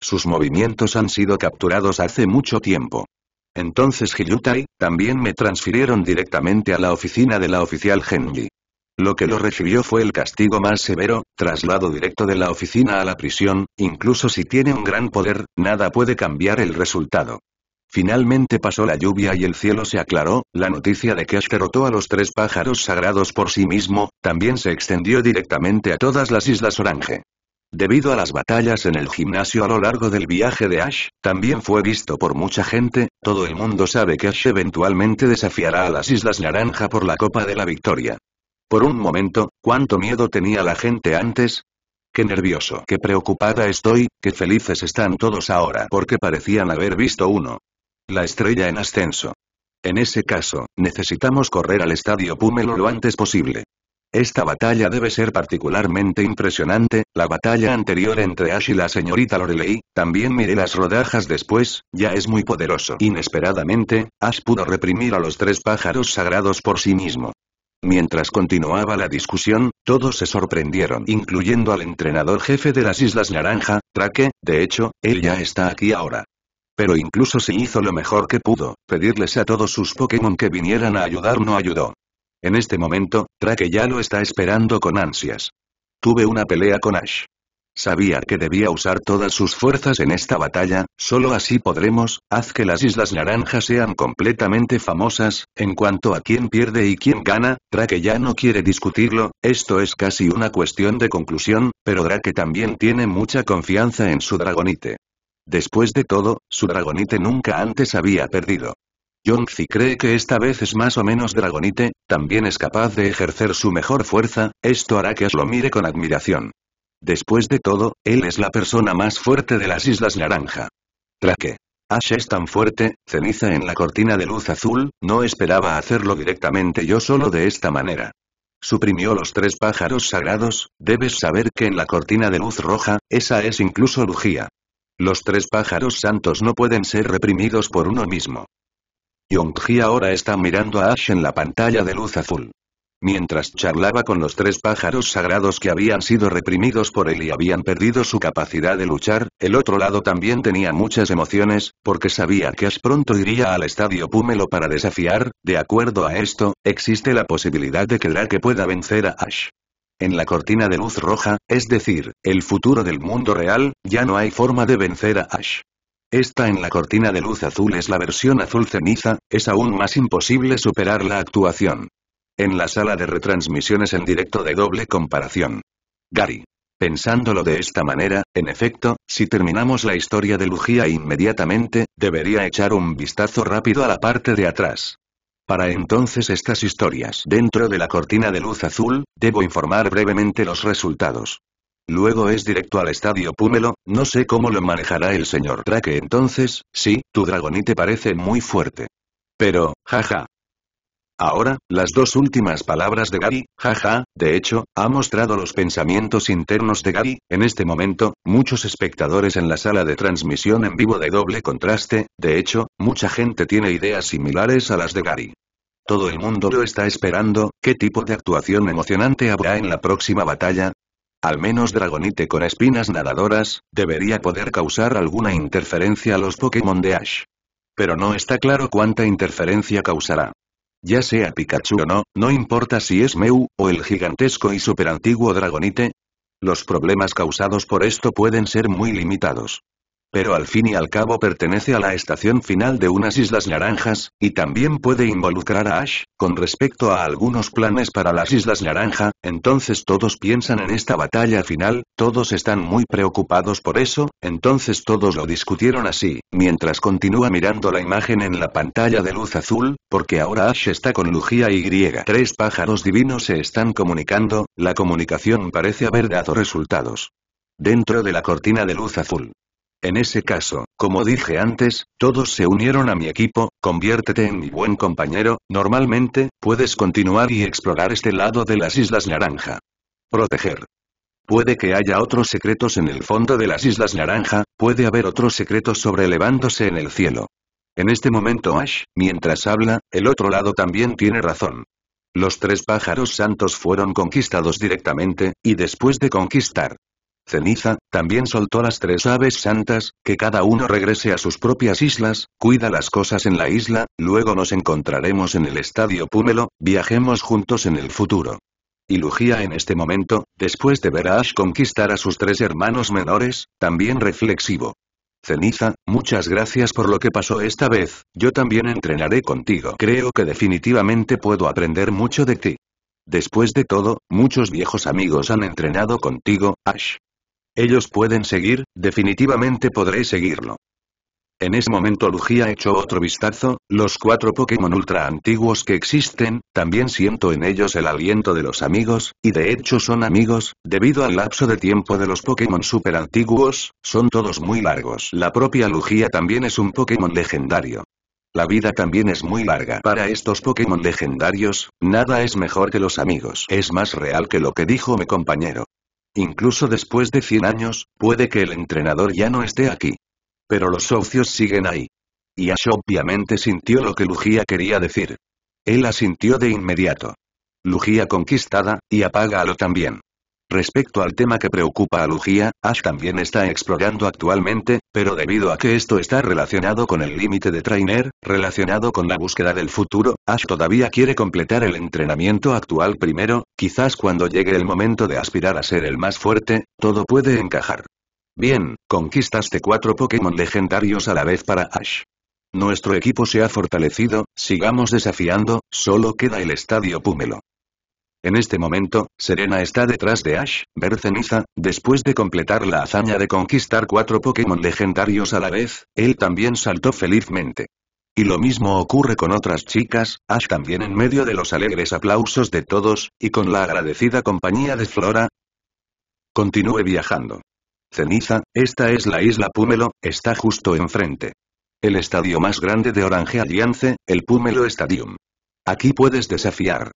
S1: Sus movimientos han sido capturados hace mucho tiempo. Entonces Hilutai, también me transfirieron directamente a la oficina de la oficial Genji. Lo que lo recibió fue el castigo más severo, traslado directo de la oficina a la prisión, incluso si tiene un gran poder, nada puede cambiar el resultado. Finalmente pasó la lluvia y el cielo se aclaró, la noticia de que Ash derrotó a los tres pájaros sagrados por sí mismo, también se extendió directamente a todas las Islas Orange. Debido a las batallas en el gimnasio a lo largo del viaje de Ash, también fue visto por mucha gente, todo el mundo sabe que Ash eventualmente desafiará a las Islas Naranja por la Copa de la Victoria. Por un momento, ¿cuánto miedo tenía la gente antes? Qué nervioso, qué preocupada estoy, qué felices están todos ahora porque parecían haber visto uno. La estrella en ascenso. En ese caso, necesitamos correr al estadio Púmelo lo antes posible. Esta batalla debe ser particularmente impresionante, la batalla anterior entre Ash y la señorita Lorelei, también miré las rodajas después, ya es muy poderoso. Inesperadamente, Ash pudo reprimir a los tres pájaros sagrados por sí mismo. Mientras continuaba la discusión, todos se sorprendieron, incluyendo al entrenador jefe de las Islas Naranja, Trake, de hecho, él ya está aquí ahora. Pero incluso si hizo lo mejor que pudo, pedirles a todos sus Pokémon que vinieran a ayudar no ayudó. En este momento, Trake ya lo está esperando con ansias. Tuve una pelea con Ash. Sabía que debía usar todas sus fuerzas en esta batalla, solo así podremos, haz que las Islas Naranjas sean completamente famosas, en cuanto a quién pierde y quién gana, Drake ya no quiere discutirlo, esto es casi una cuestión de conclusión, pero Drake también tiene mucha confianza en su Dragonite. Después de todo, su Dragonite nunca antes había perdido. Yongzi cree que esta vez es más o menos Dragonite, también es capaz de ejercer su mejor fuerza, esto hará que Ash lo mire con admiración. Después de todo, él es la persona más fuerte de las Islas Naranja. Traque. Ash es tan fuerte, ceniza en la cortina de luz azul, no esperaba hacerlo directamente yo solo de esta manera. Suprimió los tres pájaros sagrados, debes saber que en la cortina de luz roja, esa es incluso Lugía. Los tres pájaros santos no pueden ser reprimidos por uno mismo. Yongji ahora está mirando a Ash en la pantalla de luz azul. Mientras charlaba con los tres pájaros sagrados que habían sido reprimidos por él y habían perdido su capacidad de luchar, el otro lado también tenía muchas emociones, porque sabía que Ash pronto iría al estadio Púmelo para desafiar, de acuerdo a esto, existe la posibilidad de que Drake pueda vencer a Ash. En la cortina de luz roja, es decir, el futuro del mundo real, ya no hay forma de vencer a Ash. Esta en la cortina de luz azul es la versión azul ceniza, es aún más imposible superar la actuación. En la sala de retransmisiones en directo de doble comparación. Gary. Pensándolo de esta manera, en efecto, si terminamos la historia de Lugia inmediatamente, debería echar un vistazo rápido a la parte de atrás. Para entonces estas historias dentro de la cortina de luz azul, debo informar brevemente los resultados. Luego es directo al estadio Púmelo, no sé cómo lo manejará el señor Traque entonces, sí, tu dragonite parece muy fuerte. Pero, jaja. Ahora, las dos últimas palabras de Gary, jaja, de hecho, ha mostrado los pensamientos internos de Gary, en este momento, muchos espectadores en la sala de transmisión en vivo de doble contraste, de hecho, mucha gente tiene ideas similares a las de Gary. Todo el mundo lo está esperando, ¿qué tipo de actuación emocionante habrá en la próxima batalla? Al menos Dragonite con espinas nadadoras, debería poder causar alguna interferencia a los Pokémon de Ash. Pero no está claro cuánta interferencia causará. Ya sea Pikachu o no, no importa si es Meu, o el gigantesco y superantiguo Dragonite. Los problemas causados por esto pueden ser muy limitados. Pero al fin y al cabo pertenece a la estación final de unas Islas Naranjas, y también puede involucrar a Ash, con respecto a algunos planes para las Islas Naranja, entonces todos piensan en esta batalla final, todos están muy preocupados por eso, entonces todos lo discutieron así, mientras continúa mirando la imagen en la pantalla de luz azul, porque ahora Ash está con Lugia y. Tres pájaros divinos se están comunicando, la comunicación parece haber dado resultados. Dentro de la cortina de luz azul. En ese caso, como dije antes, todos se unieron a mi equipo, conviértete en mi buen compañero, normalmente, puedes continuar y explorar este lado de las Islas Naranja. Proteger. Puede que haya otros secretos en el fondo de las Islas Naranja, puede haber otros secretos sobrelevándose en el cielo. En este momento Ash, mientras habla, el otro lado también tiene razón. Los tres pájaros santos fueron conquistados directamente, y después de conquistar, Ceniza, también soltó las tres aves santas, que cada uno regrese a sus propias islas, cuida las cosas en la isla, luego nos encontraremos en el estadio Púmelo, viajemos juntos en el futuro. Y Lugia en este momento, después de ver a Ash conquistar a sus tres hermanos menores, también reflexivo. Ceniza, muchas gracias por lo que pasó esta vez, yo también entrenaré contigo. Creo que definitivamente puedo aprender mucho de ti. Después de todo, muchos viejos amigos han entrenado contigo, Ash. Ellos pueden seguir, definitivamente podré seguirlo. En ese momento Lugia echó otro vistazo, los cuatro Pokémon ultra antiguos que existen, también siento en ellos el aliento de los amigos, y de hecho son amigos, debido al lapso de tiempo de los Pokémon super antiguos, son todos muy largos. La propia Lugia también es un Pokémon legendario. La vida también es muy larga. Para estos Pokémon legendarios, nada es mejor que los amigos. Es más real que lo que dijo mi compañero. Incluso después de 100 años, puede que el entrenador ya no esté aquí. Pero los socios siguen ahí. Y Ash obviamente sintió lo que Lugia quería decir. Él asintió de inmediato. Lugia conquistada, y apágalo también. Respecto al tema que preocupa a Lugia, Ash también está explorando actualmente, pero debido a que esto está relacionado con el límite de trainer, relacionado con la búsqueda del futuro, Ash todavía quiere completar el entrenamiento actual primero, quizás cuando llegue el momento de aspirar a ser el más fuerte, todo puede encajar. Bien, conquistaste cuatro Pokémon legendarios a la vez para Ash. Nuestro equipo se ha fortalecido, sigamos desafiando, solo queda el estadio Púmelo. En este momento, Serena está detrás de Ash, ver ceniza, después de completar la hazaña de conquistar cuatro Pokémon legendarios a la vez, él también saltó felizmente. Y lo mismo ocurre con otras chicas, Ash también en medio de los alegres aplausos de todos, y con la agradecida compañía de Flora. Continúe viajando. Ceniza, esta es la isla Púmelo, está justo enfrente. El estadio más grande de Orange Alliance, el Púmelo Stadium. Aquí puedes desafiar.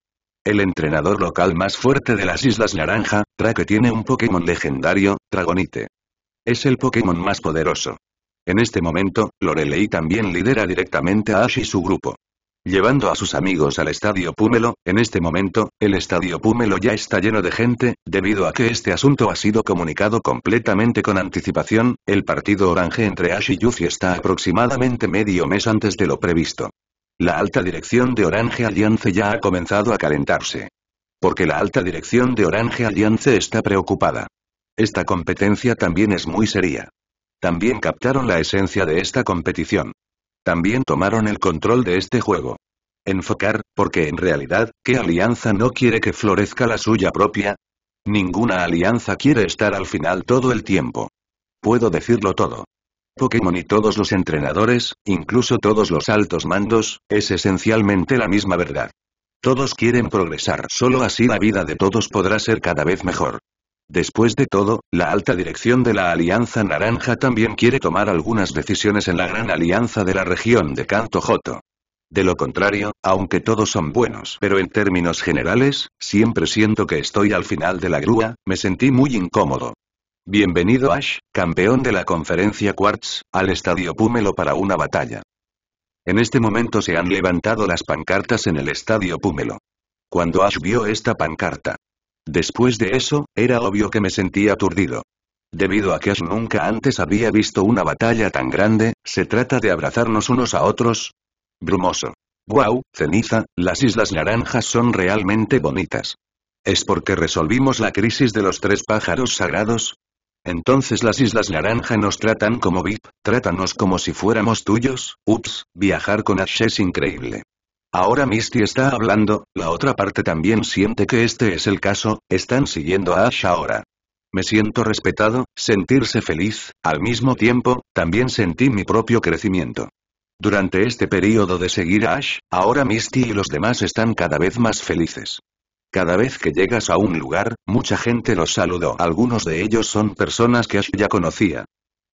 S1: El entrenador local más fuerte de las Islas Naranja, Trake tiene un Pokémon legendario, Dragonite. Es el Pokémon más poderoso. En este momento, Lorelei también lidera directamente a Ash y su grupo. Llevando a sus amigos al estadio Púmelo, en este momento, el estadio Púmelo ya está lleno de gente, debido a que este asunto ha sido comunicado completamente con anticipación, el partido orange entre Ash y Yuffie está aproximadamente medio mes antes de lo previsto. La alta dirección de Orange Alliance ya ha comenzado a calentarse. Porque la alta dirección de Orange Alliance está preocupada. Esta competencia también es muy seria. También captaron la esencia de esta competición. También tomaron el control de este juego. Enfocar, porque en realidad, ¿qué alianza no quiere que florezca la suya propia? Ninguna alianza quiere estar al final todo el tiempo. Puedo decirlo todo. Pokémon y todos los entrenadores, incluso todos los altos mandos, es esencialmente la misma verdad. Todos quieren progresar, solo así la vida de todos podrá ser cada vez mejor. Después de todo, la alta dirección de la Alianza Naranja también quiere tomar algunas decisiones en la gran alianza de la región de Kanto Joto. De lo contrario, aunque todos son buenos, pero en términos generales, siempre siento que estoy al final de la grúa, me sentí muy incómodo. Bienvenido Ash, campeón de la conferencia Quartz, al estadio Púmelo para una batalla. En este momento se han levantado las pancartas en el estadio Púmelo. Cuando Ash vio esta pancarta. Después de eso, era obvio que me sentía aturdido. Debido a que Ash nunca antes había visto una batalla tan grande, se trata de abrazarnos unos a otros. Brumoso. Wow, ceniza, las Islas Naranjas son realmente bonitas. ¿Es porque resolvimos la crisis de los tres pájaros sagrados? Entonces las Islas Naranja nos tratan como VIP, trátanos como si fuéramos tuyos, ups, viajar con Ash es increíble. Ahora Misty está hablando, la otra parte también siente que este es el caso, están siguiendo a Ash ahora. Me siento respetado, sentirse feliz, al mismo tiempo, también sentí mi propio crecimiento. Durante este periodo de seguir a Ash, ahora Misty y los demás están cada vez más felices. Cada vez que llegas a un lugar, mucha gente los saludó. Algunos de ellos son personas que Ash ya conocía.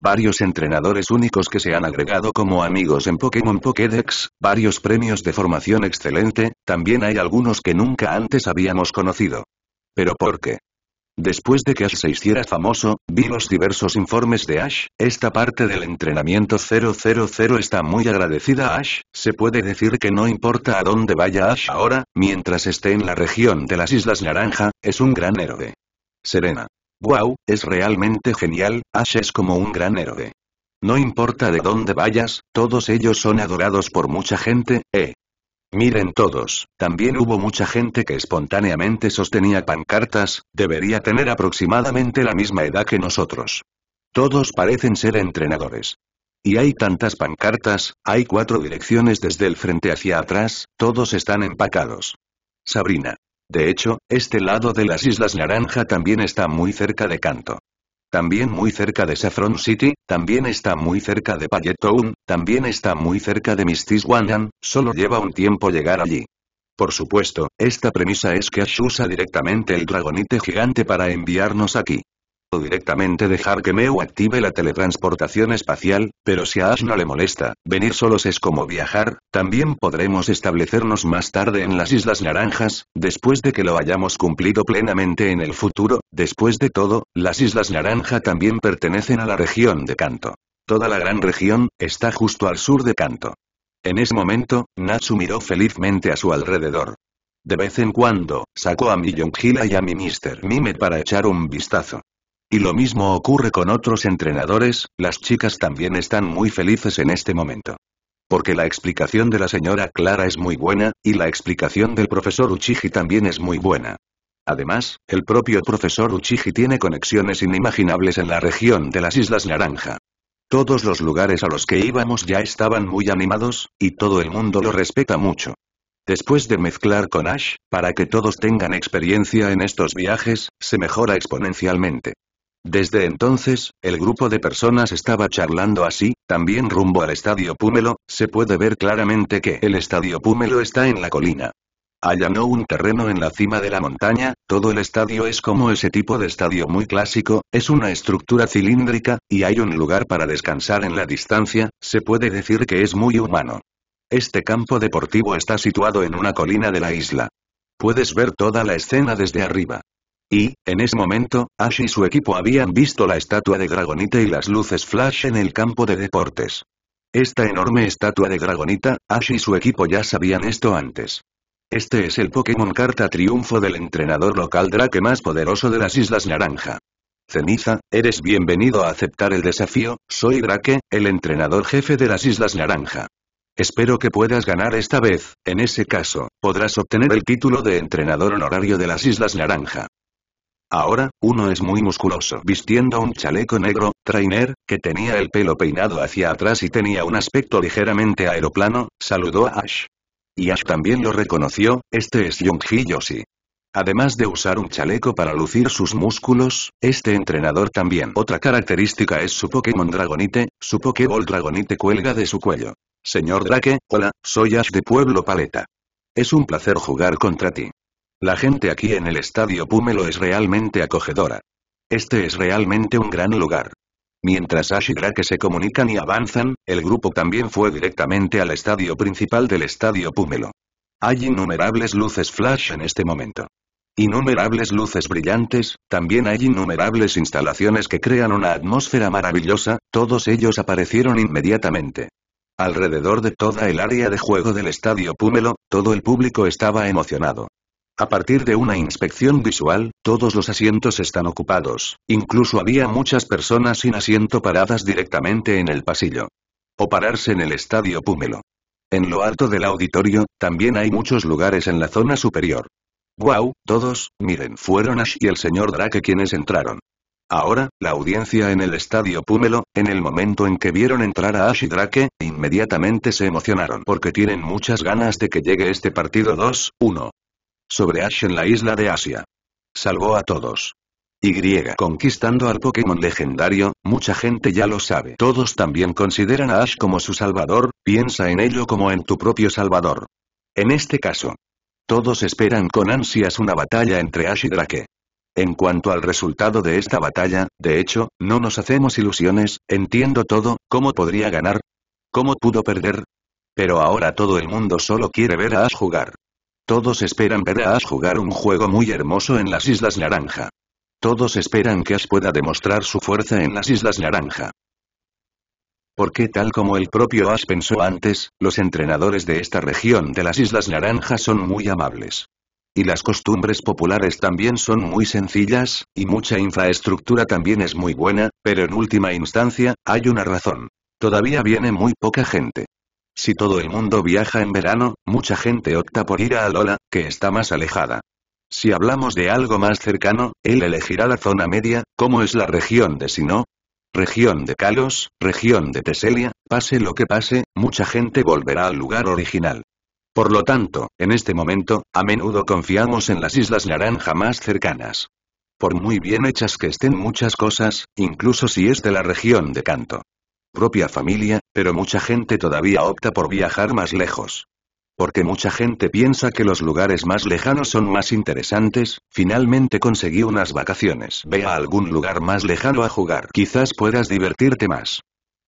S1: Varios entrenadores únicos que se han agregado como amigos en Pokémon Pokédex, varios premios de formación excelente, también hay algunos que nunca antes habíamos conocido. ¿Pero por qué? Después de que Ash se hiciera famoso, vi los diversos informes de Ash, esta parte del entrenamiento 000 está muy agradecida a Ash, se puede decir que no importa a dónde vaya Ash ahora, mientras esté en la región de las Islas Naranja, es un gran héroe. Serena. Wow, es realmente genial, Ash es como un gran héroe. No importa de dónde vayas, todos ellos son adorados por mucha gente, eh. Miren todos, también hubo mucha gente que espontáneamente sostenía pancartas, debería tener aproximadamente la misma edad que nosotros. Todos parecen ser entrenadores. Y hay tantas pancartas, hay cuatro direcciones desde el frente hacia atrás, todos están empacados. Sabrina. De hecho, este lado de las Islas Naranja también está muy cerca de Canto. También muy cerca de Saffron City, también está muy cerca de Pallet Town, también está muy cerca de Mistis Wangan, solo lleva un tiempo llegar allí. Por supuesto, esta premisa es que Ash usa directamente el dragonite gigante para enviarnos aquí directamente dejar que Meu active la teletransportación espacial, pero si a Ash no le molesta, venir solos es como viajar, también podremos establecernos más tarde en las Islas Naranjas, después de que lo hayamos cumplido plenamente en el futuro, después de todo, las Islas Naranja también pertenecen a la región de Kanto. Toda la gran región, está justo al sur de Kanto. En ese momento, Natsu miró felizmente a su alrededor. De vez en cuando, sacó a mi Yonghila y a mi Mr. Mime para echar un vistazo. Y lo mismo ocurre con otros entrenadores, las chicas también están muy felices en este momento. Porque la explicación de la señora Clara es muy buena, y la explicación del profesor Uchihi también es muy buena. Además, el propio profesor Uchihi tiene conexiones inimaginables en la región de las Islas Naranja. Todos los lugares a los que íbamos ya estaban muy animados, y todo el mundo lo respeta mucho. Después de mezclar con Ash, para que todos tengan experiencia en estos viajes, se mejora exponencialmente. Desde entonces, el grupo de personas estaba charlando así, también rumbo al estadio Púmelo, se puede ver claramente que el estadio Púmelo está en la colina. Allanó un terreno en la cima de la montaña, todo el estadio es como ese tipo de estadio muy clásico, es una estructura cilíndrica, y hay un lugar para descansar en la distancia, se puede decir que es muy humano. Este campo deportivo está situado en una colina de la isla. Puedes ver toda la escena desde arriba. Y, en ese momento, Ash y su equipo habían visto la estatua de Dragonita y las luces flash en el campo de deportes. Esta enorme estatua de Dragonita, Ash y su equipo ya sabían esto antes. Este es el Pokémon Carta Triunfo del entrenador local Drake más poderoso de las Islas Naranja. Ceniza, eres bienvenido a aceptar el desafío, soy Drake, el entrenador jefe de las Islas Naranja. Espero que puedas ganar esta vez, en ese caso, podrás obtener el título de entrenador honorario de las Islas Naranja. Ahora, uno es muy musculoso vistiendo un chaleco negro, trainer, que tenía el pelo peinado hacia atrás y tenía un aspecto ligeramente aeroplano, saludó a Ash. Y Ash también lo reconoció, este es Youngji Yoshi. Además de usar un chaleco para lucir sus músculos, este entrenador también. Otra característica es su Pokémon Dragonite, su Pokéball Dragonite cuelga de su cuello. Señor Drake, hola, soy Ash de Pueblo Paleta. Es un placer jugar contra ti. La gente aquí en el estadio Púmelo es realmente acogedora. Este es realmente un gran lugar. Mientras Ash y Drake se comunican y avanzan, el grupo también fue directamente al estadio principal del estadio Púmelo. Hay innumerables luces flash en este momento. Innumerables luces brillantes, también hay innumerables instalaciones que crean una atmósfera maravillosa, todos ellos aparecieron inmediatamente. Alrededor de toda el área de juego del estadio Púmelo, todo el público estaba emocionado. A partir de una inspección visual, todos los asientos están ocupados, incluso había muchas personas sin asiento paradas directamente en el pasillo. O pararse en el estadio Púmelo. En lo alto del auditorio, también hay muchos lugares en la zona superior. Wow, todos, miren, fueron Ash y el señor Drake quienes entraron. Ahora, la audiencia en el estadio Púmelo, en el momento en que vieron entrar a Ash y Drake, inmediatamente se emocionaron porque tienen muchas ganas de que llegue este partido 2-1. Sobre Ash en la isla de Asia. Salvó a todos. Y conquistando al Pokémon legendario, mucha gente ya lo sabe. Todos también consideran a Ash como su salvador, piensa en ello como en tu propio salvador. En este caso, todos esperan con ansias una batalla entre Ash y Drake. En cuanto al resultado de esta batalla, de hecho, no nos hacemos ilusiones, entiendo todo, ¿cómo podría ganar? ¿Cómo pudo perder? Pero ahora todo el mundo solo quiere ver a Ash jugar. Todos esperan ver a Ash jugar un juego muy hermoso en las Islas Naranja. Todos esperan que Ash pueda demostrar su fuerza en las Islas Naranja. Porque tal como el propio Ash pensó antes, los entrenadores de esta región de las Islas Naranjas son muy amables. Y las costumbres populares también son muy sencillas, y mucha infraestructura también es muy buena, pero en última instancia, hay una razón. Todavía viene muy poca gente. Si todo el mundo viaja en verano, mucha gente opta por ir a Alola, que está más alejada. Si hablamos de algo más cercano, él elegirá la zona media, como es la región de Sinó, región de Kalos, región de Teselia, pase lo que pase, mucha gente volverá al lugar original. Por lo tanto, en este momento, a menudo confiamos en las Islas Naranja más cercanas. Por muy bien hechas que estén muchas cosas, incluso si es de la región de Canto. Propia familia, pero mucha gente todavía opta por viajar más lejos. Porque mucha gente piensa que los lugares más lejanos son más interesantes, finalmente conseguí unas vacaciones. Ve a algún lugar más lejano a jugar. Quizás puedas divertirte más.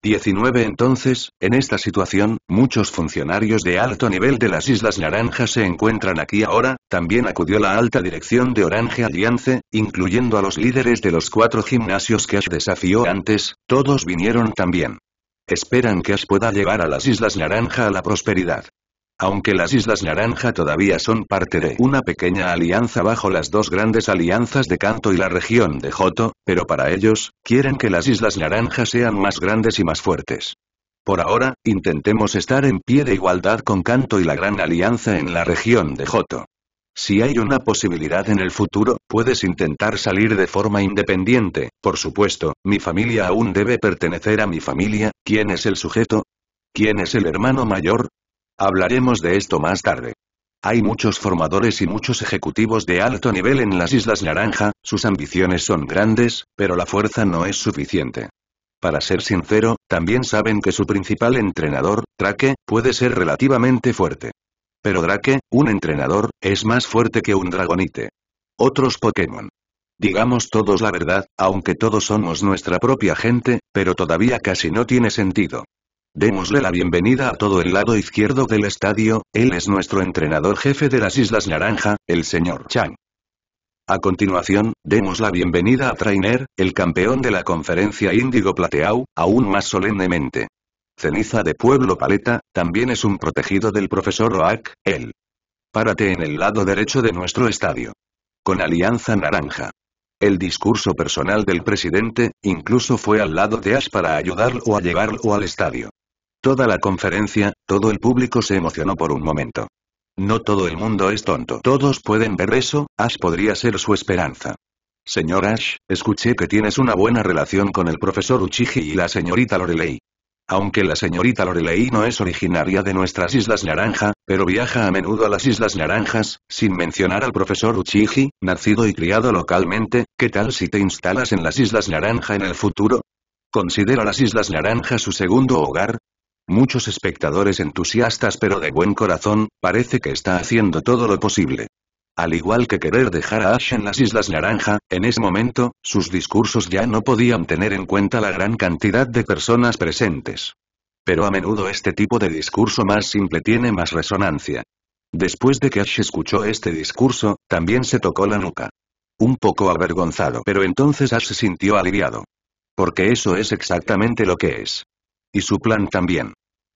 S1: 19 Entonces, en esta situación, muchos funcionarios de alto nivel de las Islas Naranjas se encuentran aquí ahora, también acudió la alta dirección de Orange Alliance, incluyendo a los líderes de los cuatro gimnasios que Ash desafió antes, todos vinieron también. Esperan que Ash pueda llevar a las Islas Naranja a la prosperidad. Aunque las Islas Naranja todavía son parte de una pequeña alianza bajo las dos grandes alianzas de Kanto y la región de Joto, pero para ellos, quieren que las Islas Naranja sean más grandes y más fuertes. Por ahora, intentemos estar en pie de igualdad con Kanto y la gran alianza en la región de Joto. Si hay una posibilidad en el futuro, puedes intentar salir de forma independiente, por supuesto, mi familia aún debe pertenecer a mi familia, ¿quién es el sujeto? ¿Quién es el hermano mayor? Hablaremos de esto más tarde. Hay muchos formadores y muchos ejecutivos de alto nivel en las Islas Naranja, sus ambiciones son grandes, pero la fuerza no es suficiente. Para ser sincero, también saben que su principal entrenador, Drake, puede ser relativamente fuerte. Pero Drake, un entrenador, es más fuerte que un Dragonite. Otros Pokémon. Digamos todos la verdad, aunque todos somos nuestra propia gente, pero todavía casi no tiene sentido. Démosle la bienvenida a todo el lado izquierdo del estadio, él es nuestro entrenador jefe de las Islas Naranja, el señor Chang. A continuación, demos la bienvenida a Trainer, el campeón de la conferencia Índigo Plateau, aún más solemnemente. Ceniza de Pueblo Paleta, también es un protegido del profesor Oak, él. Párate en el lado derecho de nuestro estadio. Con Alianza Naranja. El discurso personal del presidente, incluso fue al lado de Ash para ayudarlo a llevarlo al estadio. Toda la conferencia, todo el público se emocionó por un momento. No todo el mundo es tonto. Todos pueden ver eso, Ash podría ser su esperanza. Señor Ash, escuché que tienes una buena relación con el profesor Uchihi y la señorita Lorelei. Aunque la señorita Lorelei no es originaria de nuestras Islas Naranja, pero viaja a menudo a las Islas Naranjas, sin mencionar al profesor Uchihi, nacido y criado localmente, ¿qué tal si te instalas en las Islas Naranja en el futuro? ¿Considera las Islas Naranja su segundo hogar? Muchos espectadores entusiastas pero de buen corazón, parece que está haciendo todo lo posible. Al igual que querer dejar a Ash en las Islas Naranja, en ese momento, sus discursos ya no podían tener en cuenta la gran cantidad de personas presentes. Pero a menudo este tipo de discurso más simple tiene más resonancia. Después de que Ash escuchó este discurso, también se tocó la nuca. Un poco avergonzado, pero entonces Ash se sintió aliviado. Porque eso es exactamente lo que es. Y su plan también.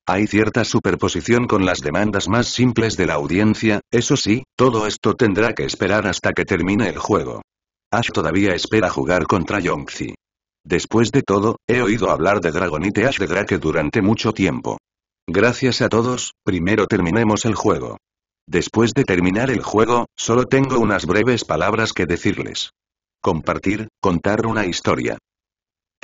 S1: Hay cierta superposición con las demandas más simples de la audiencia, eso sí, todo esto tendrá que esperar hasta que termine el juego. Ash todavía espera jugar contra Yongzi. Después de todo, he oído hablar de Dragonite Ash de Drake durante mucho tiempo. Gracias a todos, primero terminemos el juego. Después de terminar el juego, solo tengo unas breves palabras que decirles. Compartir, contar una historia.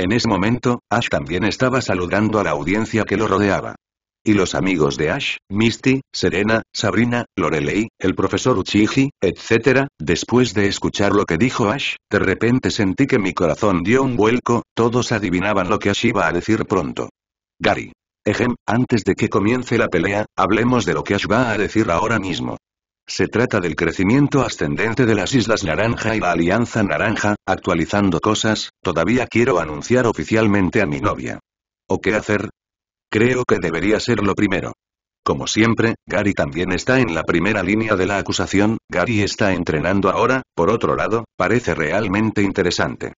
S1: En ese momento, Ash también estaba saludando a la audiencia que lo rodeaba. Y los amigos de Ash, Misty, Serena, Sabrina, Lorelei, el profesor Uchiji, etc., después de escuchar lo que dijo Ash, de repente sentí que mi corazón dio un vuelco, todos adivinaban lo que Ash iba a decir pronto. Gary. Ejem, antes de que comience la pelea, hablemos de lo que Ash va a decir ahora mismo. Se trata del crecimiento ascendente de las Islas Naranja y la Alianza Naranja, actualizando cosas, todavía quiero anunciar oficialmente a mi novia. ¿O qué hacer? Creo que debería ser lo primero. Como siempre, Gary también está en la primera línea de la acusación, Gary está entrenando ahora, por otro lado, parece realmente interesante.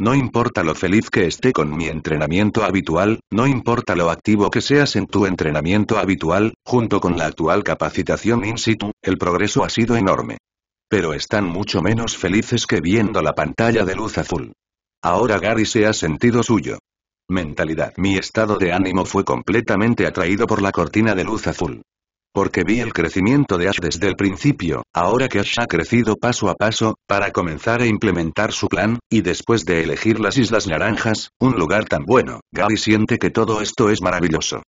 S1: No importa lo feliz que esté con mi entrenamiento habitual, no importa lo activo que seas en tu entrenamiento habitual, junto con la actual capacitación in situ, el progreso ha sido enorme. Pero están mucho menos felices que viendo la pantalla de luz azul. Ahora Gary se ha sentido suyo. Mentalidad. Mi estado de ánimo fue completamente atraído por la cortina de luz azul. Porque vi el crecimiento de Ash desde el principio, ahora que Ash ha crecido paso a paso, para comenzar a implementar su plan, y después de elegir las Islas Naranjas, un lugar tan bueno, Gary siente que todo esto es maravilloso.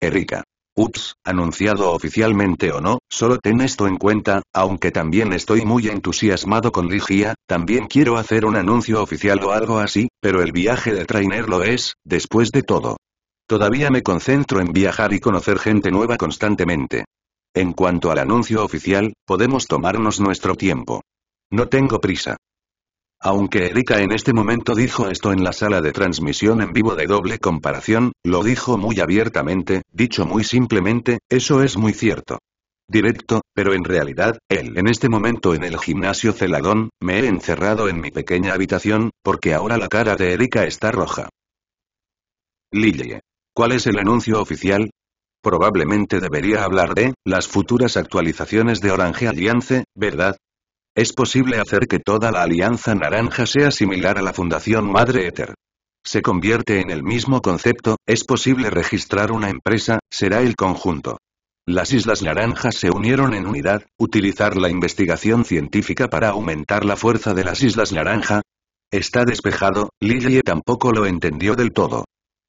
S1: Erika. Ups, anunciado oficialmente o no, solo ten esto en cuenta, aunque también estoy muy entusiasmado con Ligia, también quiero hacer un anuncio oficial o algo así, pero el viaje de trainer lo es, después de todo. Todavía me concentro en viajar y conocer gente nueva constantemente. En cuanto al anuncio oficial, podemos tomarnos nuestro tiempo. No tengo prisa. Aunque Erika en este momento dijo esto en la sala de transmisión en vivo de doble comparación, lo dijo muy abiertamente, dicho muy simplemente, eso es muy cierto. Directo, pero en realidad, él en este momento en el gimnasio celadón, me he encerrado en mi pequeña habitación, porque ahora la cara de Erika está roja. Lily. ¿Cuál es el anuncio oficial? Probablemente debería hablar de, las futuras actualizaciones de Orange Alliance, ¿verdad? Es posible hacer que toda la Alianza Naranja sea similar a la Fundación Madre Ether. Se convierte en el mismo concepto, es posible registrar una empresa, será el conjunto. Las Islas Naranjas se unieron en unidad, utilizar la investigación científica para aumentar la fuerza de las Islas Naranja. Está despejado, Lily tampoco lo entendió del todo.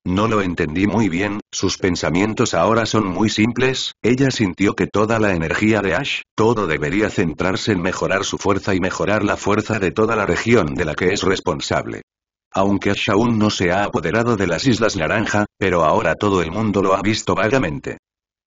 S1: No lo entendí muy bien, sus pensamientos ahora son muy simples, ella sintió que toda la energía de Ash, todo debería centrarse en mejorar su fuerza y mejorar la fuerza de toda la región de la que es responsable. Aunque Ash aún no se ha apoderado de las Islas Naranja, pero ahora todo el mundo lo ha visto vagamente.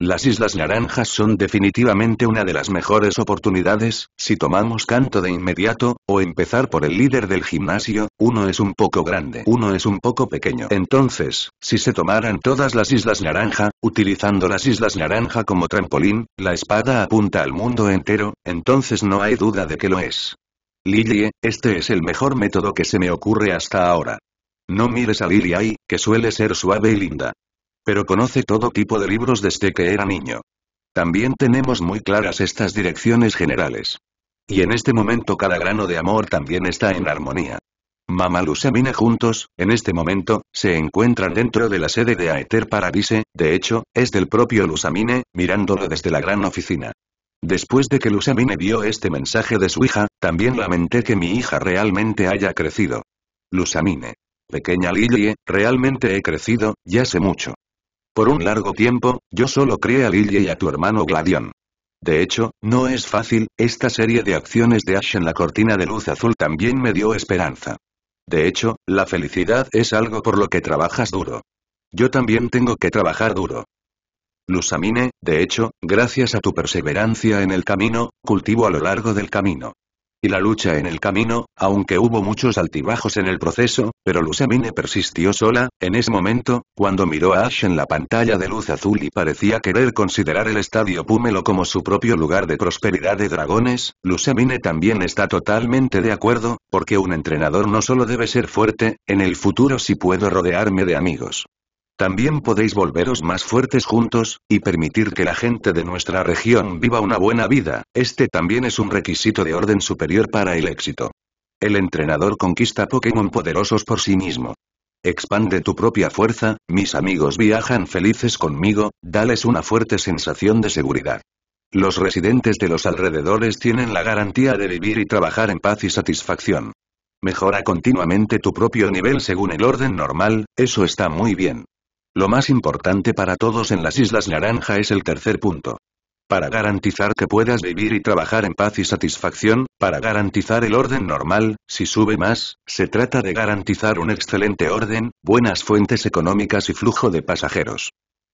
S1: Las Islas Naranjas son definitivamente una de las mejores oportunidades, si tomamos canto de inmediato, o empezar por el líder del gimnasio, uno es un poco grande, uno es un poco pequeño. Entonces, si se tomaran todas las Islas Naranja, utilizando las Islas Naranja como trampolín, la espada apunta al mundo entero, entonces no hay duda de que lo es. Lilie, este es el mejor método que se me ocurre hasta ahora. No mires a Lilie que suele ser suave y linda pero conoce todo tipo de libros desde que era niño. También tenemos muy claras estas direcciones generales. Y en este momento cada grano de amor también está en armonía. Mama Lusamine juntos, en este momento, se encuentran dentro de la sede de Aether Paradise, de hecho, es del propio Lusamine, mirándolo desde la gran oficina. Después de que Lusamine vio este mensaje de su hija, también lamenté que mi hija realmente haya crecido. Lusamine. Pequeña Lily, realmente he crecido, ya sé mucho. Por un largo tiempo, yo solo crié a Lily y a tu hermano Gladion. De hecho, no es fácil, esta serie de acciones de Ash en la cortina de luz azul también me dio esperanza. De hecho, la felicidad es algo por lo que trabajas duro. Yo también tengo que trabajar duro. Lusamine, de hecho, gracias a tu perseverancia en el camino, cultivo a lo largo del camino. Y la lucha en el camino, aunque hubo muchos altibajos en el proceso, pero Lusamine persistió sola, en ese momento, cuando miró a Ash en la pantalla de luz azul y parecía querer considerar el estadio Púmelo como su propio lugar de prosperidad de dragones, Lusamine también está totalmente de acuerdo, porque un entrenador no solo debe ser fuerte, en el futuro sí puedo rodearme de amigos. También podéis volveros más fuertes juntos, y permitir que la gente de nuestra región viva una buena vida, este también es un requisito de orden superior para el éxito. El entrenador conquista Pokémon poderosos por sí mismo. Expande tu propia fuerza, mis amigos viajan felices conmigo, dales una fuerte sensación de seguridad. Los residentes de los alrededores tienen la garantía de vivir y trabajar en paz y satisfacción. Mejora continuamente tu propio nivel según el orden normal, eso está muy bien. Lo más importante para todos en las Islas Naranja es el tercer punto. Para garantizar que puedas vivir y trabajar en paz y satisfacción, para garantizar el orden normal, si sube más, se trata de garantizar un excelente orden, buenas fuentes económicas y flujo de pasajeros.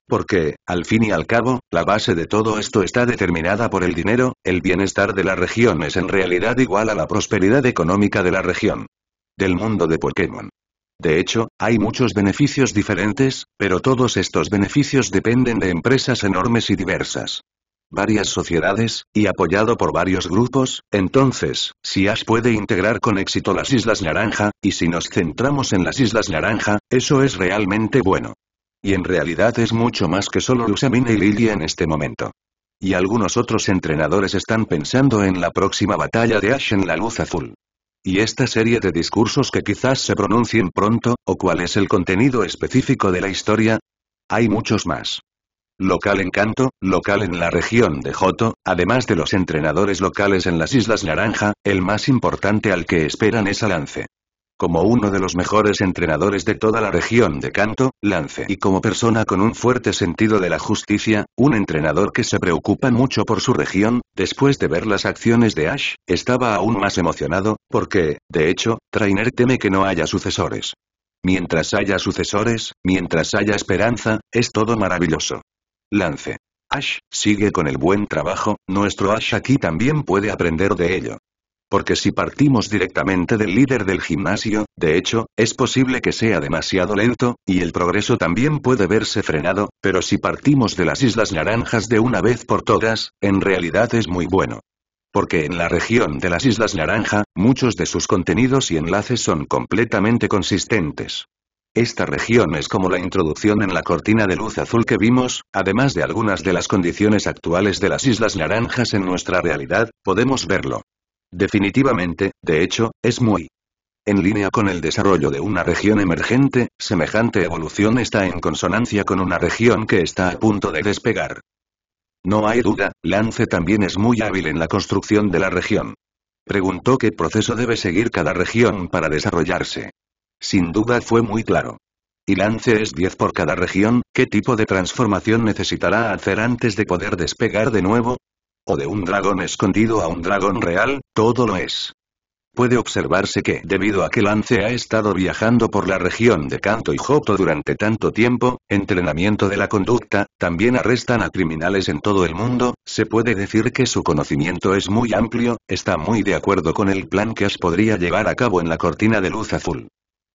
S1: Porque, al fin y al cabo, la base de todo esto está determinada por el dinero, el bienestar de la región es en realidad igual a la prosperidad económica de la región. Del mundo de Pokémon. De hecho, hay muchos beneficios diferentes, pero todos estos beneficios dependen de empresas enormes y diversas. Varias sociedades, y apoyado por varios grupos, entonces, si Ash puede integrar con éxito las Islas Naranja, y si nos centramos en las Islas Naranja, eso es realmente bueno. Y en realidad es mucho más que solo Lusamine y Lily en este momento. Y algunos otros entrenadores están pensando en la próxima batalla de Ash en la luz azul. ¿Y esta serie de discursos que quizás se pronuncien pronto, o cuál es el contenido específico de la historia? Hay muchos más. Local Encanto, local en la región de Joto, además de los entrenadores locales en las Islas Naranja, el más importante al que esperan es a Lance. Como uno de los mejores entrenadores de toda la región de Canto, Lance y como persona con un fuerte sentido de la justicia, un entrenador que se preocupa mucho por su región, después de ver las acciones de Ash, estaba aún más emocionado, porque, de hecho, Trainer teme que no haya sucesores. Mientras haya sucesores, mientras haya esperanza, es todo maravilloso. Lance. Ash, sigue con el buen trabajo, nuestro Ash aquí también puede aprender de ello. Porque si partimos directamente del líder del gimnasio, de hecho, es posible que sea demasiado lento, y el progreso también puede verse frenado, pero si partimos de las Islas Naranjas de una vez por todas, en realidad es muy bueno. Porque en la región de las Islas Naranja, muchos de sus contenidos y enlaces son completamente consistentes. Esta región es como la introducción en la cortina de luz azul que vimos, además de algunas de las condiciones actuales de las Islas Naranjas en nuestra realidad, podemos verlo. Definitivamente, de hecho, es muy en línea con el desarrollo de una región emergente, semejante evolución está en consonancia con una región que está a punto de despegar. No hay duda, Lance también es muy hábil en la construcción de la región. Preguntó qué proceso debe seguir cada región para desarrollarse. Sin duda fue muy claro. Y Lance es 10 por cada región, ¿qué tipo de transformación necesitará hacer antes de poder despegar de nuevo? O de un dragón escondido a un dragón real, todo lo es. Puede observarse que, debido a que Lance ha estado viajando por la región de Kanto y Joto durante tanto tiempo, entrenamiento de la conducta, también arrestan a criminales en todo el mundo, se puede decir que su conocimiento es muy amplio, está muy de acuerdo con el plan que Ash podría llevar a cabo en la cortina de luz azul.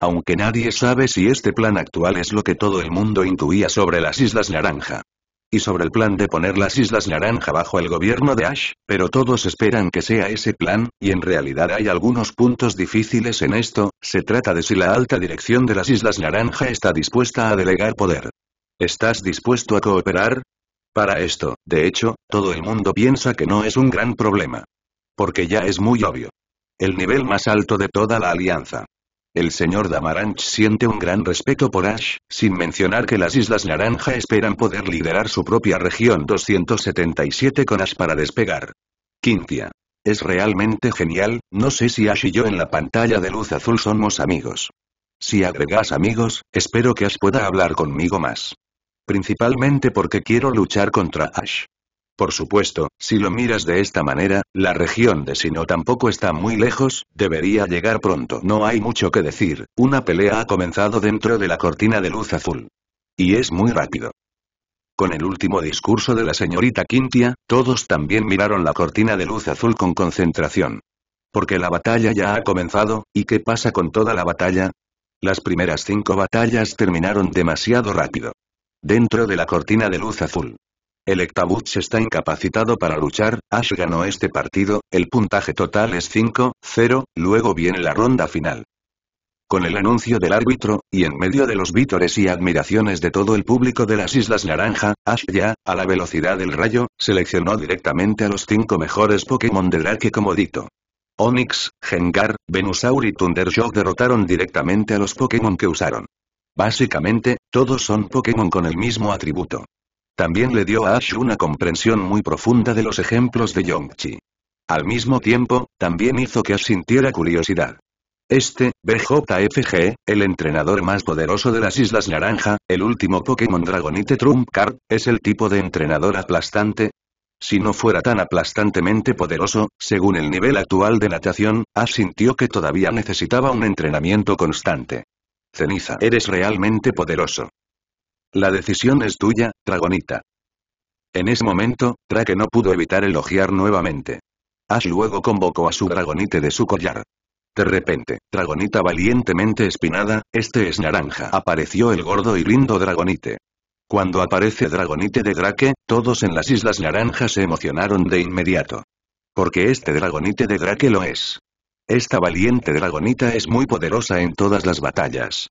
S1: Aunque nadie sabe si este plan actual es lo que todo el mundo intuía sobre las Islas Naranja y sobre el plan de poner las Islas Naranja bajo el gobierno de Ash, pero todos esperan que sea ese plan, y en realidad hay algunos puntos difíciles en esto, se trata de si la alta dirección de las Islas Naranja está dispuesta a delegar poder. ¿Estás dispuesto a cooperar? Para esto, de hecho, todo el mundo piensa que no es un gran problema. Porque ya es muy obvio. El nivel más alto de toda la alianza. El señor Damaranch siente un gran respeto por Ash, sin mencionar que las Islas Naranja esperan poder liderar su propia región 277 con Ash para despegar. Quintia. Es realmente genial, no sé si Ash y yo en la pantalla de luz azul somos amigos. Si agregas amigos, espero que Ash pueda hablar conmigo más. Principalmente porque quiero luchar contra Ash. Por supuesto, si lo miras de esta manera, la región de Sino tampoco está muy lejos, debería llegar pronto. No hay mucho que decir, una pelea ha comenzado dentro de la cortina de luz azul. Y es muy rápido. Con el último discurso de la señorita Quintia, todos también miraron la cortina de luz azul con concentración. Porque la batalla ya ha comenzado, ¿y qué pasa con toda la batalla? Las primeras cinco batallas terminaron demasiado rápido. Dentro de la cortina de luz azul. El está incapacitado para luchar, Ash ganó este partido, el puntaje total es 5-0, luego viene la ronda final. Con el anuncio del árbitro, y en medio de los vítores y admiraciones de todo el público de las Islas Naranja, Ash ya, a la velocidad del rayo, seleccionó directamente a los cinco mejores Pokémon de Drake como dito. Onix, Gengar, Venusaur y Thundershock derrotaron directamente a los Pokémon que usaron. Básicamente, todos son Pokémon con el mismo atributo. También le dio a Ash una comprensión muy profunda de los ejemplos de Yongchi. Al mismo tiempo, también hizo que Ash sintiera curiosidad. Este, BJFG, el entrenador más poderoso de las Islas Naranja, el último Pokémon Dragonite Trump Card, es el tipo de entrenador aplastante. Si no fuera tan aplastantemente poderoso, según el nivel actual de natación, Ash sintió que todavía necesitaba un entrenamiento constante. Ceniza, eres realmente poderoso. La decisión es tuya, Dragonita. En ese momento, Drake no pudo evitar elogiar nuevamente. Ash luego convocó a su Dragonite de su collar. De repente, Dragonita valientemente espinada, este es naranja. Apareció el gordo y lindo Dragonite. Cuando aparece Dragonite de Drake, todos en las Islas Naranjas se emocionaron de inmediato. Porque este Dragonite de Drake lo es. Esta valiente Dragonita es muy poderosa en todas las batallas.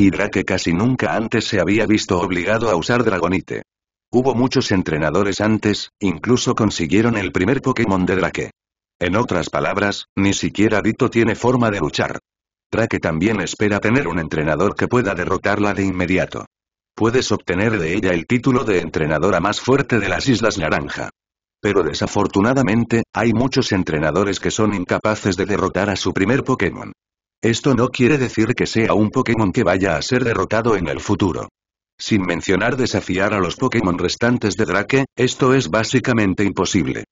S1: Y Drake casi nunca antes se había visto obligado a usar Dragonite. Hubo muchos entrenadores antes, incluso consiguieron el primer Pokémon de Drake. En otras palabras, ni siquiera Dito tiene forma de luchar. Drake también espera tener un entrenador que pueda derrotarla de inmediato. Puedes obtener de ella el título de entrenadora más fuerte de las Islas Naranja. Pero desafortunadamente, hay muchos entrenadores que son incapaces de derrotar a su primer Pokémon. Esto no quiere decir que sea un Pokémon que vaya a ser derrotado en el futuro. Sin mencionar desafiar a los Pokémon restantes de Drake, esto es básicamente imposible.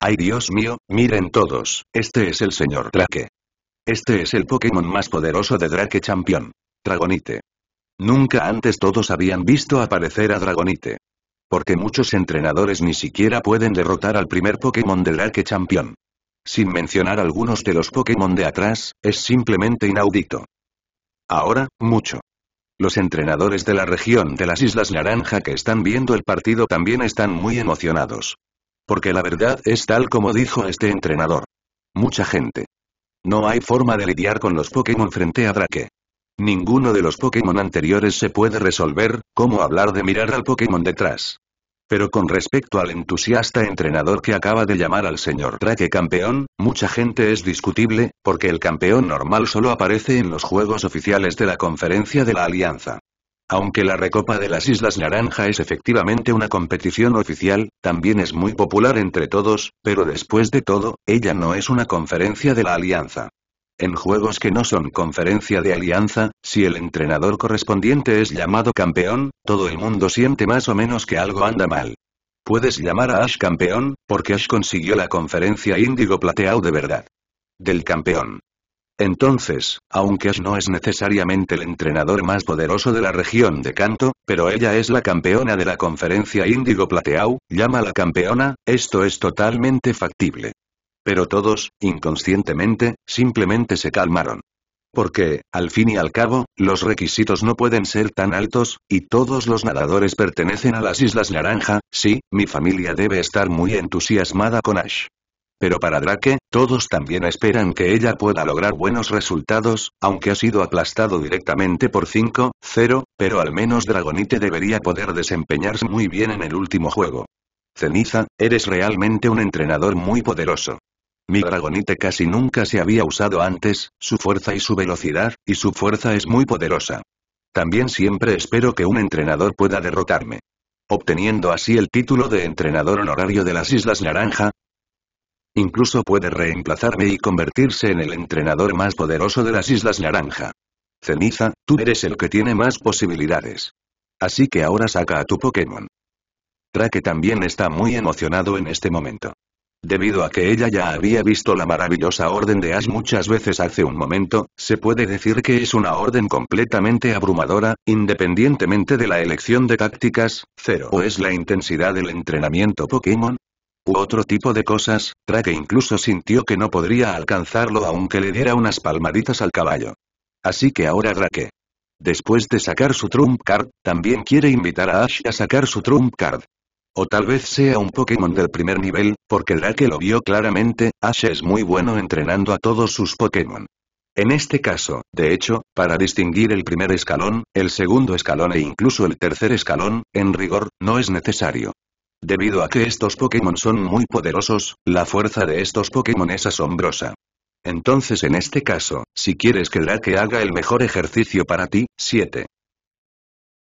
S1: ¡Ay Dios mío, miren todos, este es el señor Drake! Este es el Pokémon más poderoso de Drake Champion. Dragonite. Nunca antes todos habían visto aparecer a Dragonite. Porque muchos entrenadores ni siquiera pueden derrotar al primer Pokémon de Drake Champion. Sin mencionar algunos de los Pokémon de atrás, es simplemente inaudito. Ahora, mucho. Los entrenadores de la región de las Islas Naranja que están viendo el partido también están muy emocionados. Porque la verdad es tal como dijo este entrenador. Mucha gente. No hay forma de lidiar con los Pokémon frente a Drake. Ninguno de los Pokémon anteriores se puede resolver, ¿cómo hablar de mirar al Pokémon detrás? Pero con respecto al entusiasta entrenador que acaba de llamar al señor Drake campeón, mucha gente es discutible, porque el campeón normal solo aparece en los juegos oficiales de la conferencia de la Alianza. Aunque la Recopa de las Islas Naranja es efectivamente una competición oficial, también es muy popular entre todos, pero después de todo, ella no es una conferencia de la Alianza. En juegos que no son conferencia de alianza, si el entrenador correspondiente es llamado campeón, todo el mundo siente más o menos que algo anda mal. Puedes llamar a Ash campeón, porque Ash consiguió la conferencia índigo plateado de verdad. Del campeón. Entonces, aunque Ash no es necesariamente el entrenador más poderoso de la región de Canto, pero ella es la campeona de la conferencia Índigo Plateau, la campeona, esto es totalmente factible. Pero todos, inconscientemente, simplemente se calmaron. Porque, al fin y al cabo, los requisitos no pueden ser tan altos, y todos los nadadores pertenecen a las Islas Naranja, sí, mi familia debe estar muy entusiasmada con Ash. Pero para Drake, todos también esperan que ella pueda lograr buenos resultados, aunque ha sido aplastado directamente por 5-0, pero al menos Dragonite debería poder desempeñarse muy bien en el último juego. Ceniza, eres realmente un entrenador muy poderoso. Mi Dragonite casi nunca se había usado antes, su fuerza y su velocidad, y su fuerza es muy poderosa. También siempre espero que un entrenador pueda derrotarme. Obteniendo así el título de entrenador honorario de las Islas Naranja, Incluso puede reemplazarme y convertirse en el entrenador más poderoso de las Islas Naranja. Ceniza, tú eres el que tiene más posibilidades. Así que ahora saca a tu Pokémon. Drake también está muy emocionado en este momento. Debido a que ella ya había visto la maravillosa orden de Ash muchas veces hace un momento, se puede decir que es una orden completamente abrumadora, independientemente de la elección de tácticas, cero. ¿O es la intensidad del entrenamiento Pokémon? u otro tipo de cosas, Drake incluso sintió que no podría alcanzarlo aunque le diera unas palmaditas al caballo. Así que ahora Drake. Después de sacar su Trump Card, también quiere invitar a Ash a sacar su Trump Card. O tal vez sea un Pokémon del primer nivel, porque Drake lo vio claramente, Ash es muy bueno entrenando a todos sus Pokémon. En este caso, de hecho, para distinguir el primer escalón, el segundo escalón e incluso el tercer escalón, en rigor, no es necesario. Debido a que estos Pokémon son muy poderosos, la fuerza de estos Pokémon es asombrosa. Entonces en este caso, si quieres que Drake haga el mejor ejercicio para ti, 7.